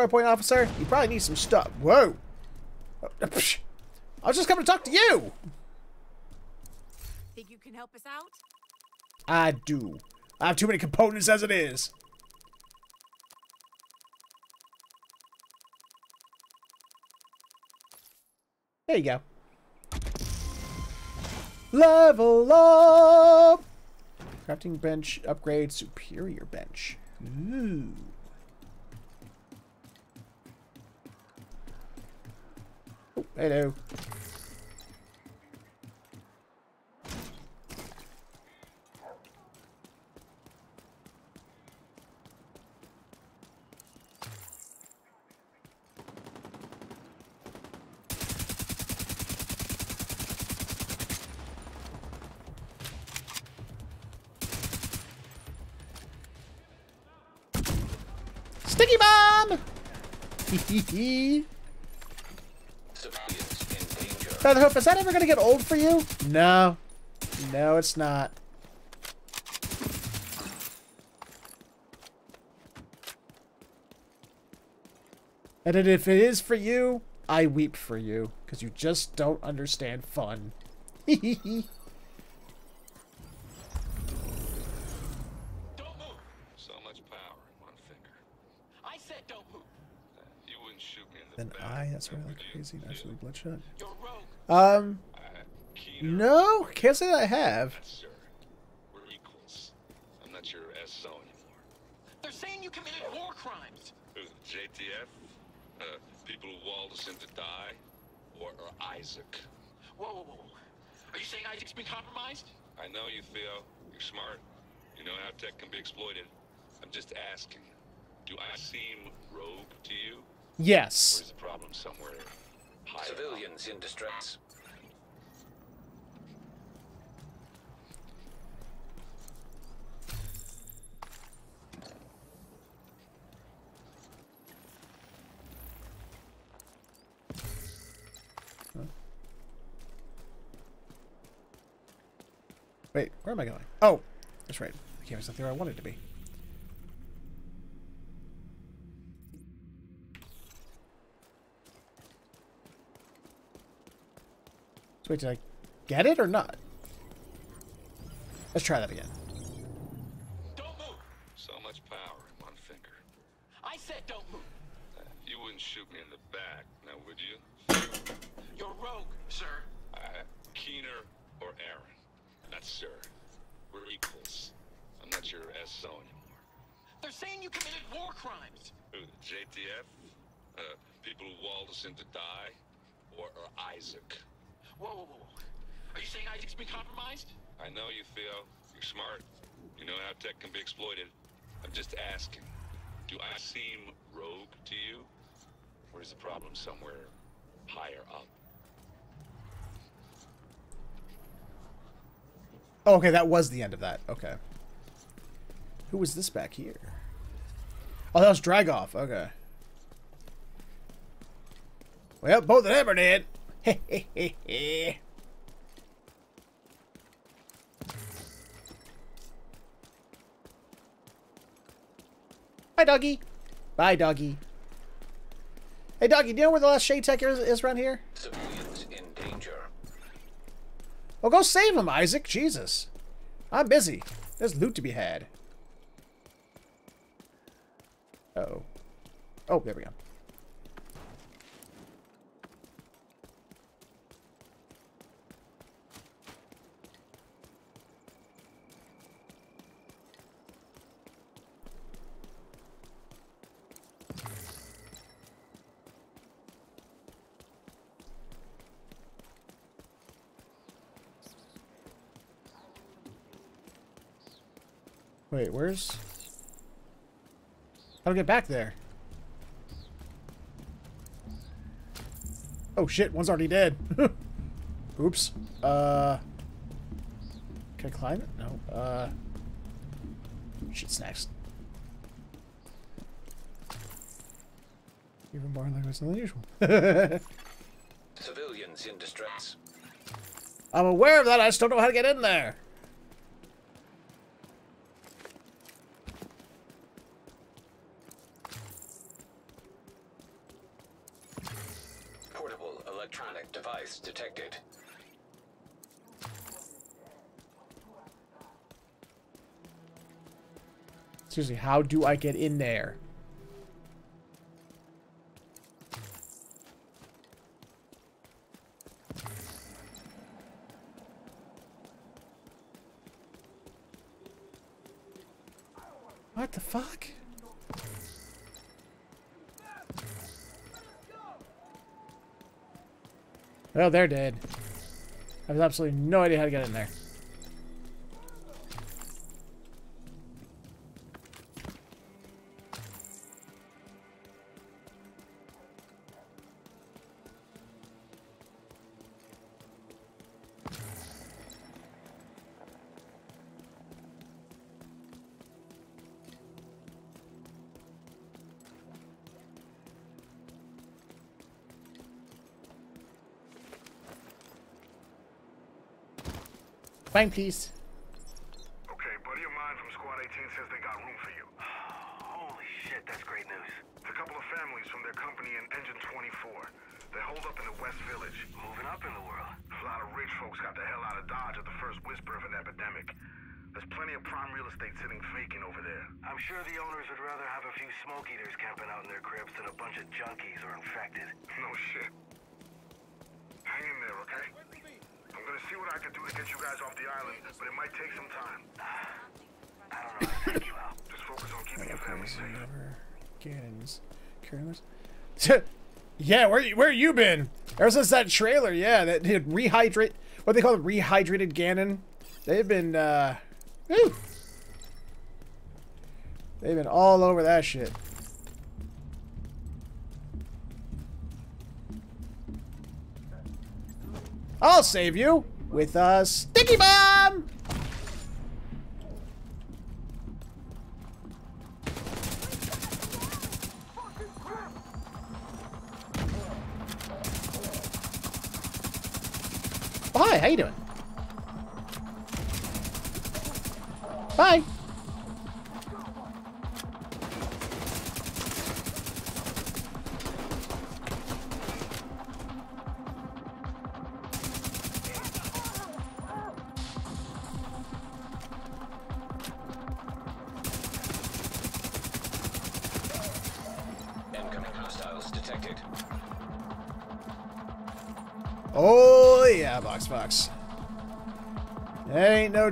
Hey, point officer, you probably need some stuff. Whoa! I was just coming to talk to you! Think you can help us out? I do. I have too many components as it is. There you go. Level up! Crafting bench upgrade superior bench. Ooh. Hello. Sticky bomb! [LAUGHS] Civilians in is that ever gonna get old for you? No. No, it's not. And then if it is for you, I weep for you, because you just don't understand fun. [LAUGHS] So much power in one finger. I said don't move. You wouldn't shoot me in the Then back. I, that's would really crazy, naturally bloodshot. You're rogue. Um, Keener, no, can't say that I have. sir. We're equals. I'm not your SO anymore. They're saying you committed war crimes. Who's JTF? Uh, people who walled us in to die? Or, or ISAC? Whoa, whoa, whoa. Are you saying ISAC's been compromised? I know you, Theo. You're smart. You know how tech can be exploited. I'm just asking. Do I seem rogue to you? Yes. Or is the problem somewhere higher? Civilians in distress. Wait, where am I going? Oh, that's right. The camera's not there I wanted to be. So wait, did I get it or not? Let's try that again. Don't move. So much power in one finger. I said don't move. You wouldn't shoot me in the back, now would you? You're rogue, sir. Uh, Keener or Aaron? Not sir. We're equals. I'm not your SO anymore. They're saying you committed war crimes. Who, the JTF? Uh, people who walled us in to die? Or, or ISAC? Whoa, whoa, whoa. Are you saying ISAC's been compromised? I know you, Theo. You're smart. You know how tech can be exploited. I'm just asking. Do I seem rogue to you? Or is the problem somewhere higher up? Oh, okay, that was the end of that. Okay. Who was this back here? Oh, that was Dragov. Okay. Well, both of them are dead. [LAUGHS] Bye, doggy. Bye, doggy. Hey, doggy, do you know where the last Shade Tech is, is around here? Civilians in danger. Well, go save him, ISAC. Jesus. I'm busy. There's loot to be had. Uh oh Oh, there we go. Wait, where's... How do I get back there? Oh shit, one's already dead. [LAUGHS] Oops. Uh... Can I climb it? No. Uh... Shit snacks. Even more language than usual. [LAUGHS] Civilians in distress. I'm aware of that, I just don't know how to get in there. Portable electronic device detected. Seriously, how do I get in there? What the fuck? Well, they're dead. I have absolutely no idea how to get in there. Fine, please. Okay, buddy of mine from Squad 18 says they got room for you. Holy shit, that's great news. It's a couple of families from their company in Engine 24. They hold up in the West Village. Moving up in the world. A lot of rich folks got the hell out of Dodge at the first whisper of an epidemic. There's plenty of prime real estate sitting vacant over there. I'm sure the owners would rather have a few smoke eaters camping out in their cribs than a bunch of junkies or infected. No shit. Hang in there, okay? I'm gonna see what I can do to get you guys off the island, but it might take some time. I don't know how to take you out. Just focus on keeping your family safe. Never cannons. Careless. Yeah, where where you been? Ever since that trailer, yeah, that did rehydrate. What they call it, rehydrated Ganon. They've been, uh... Whew. They've been all over that shit. I'll save you with a sticky bomb!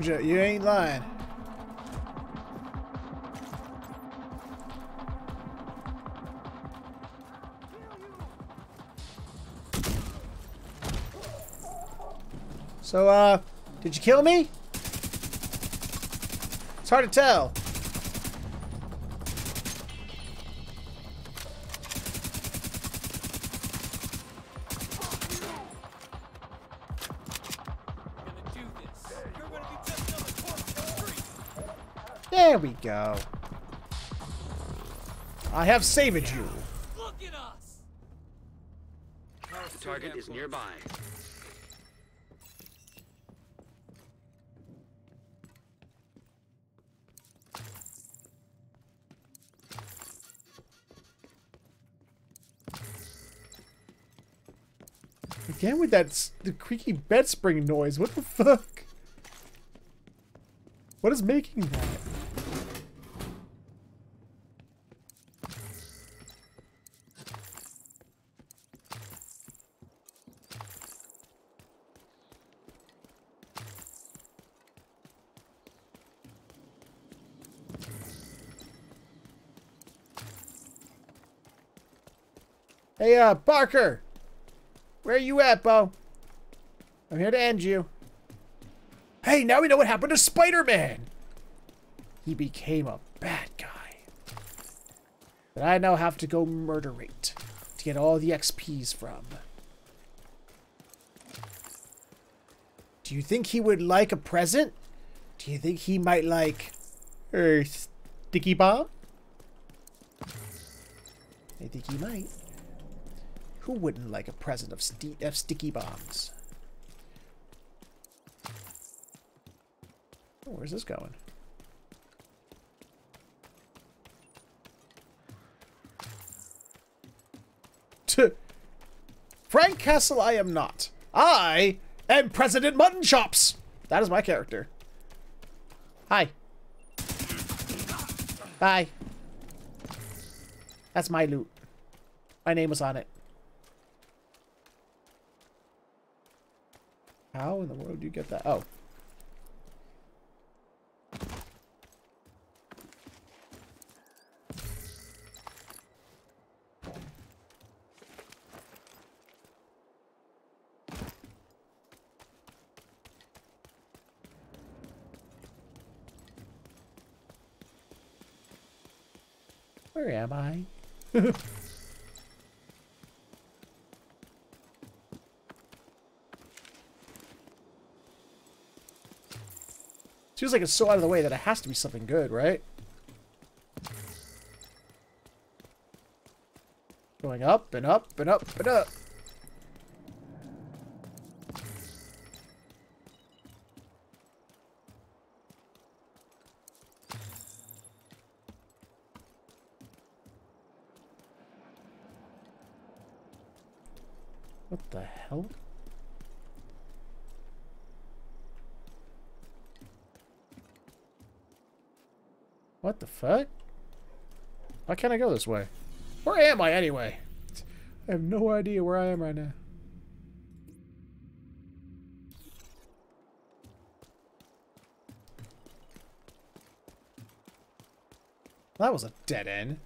Joke. You ain't lying. So, uh, did you kill me? It's hard to tell. Go. I have saved you. Look at us! The target is nearby. Again with that the creaky bed spring noise. What the fuck? What is making that? Uh, Barker! Where are you at, Bo? I'm here to end you. Hey, now we know what happened to Spider-Man! He became a bad guy. That I now have to go murderate to get all the XPs from. Do you think he would like a present? Do you think he might like a sticky bomb? I think he might. Who wouldn't like a present of, sti of sticky bombs? Oh, where's this going? Frank Castle, I am not. I am President Mutton Chops. That is my character. Hi. Bye. That's my loot. My name was on it. How in the world do you get that? Oh. Where am I? [LAUGHS] Feels like it's so out of the way that it has to be something good, right? Going up and up and up and up. What the hell? What the fuck? Why can't I go this way? Where am I anyway? I have no idea where I am right now. That was a dead end.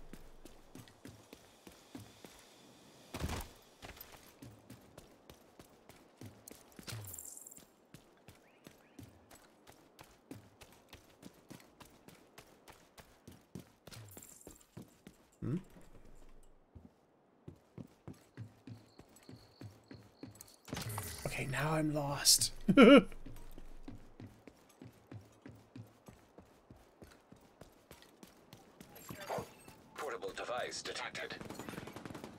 Okay, now I'm lost. [LAUGHS] Portable device detected.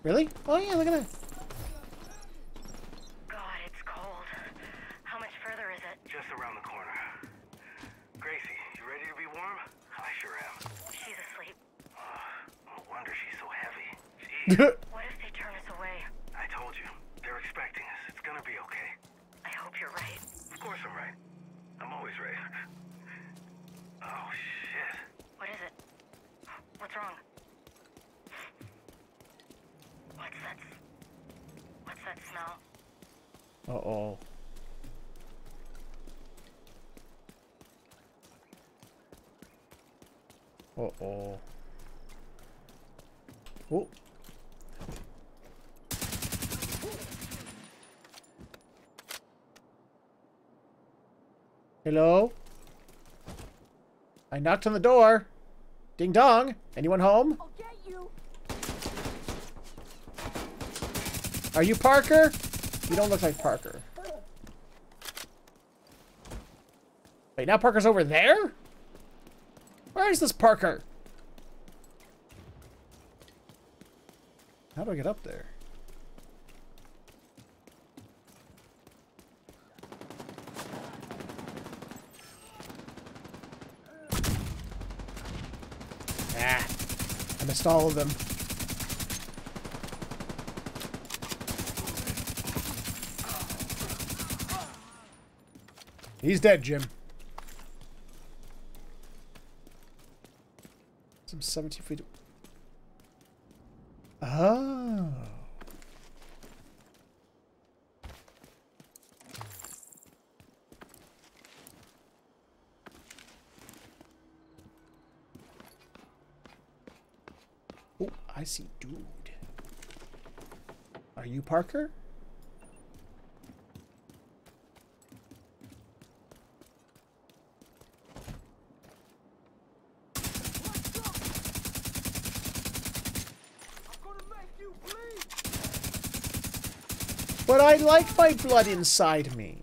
really? Oh yeah, look at that. God, it's cold. How much further is it? Just around the corner. Gracie, you ready to be warm? I sure am. She's asleep. No wonder she's so heavy. Jeez. What if they turn us away? I told you. They're expecting us. It's gonna be okay. I hope you're right. Of course I'm right. I'm always right. Oh, shit. What is it? What's wrong? What's that? s- What's that smell? Uh oh. Uh oh. Oh. Hello? I knocked on the door. Ding dong. Anyone home? I'll get you. Are you Parker? You don't look like Parker. Wait, now Parker's over there? Where is this Parker? Do I get up there? Ah, I missed all of them. He's dead, Jim. Some 17 feet. Oh. Oh, I see dude. Are you Parker? But I like my blood inside me.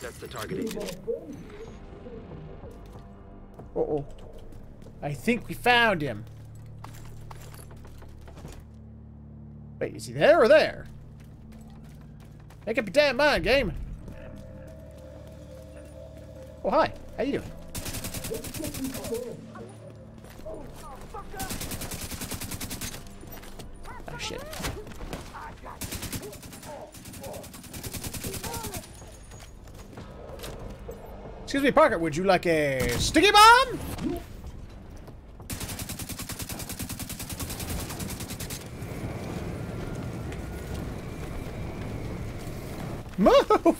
That's the I think we found him. Wait, is he there or there? Make up your damn mind, game. Oh, hi. How you doing? Oh, shit. Excuse me, Parker, would you like a sticky bomb? Move! Oh,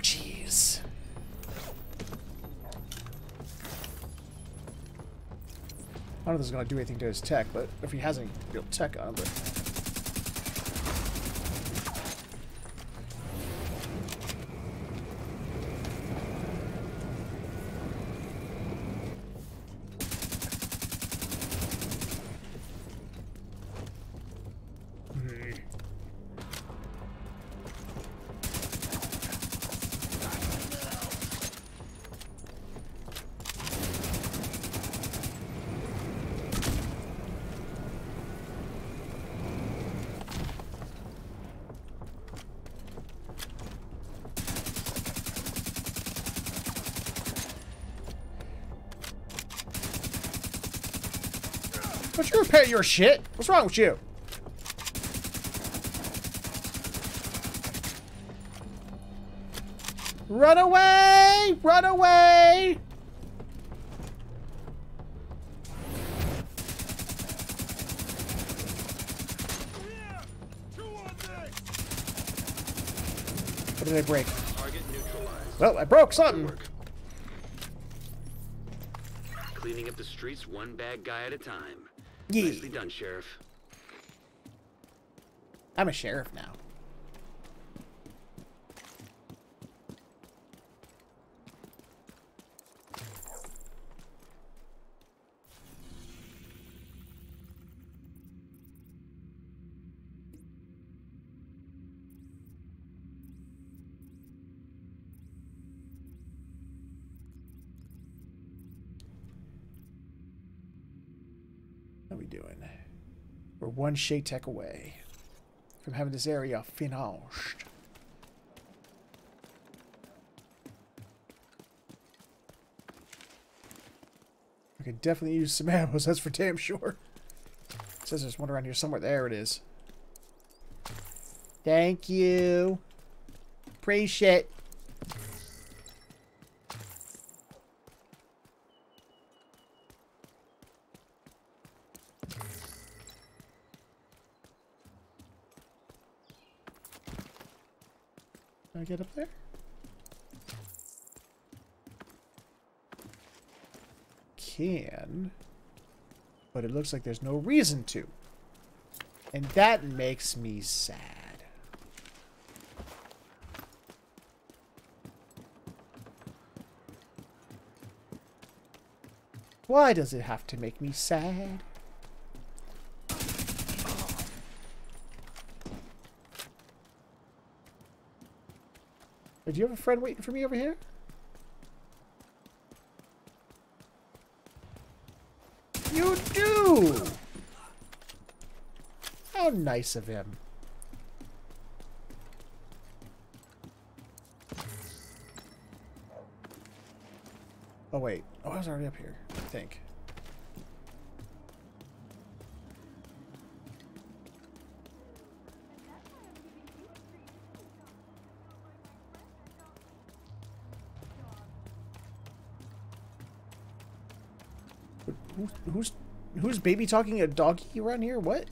jeez. I don't know if this is going to do anything to his tech, but if he has any real tech on, but... Hmm. Don't you repair your shit? What's wrong with you? Run away! Run away! What did I break? Well, I broke something. Cleaning up the streets one bad guy at a time. Yeah. Nicely done, Sheriff. I'm a sheriff now. doing? We're one shade tech away from having this area finished. I could definitely use some [LAUGHS] ammo, that's for damn sure. It says there's one around here somewhere. There it is. Thank you. Appreciate. Get up there? Can. But it looks like there's no reason to. And that makes me sad. Why does it have to make me sad? Do you have a friend waiting for me over here? You do! How nice of him. Oh, wait. Oh, I was already up here, I think. Who, who's who's baby talking a doggy around here? What?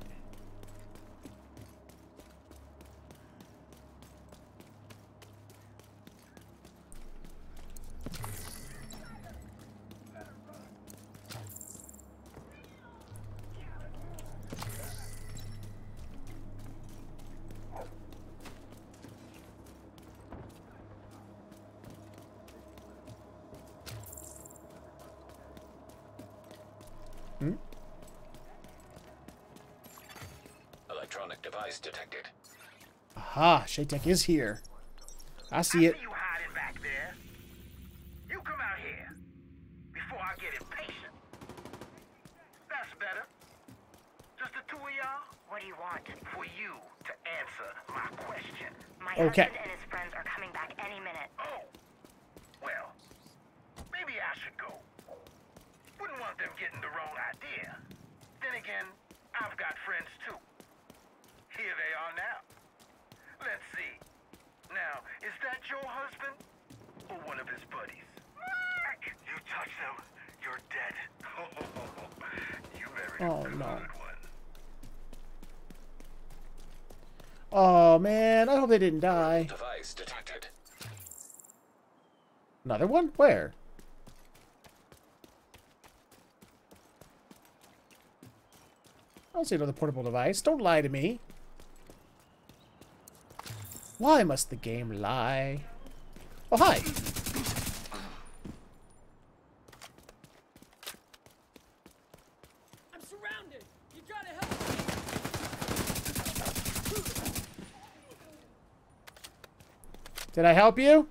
Electronic device detected. Aha, Shade tech is here. I see it. you hiding back there. You come out here before I get impatient. That's better. Just the two of y'all? What do you want? For you to answer my question. My Okay. husband and his friends are coming back any minute. Oh, well, maybe I should go. Wouldn't want them getting the wrong idea. Then again, I've got friends too. Here they are now. Let's see. Now, is that your husband or one of his buddies? You touch them, you're dead. you married Oh, a good no. one. Oh man, I hope they didn't die. Device detected. Another one? Where? I don't see another portable device. Don't lie to me. Why must the game lie? Oh, hi. I'm surrounded. You gotta help me. Did I help you?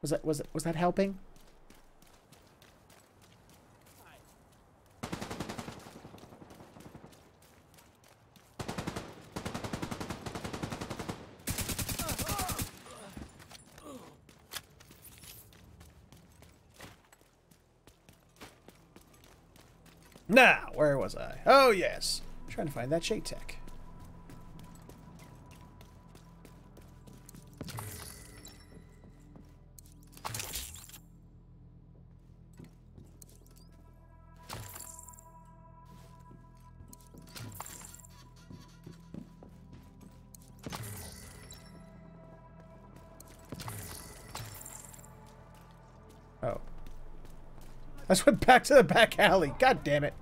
Was that was that was that helping? Now, where was I? Oh yes, trying to find that shade tech. I just went back to the back alley. God damn it.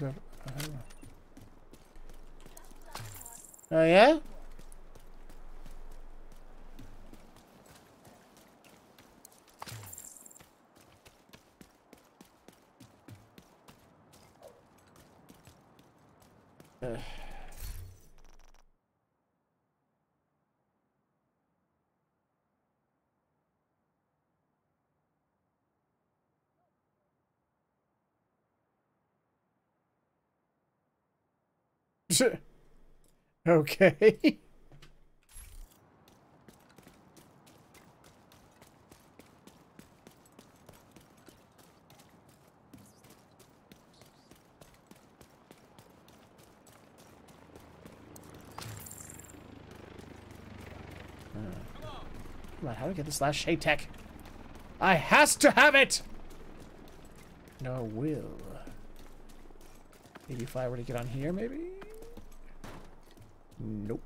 Up. Uh-huh. Oh yeah? Ugh. Okay. [LAUGHS] How do I get this last shade tech? I has to have it! No will. Maybe if I were to get on here, maybe? Nope.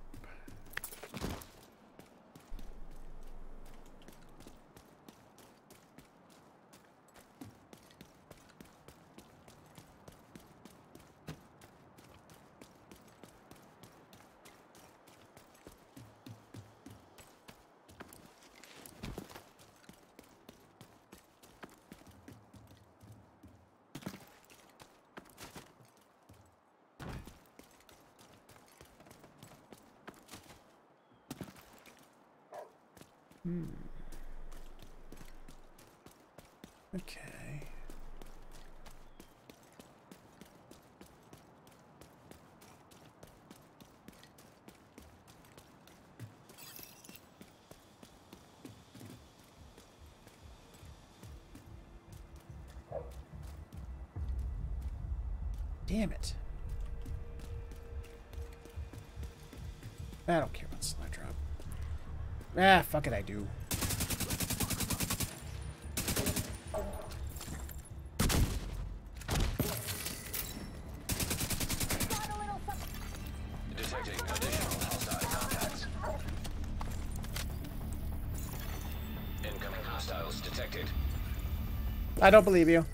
Hmm. Okay. Damn it. I don't care about slide drop. Ah, fuck it, I do. Detecting additional hostile contacts. Incoming hostiles detected. I don't believe you.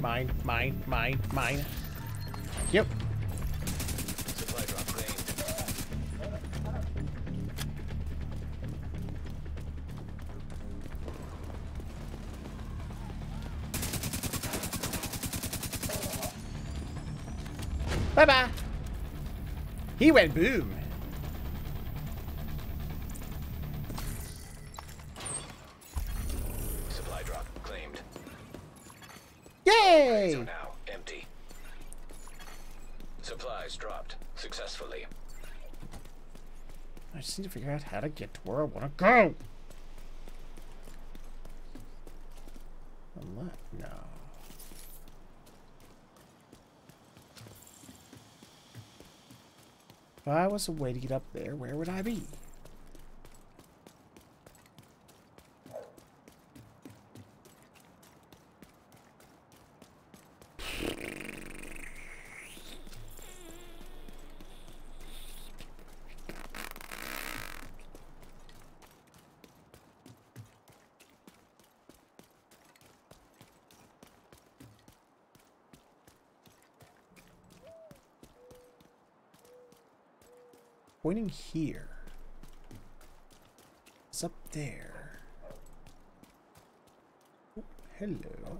Mine, mine, mine, mine, mine. Yep. Supply drop. Bye bye. He went boom. Out how to get to where I want to go. Unless, no. If I was a way to get up there, where would I be? Here. It's up there. Oh, hello.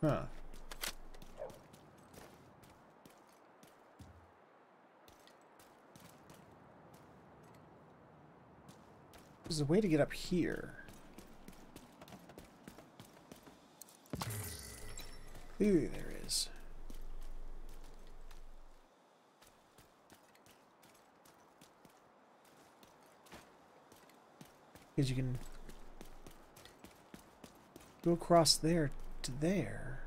Huh. There's a way to get up here. Ooh, there is. Because you can go across there to there.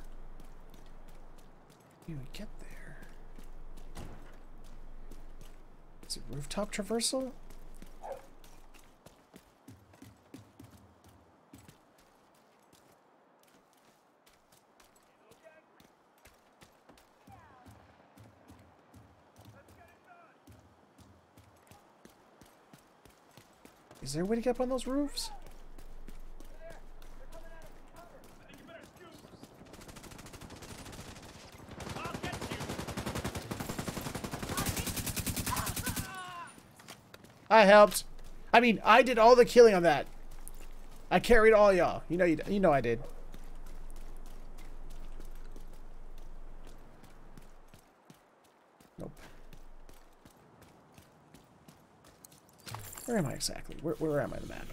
You would get there. Is it rooftop traversal? Is there a way to get up on those roofs? I helped. I mean, I did all the killing on that. I carried all y'all. You know, you, you know I did. Nope. Where am I exactly? Where, where am I on the map?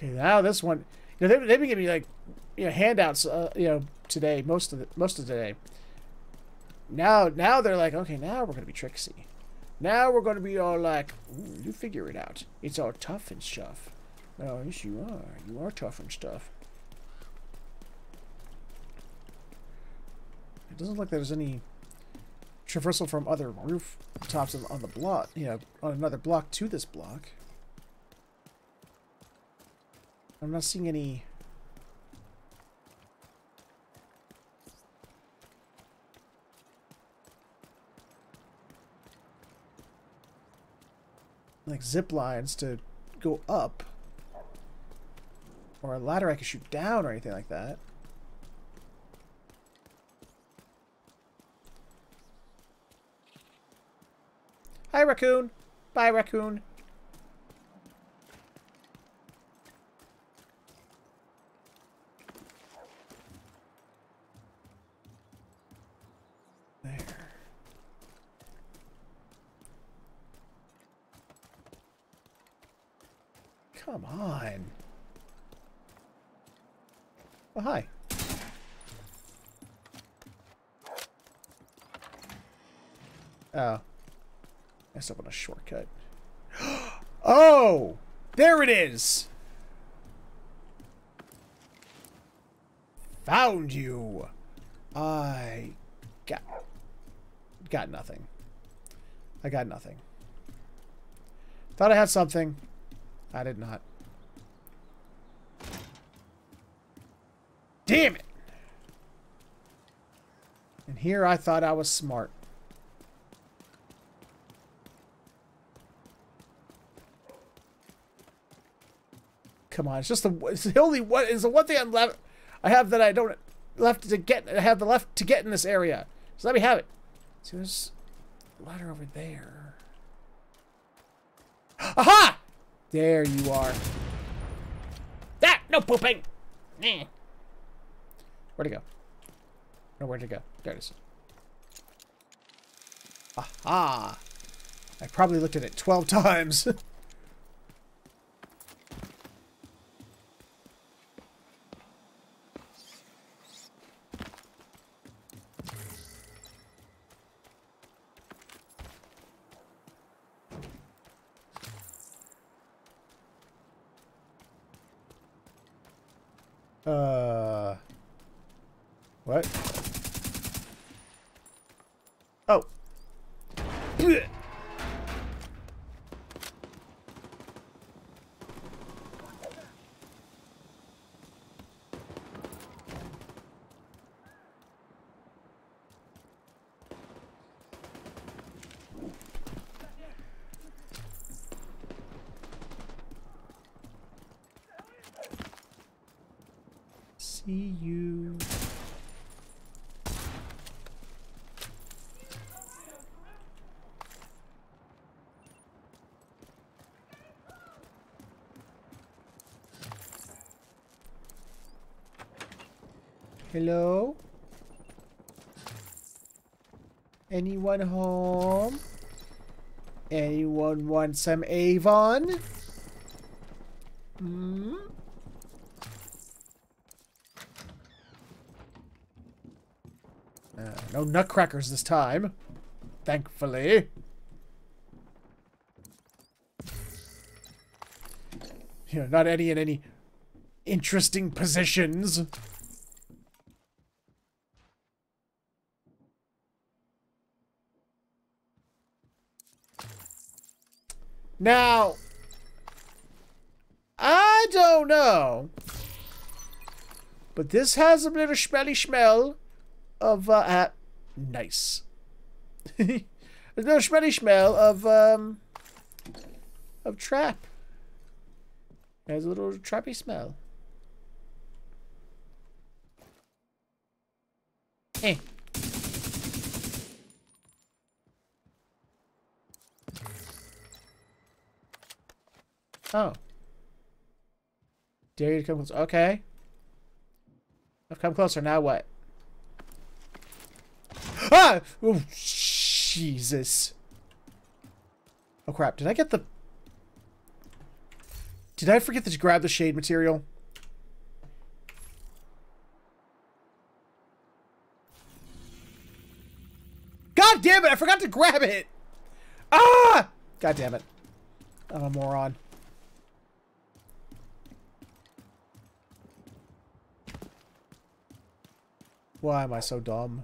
Okay, now this one, you know, they, they've been giving me like, you know, handouts, uh, you know, today, most of the, most of the day. Now, now they're like, okay, now we're gonna be tricksy. Now we're gonna be all like, you figure it out. It's all tough and stuff. Oh, yes, you are. You are tough and stuff. It doesn't look like there's any traversal from other rooftops on the block, you know, on another block to this block. I'm not seeing any... Like zip lines to go up. Or a ladder I can shoot down or anything like that. Hi, raccoon. Bye, raccoon. There. Come on. Oh, hi. Oh. I up on a shortcut. [GASPS] oh! There it is! Found you! I got... Got nothing. I got nothing. Thought I had something. I did not. Damn it! And here I thought I was smart. Come on, it's just the it's the only one is the one thing I'm left I have that I don't left to get I have the left to get in this area. So let me have it. See there's a ladder over there. Aha! There you are. That no pooping. Eh. Where'd it go? No, where'd it go? There it is. Aha! I probably looked at it 12 [LAUGHS] times. Uh, what? Oh. See you. Hello? Anyone home? Anyone want some Avon? Hmm? Uh, no nutcrackers this time. Thankfully. You know, not any in any interesting positions. Now, I don't know, but this has a little smelly smell of, uh, uh nice. [LAUGHS] There's no smelly smell of, um, of trap. It has a little trappy smell. Eh. Oh. Dare you to come closer. Okay. I've come closer. Now what? [GASPS] Ah! Oh, Jesus. Oh, crap. Did I get the... Did I forget to grab the shade material? God damn it! I forgot to grab it! Ah! God damn it. I'm a moron. Why am I so dumb?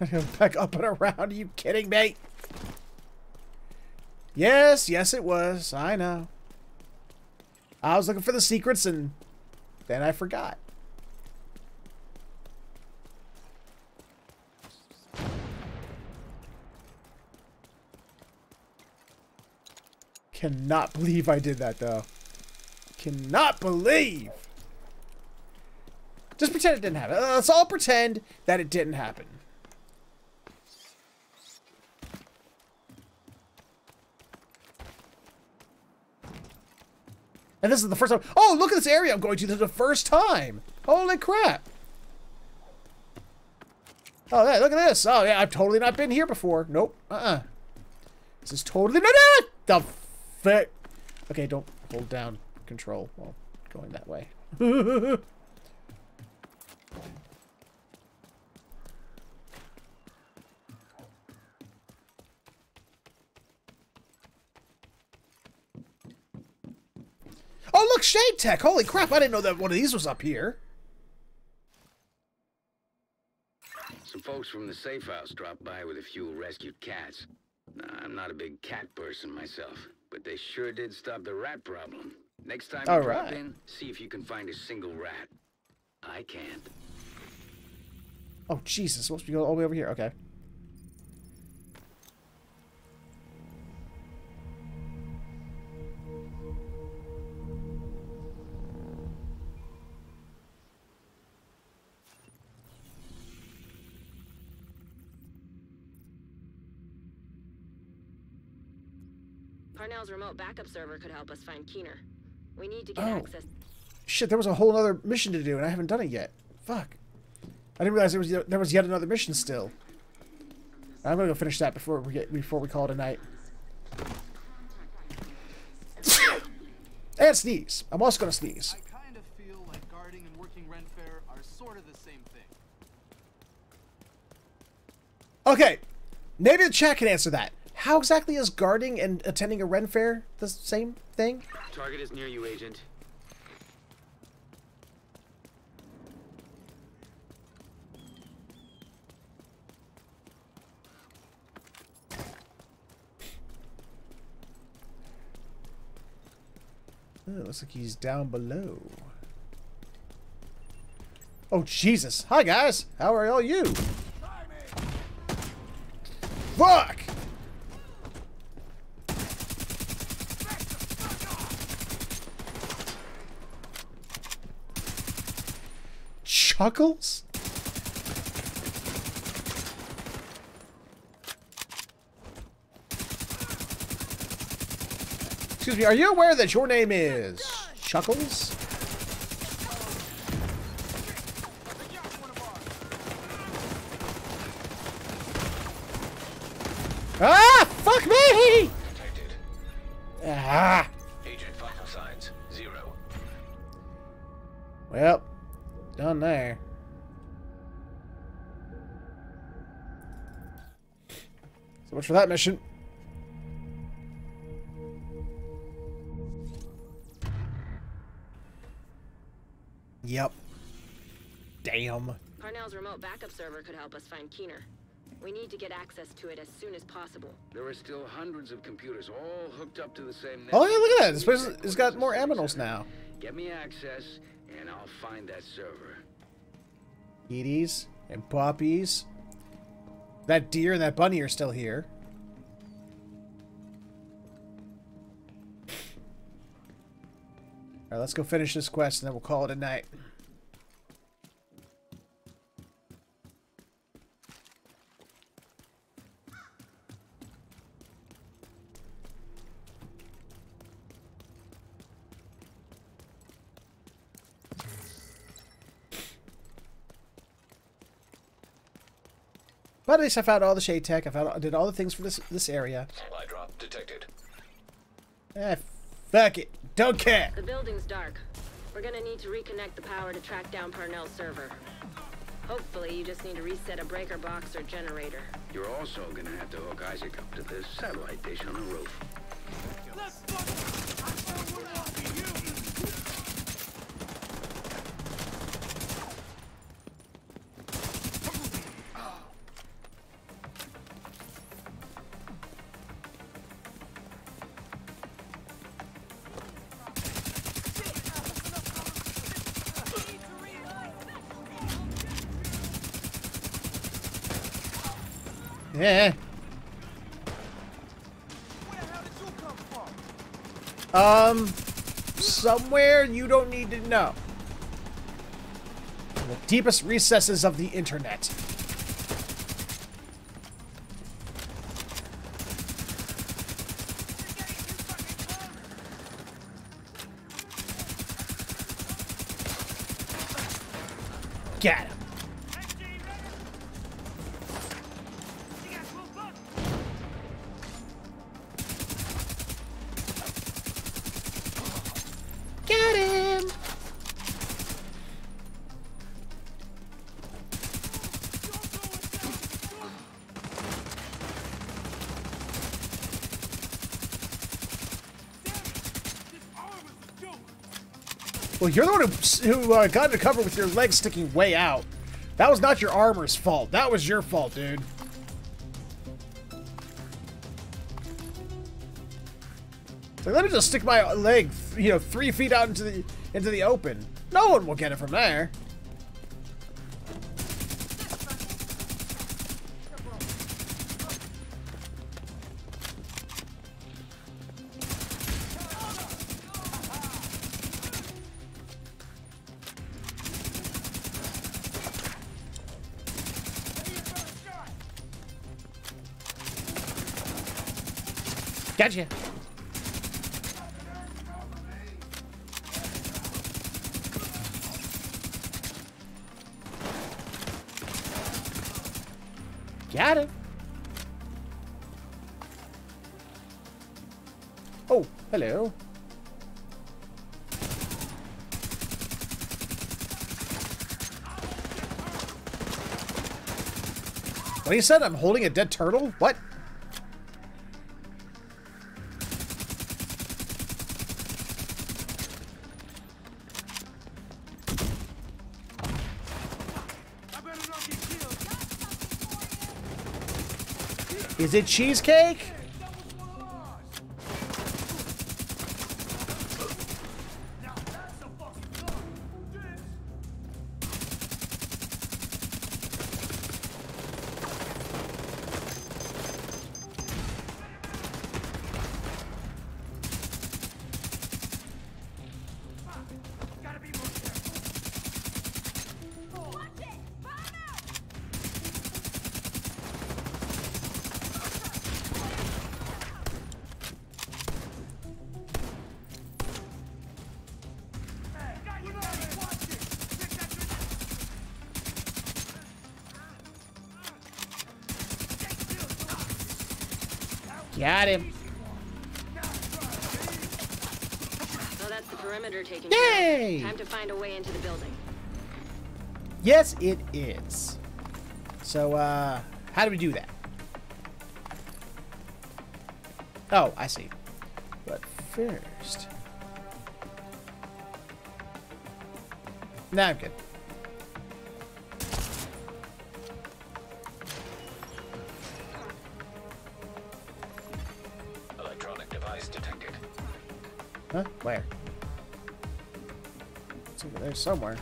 [LAUGHS] Back up and around, Are you kidding me? Yes, yes it was. I know. I was looking for the secrets and then I forgot. Cannot believe I did that, though. Cannot believe! Just pretend it didn't happen. Uh, let's all pretend that it didn't happen. And this is the first time. Oh, look at this area I'm going to. This is the first time. Holy crap. Oh, yeah, look at this. Oh, yeah, I've totally not been here before. Nope. Uh-uh. This is totally not the fuck. Okay, don't hold down control while going that way. [LAUGHS] Oh, look, Shade Tech! Holy crap, I didn't know that one of these was up here. Some folks from the safe house dropped by with a few rescued cats. I'm not a big cat person myself, but they sure did stop the rat problem. Next time All you drop right. in, see if you can find a single rat. I can't. Oh, Jesus. Supposed to go all the way over here. Okay. Remote backup server could help us find Keener. We need to get Oh. access. Shit, there was a whole other mission to do, and I haven't done it yet. Fuck. I didn't realize there was yet, there was yet another mission still. I'm gonna go finish that before we get before we call it a night. [COUGHS] and sneeze. I'm also gonna sneeze. I kind of feel like guarding and working Ren Fair are sort of the same thing. Okay, maybe the chat can answer that. How exactly is guarding and attending a Ren fair the same thing? Target is near you, Agent. Oh, looks like he's down below. Oh, Jesus. Hi, guys. How are all you? Fuck! Chuckles? Excuse me, are you aware that your name is Chuckles? Ah! Fuck me! Ah! Agent vital signs zero. Well, done there. So much for that mission. Yep. Damn. Parnell's remote backup server could help us find Keener. We need to get access to it as soon as possible. There are still hundreds of computers all hooked up to the same Oh yeah, look at that. This place has got more aminals now. Get me access, and I'll find that server. Edie's and Poppies. That deer and that bunny are still here. Alright, let's go finish this quest and then we'll call it a night. But at least I found all the shade tech. I found I did all the things for this this area. Supply drop detected. Eh, fuck it. Don't care. The building's dark. We're gonna need to reconnect the power to track down Parnell's server. Hopefully, you just need to reset a breaker box or generator. You're also gonna have to hook ISAC up to this satellite dish on the roof. Somewhere you don't need to know. The deepest recesses of the internet. You're the one who, who uh, got into cover with your legs sticking way out. That was not your armor's fault. That was your fault, dude. So let me just stick my leg, you know, three feet out into the into the open. No one will get it from there. Gotcha. Got it. Oh, hello. What he said? I'm holding a dead turtle? What? Is it cheesecake? It is. So, uh, how do we do that? Oh, I see. But first... Nah, I'm good. Electronic device detected. Huh? Where? It's over there somewhere.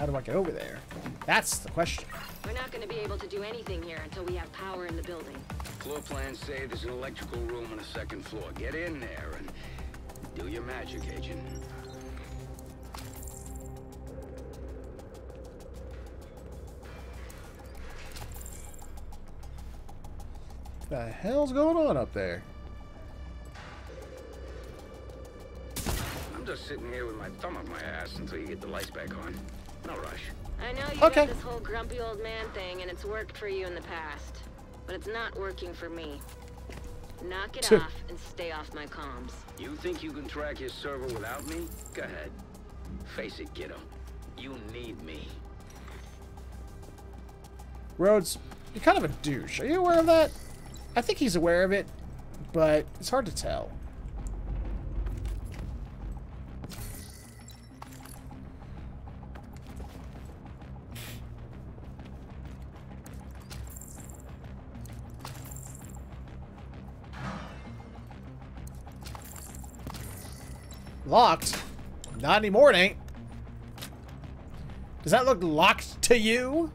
How do I get over there? That's the question. We're not going to be able to do anything here until we have power in the building. Floor plans say there's an electrical room on the second floor. Get in there and do your magic, Agent. What the hell's going on up there? I'm just sitting here with my thumb up my ass until you get the lights back on. No rush. I know you Okay. got this whole grumpy old man thing, and it's worked for you in the past. But it's not working for me. Knock it off and stay off my comms. You think you can track your server without me? Go ahead. Face it, kiddo. You need me. Rhodes, you're kind of a douche. Are you aware of that? I think he's aware of it, but it's hard to tell. Locked? Not anymore, it ain't. Does that look locked to you?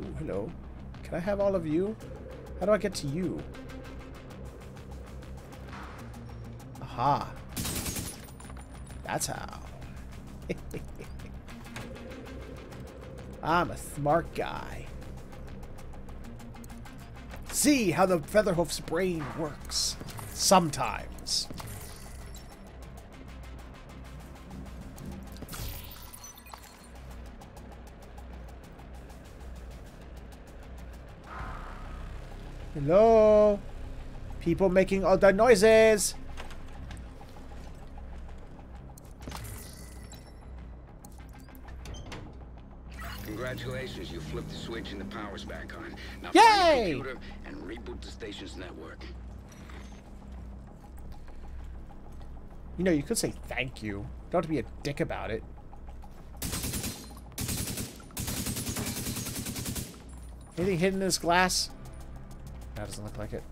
Ooh, hello. Can I have all of you? How do I get to you? Aha. That's how. [LAUGHS] I'm a smart guy. See how the Featherhoof's brain works. Sometimes. Hello? People making all the noises. Congratulations, you flipped the switch and the power's back on. Now Yay! find the computer and reboot the station's network. You know, you could say thank you. Don't have to be a dick about it. Anything hidden in this glass? That doesn't look like it.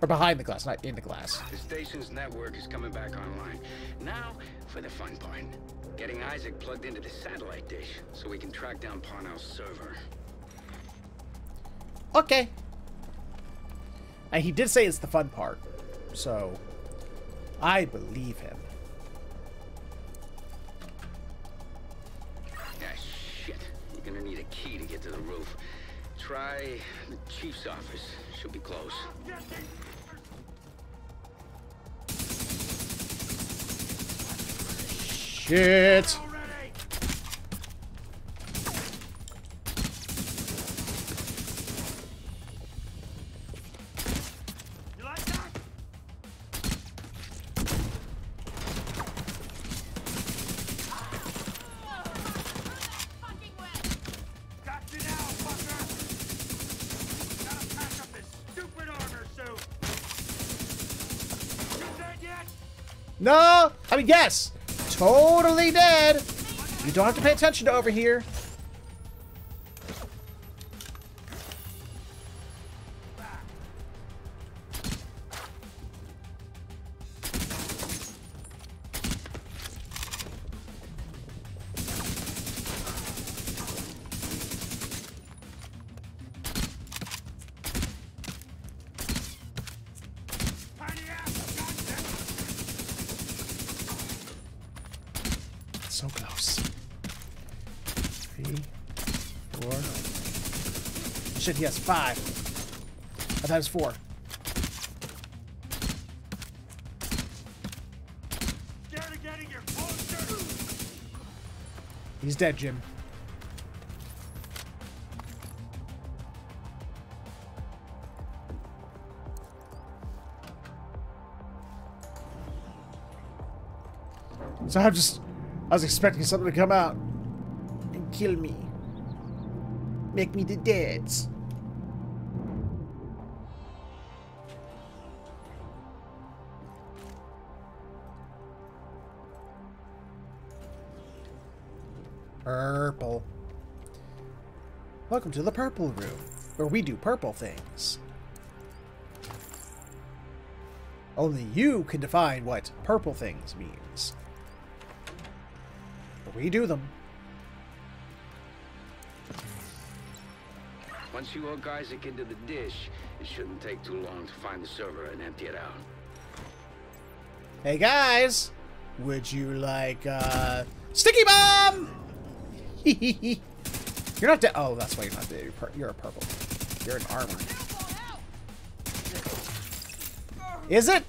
Or behind the glass, not in the glass. The station's network is coming back online. Now, for the fun part. Getting ISAC plugged into the satellite dish so we can track down Parnell's server. Okay. And he did say it's the fun part. So, I believe him. Ah, shit. You're gonna need a key to get to the roof. Try the chief's office. She'll be close. Shit. Yes! Totally dead! You don't have to pay attention to over here. Yes, five. That times four. He's dead, Jim. So I'm just... I was expecting something to come out and kill me. Make me the deads. Welcome to the purple room, where we do purple things. Only you can define what purple things means. But we do them. Once you hook ISAC into the dish, it shouldn't take too long to find the server and empty it out. Hey guys! Would you like, uh... Sticky Bomb! [LAUGHS] you're not dead. Oh, that's why you're not dead. You're, you're a purple. You're an armor. Is it?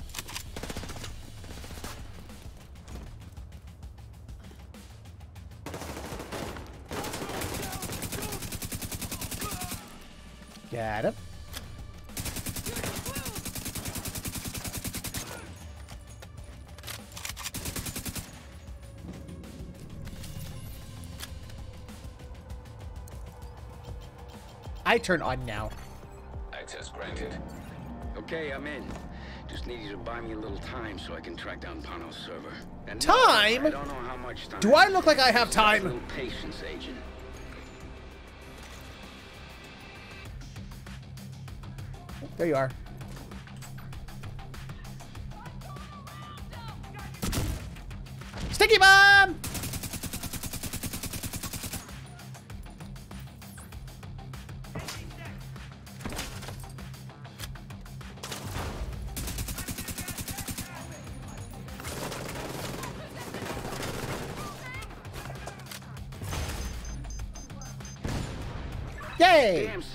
I turn on now. Access granted. Okay, I'm in. Just need you to buy me a little time so I can track down Parnell's server. And Time? I don't know how much time. Do I look like I have time? little patience, agent. There you are.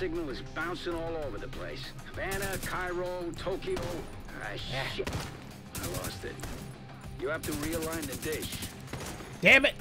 Signal is bouncing all over the place. Havana, Cairo, Tokyo. Ah, shit. I lost it. You have to realign the dish. Damn it!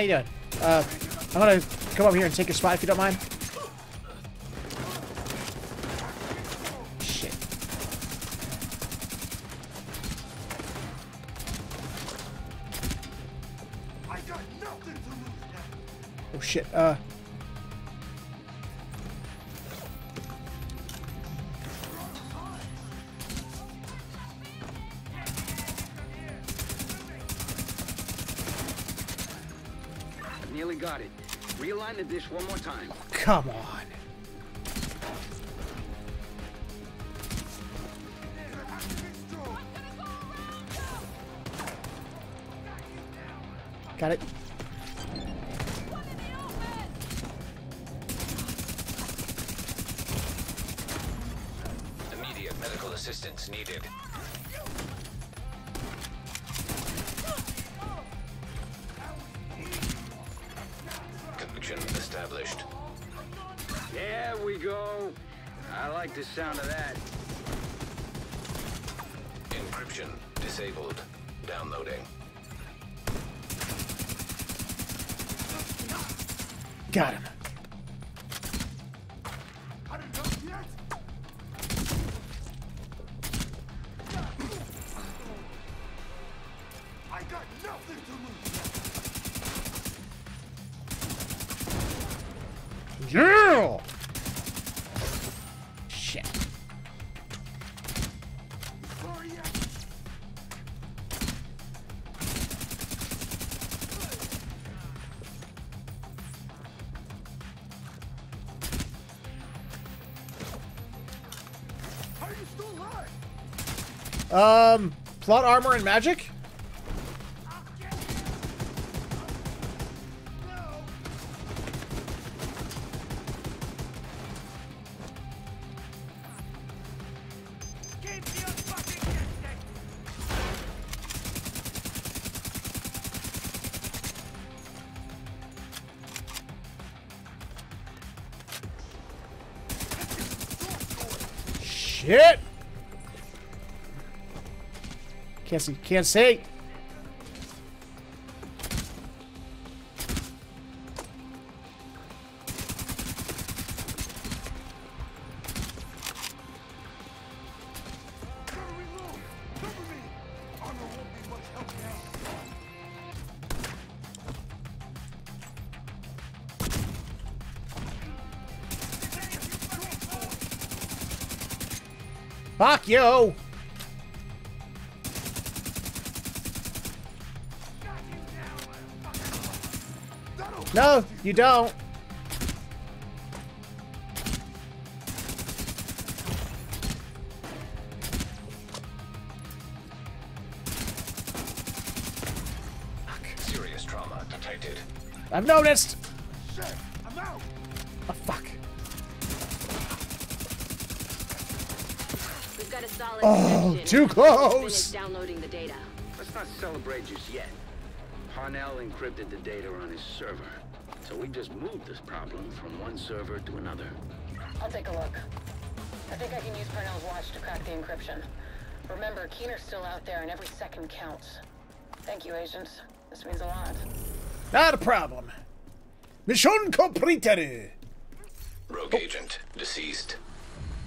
How you doing? Uh, I'm gonna come over here and take your spot if you don't mind. Shit. Oh shit, uh... one more time. Come on. Plot armor and magic? Can't see. Can't see. Fuck you! You don't. Serious trauma detected. I've noticed. Shit, I'm out. Oh, fuck. We've got a solid Oh, connection. too close. downloading the data. Let's not celebrate just yet. Parnell encrypted the data on his server. So we just moved this problem from one server to another. I'll take a look. I think I can use Parnell's watch to crack the encryption. Remember, Keener's still out there and every second counts. Thank you, agents. This means a lot. Not a problem. Mission completed. Rogue oh. agent deceased.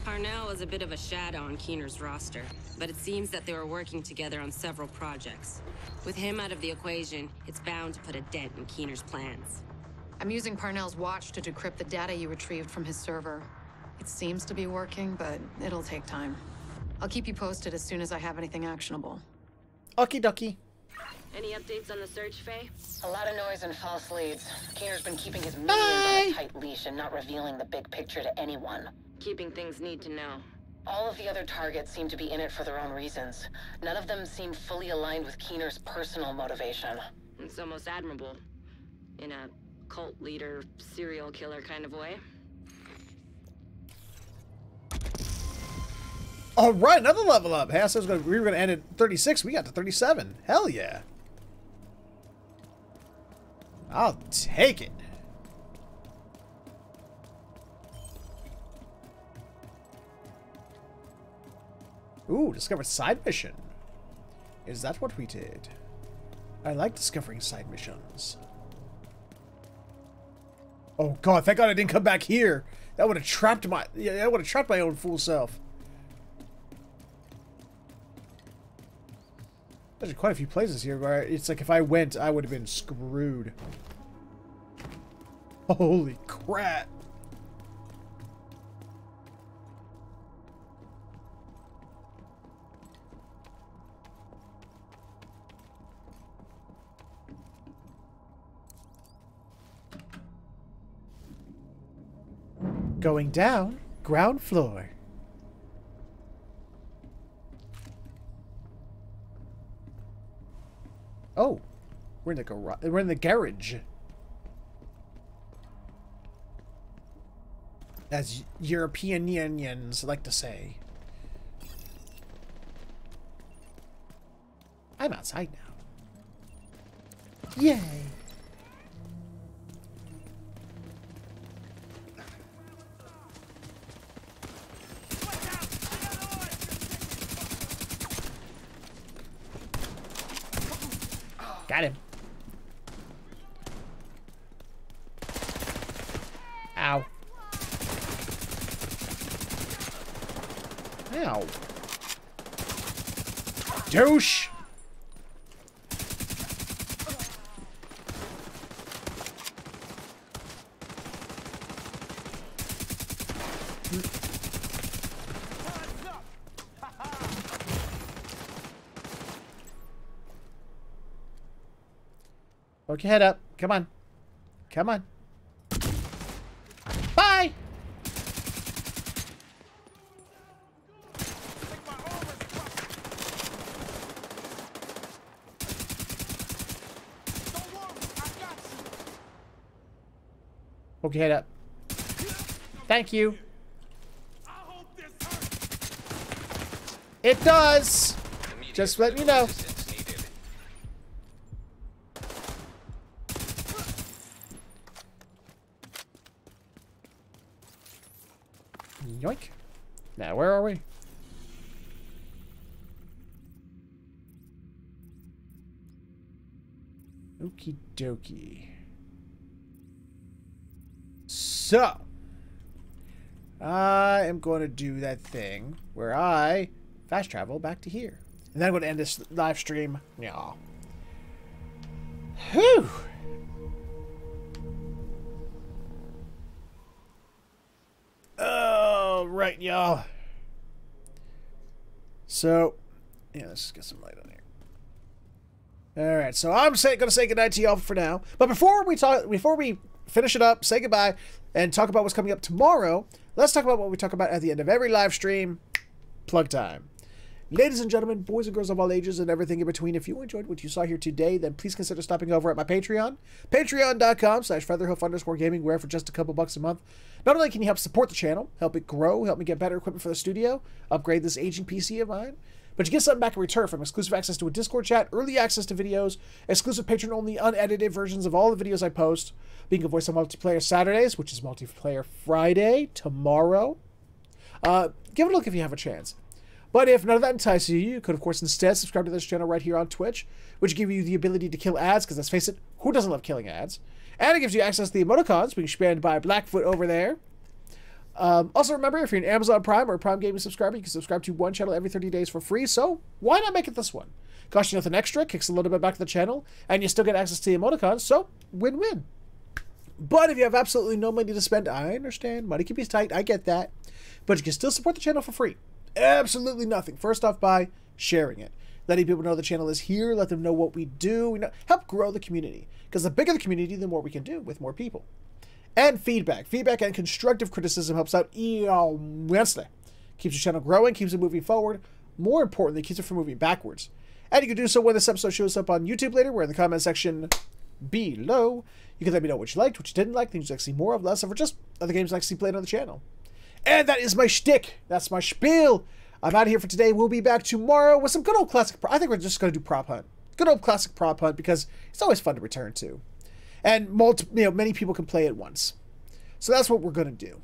Parnell was a bit of a shadow on Keener's roster, but it seems that they were working together on several projects. With him out of the equation, it's bound to put a dent in Keener's plans. I'm using Parnell's watch to decrypt the data you retrieved from his server. It seems to be working, but it'll take time. I'll keep you posted as soon as I have anything actionable. Okie dokie. Any updates on the search, Faye? A lot of noise and false leads. Keener's been keeping his minions on a tight leash and not revealing the big picture to anyone. Keeping things need to know. All of the other targets seem to be in it for their own reasons. None of them seem fully aligned with Keener's personal motivation. It's almost admirable. In a cult leader, serial killer kind of way. All right, another level up. Hey, I said we were going to end at 36. We got to 37. Hell yeah. I'll take it. Ooh, discovered side mission. Is that what we did? I like discovering side missions. Oh god, thank god I didn't come back here. That would have trapped my yeah, that would have trapped my own fool self. There's quite a few places here where it's like if I went, I would have been screwed. Holy crap. Going down, ground floor. Oh, we're in the garage. We're in the garage. As Europeanians like to say. I'm outside now. Yay! Got him. Ow. Ow. Douche! Poke your head up. Come on. Come on. Bye! Poke your head up. Thank you. It does! Just let me know. Yoink. Now, where are we? Okie dokie. So, I am going to do that thing where I fast travel back to here. And then I'm going to end this live stream. Yeah. Whew. Right, y'all. So, yeah, let's get some light on here. All right, so I'm say, gonna say goodnight to y'all for now. But before we talk, before we finish it up, say goodbye, and talk about what's coming up tomorrow, let's talk about what we talk about at the end of every live stream. Plug time. Ladies and gentlemen, boys and girls of all ages and everything in between, if you enjoyed what you saw here today, then please consider stopping over at my Patreon, patreon.com slash featherhoof underscore gaming, where for just a couple bucks a month, not only can you help support the channel, help it grow, help me get better equipment for the studio, upgrade this aging PC of mine, but you get something back in return from exclusive access to a Discord chat, early access to videos, exclusive patron-only unedited versions of all the videos I post, being a voice on multiplayer Saturdays, which is multiplayer Friday, tomorrow. Uh, give it a look if you have a chance. But if none of that entices you, you could, of course, instead subscribe to this channel right here on Twitch, which give you the ability to kill ads, because let's face it, who doesn't love killing ads? And it gives you access to the emoticons being spanned by Blackfoot over there. Um, also, remember, if you're an Amazon Prime or Prime Gaming subscriber, you can subscribe to one channel every 30 days for free, so why not make it this one? Costs you nothing extra, kicks a little bit back to the channel, and you still get access to the emoticons, so win-win. But if you have absolutely no money to spend, I understand. Money can be tight, I get that. But you can still support the channel for free absolutely nothing. First off, by sharing it, letting people know the channel is here, let them know what we do, we know, help grow the community. Because the bigger the community, the more we can do with more people. And feedback. Feedback and constructive criticism helps out immensely. Keeps the channel growing, keeps it moving forward. More importantly, keeps it from moving backwards. And you can do so when this episode shows up on YouTube later, where in the comment section below, you can let me know what you liked, what you didn't like, things you'd like to see more of, less of, or just other games you'd like to see played on the channel. And that is my shtick. That's my spiel. I'm out of here for today. We'll be back tomorrow with some good old classic. I think we're just going to do prop hunt. Good old classic prop hunt because it's always fun to return to, and multi, you know, many people can play at once. So that's what we're going to do.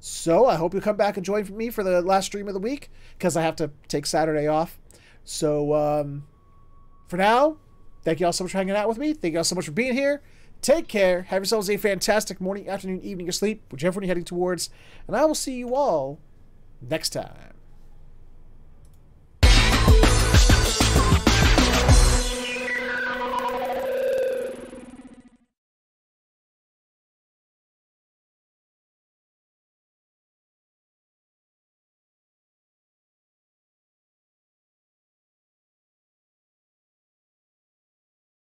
So I hope you come back and join me for the last stream of the week because I have to take Saturday off. So um, for now, thank you all so much for hanging out with me. Thank you all so much for being here. Take care. Have yourselves a fantastic morning, afternoon, evening, or sleep, whichever one you're heading towards. And I will see you all next time.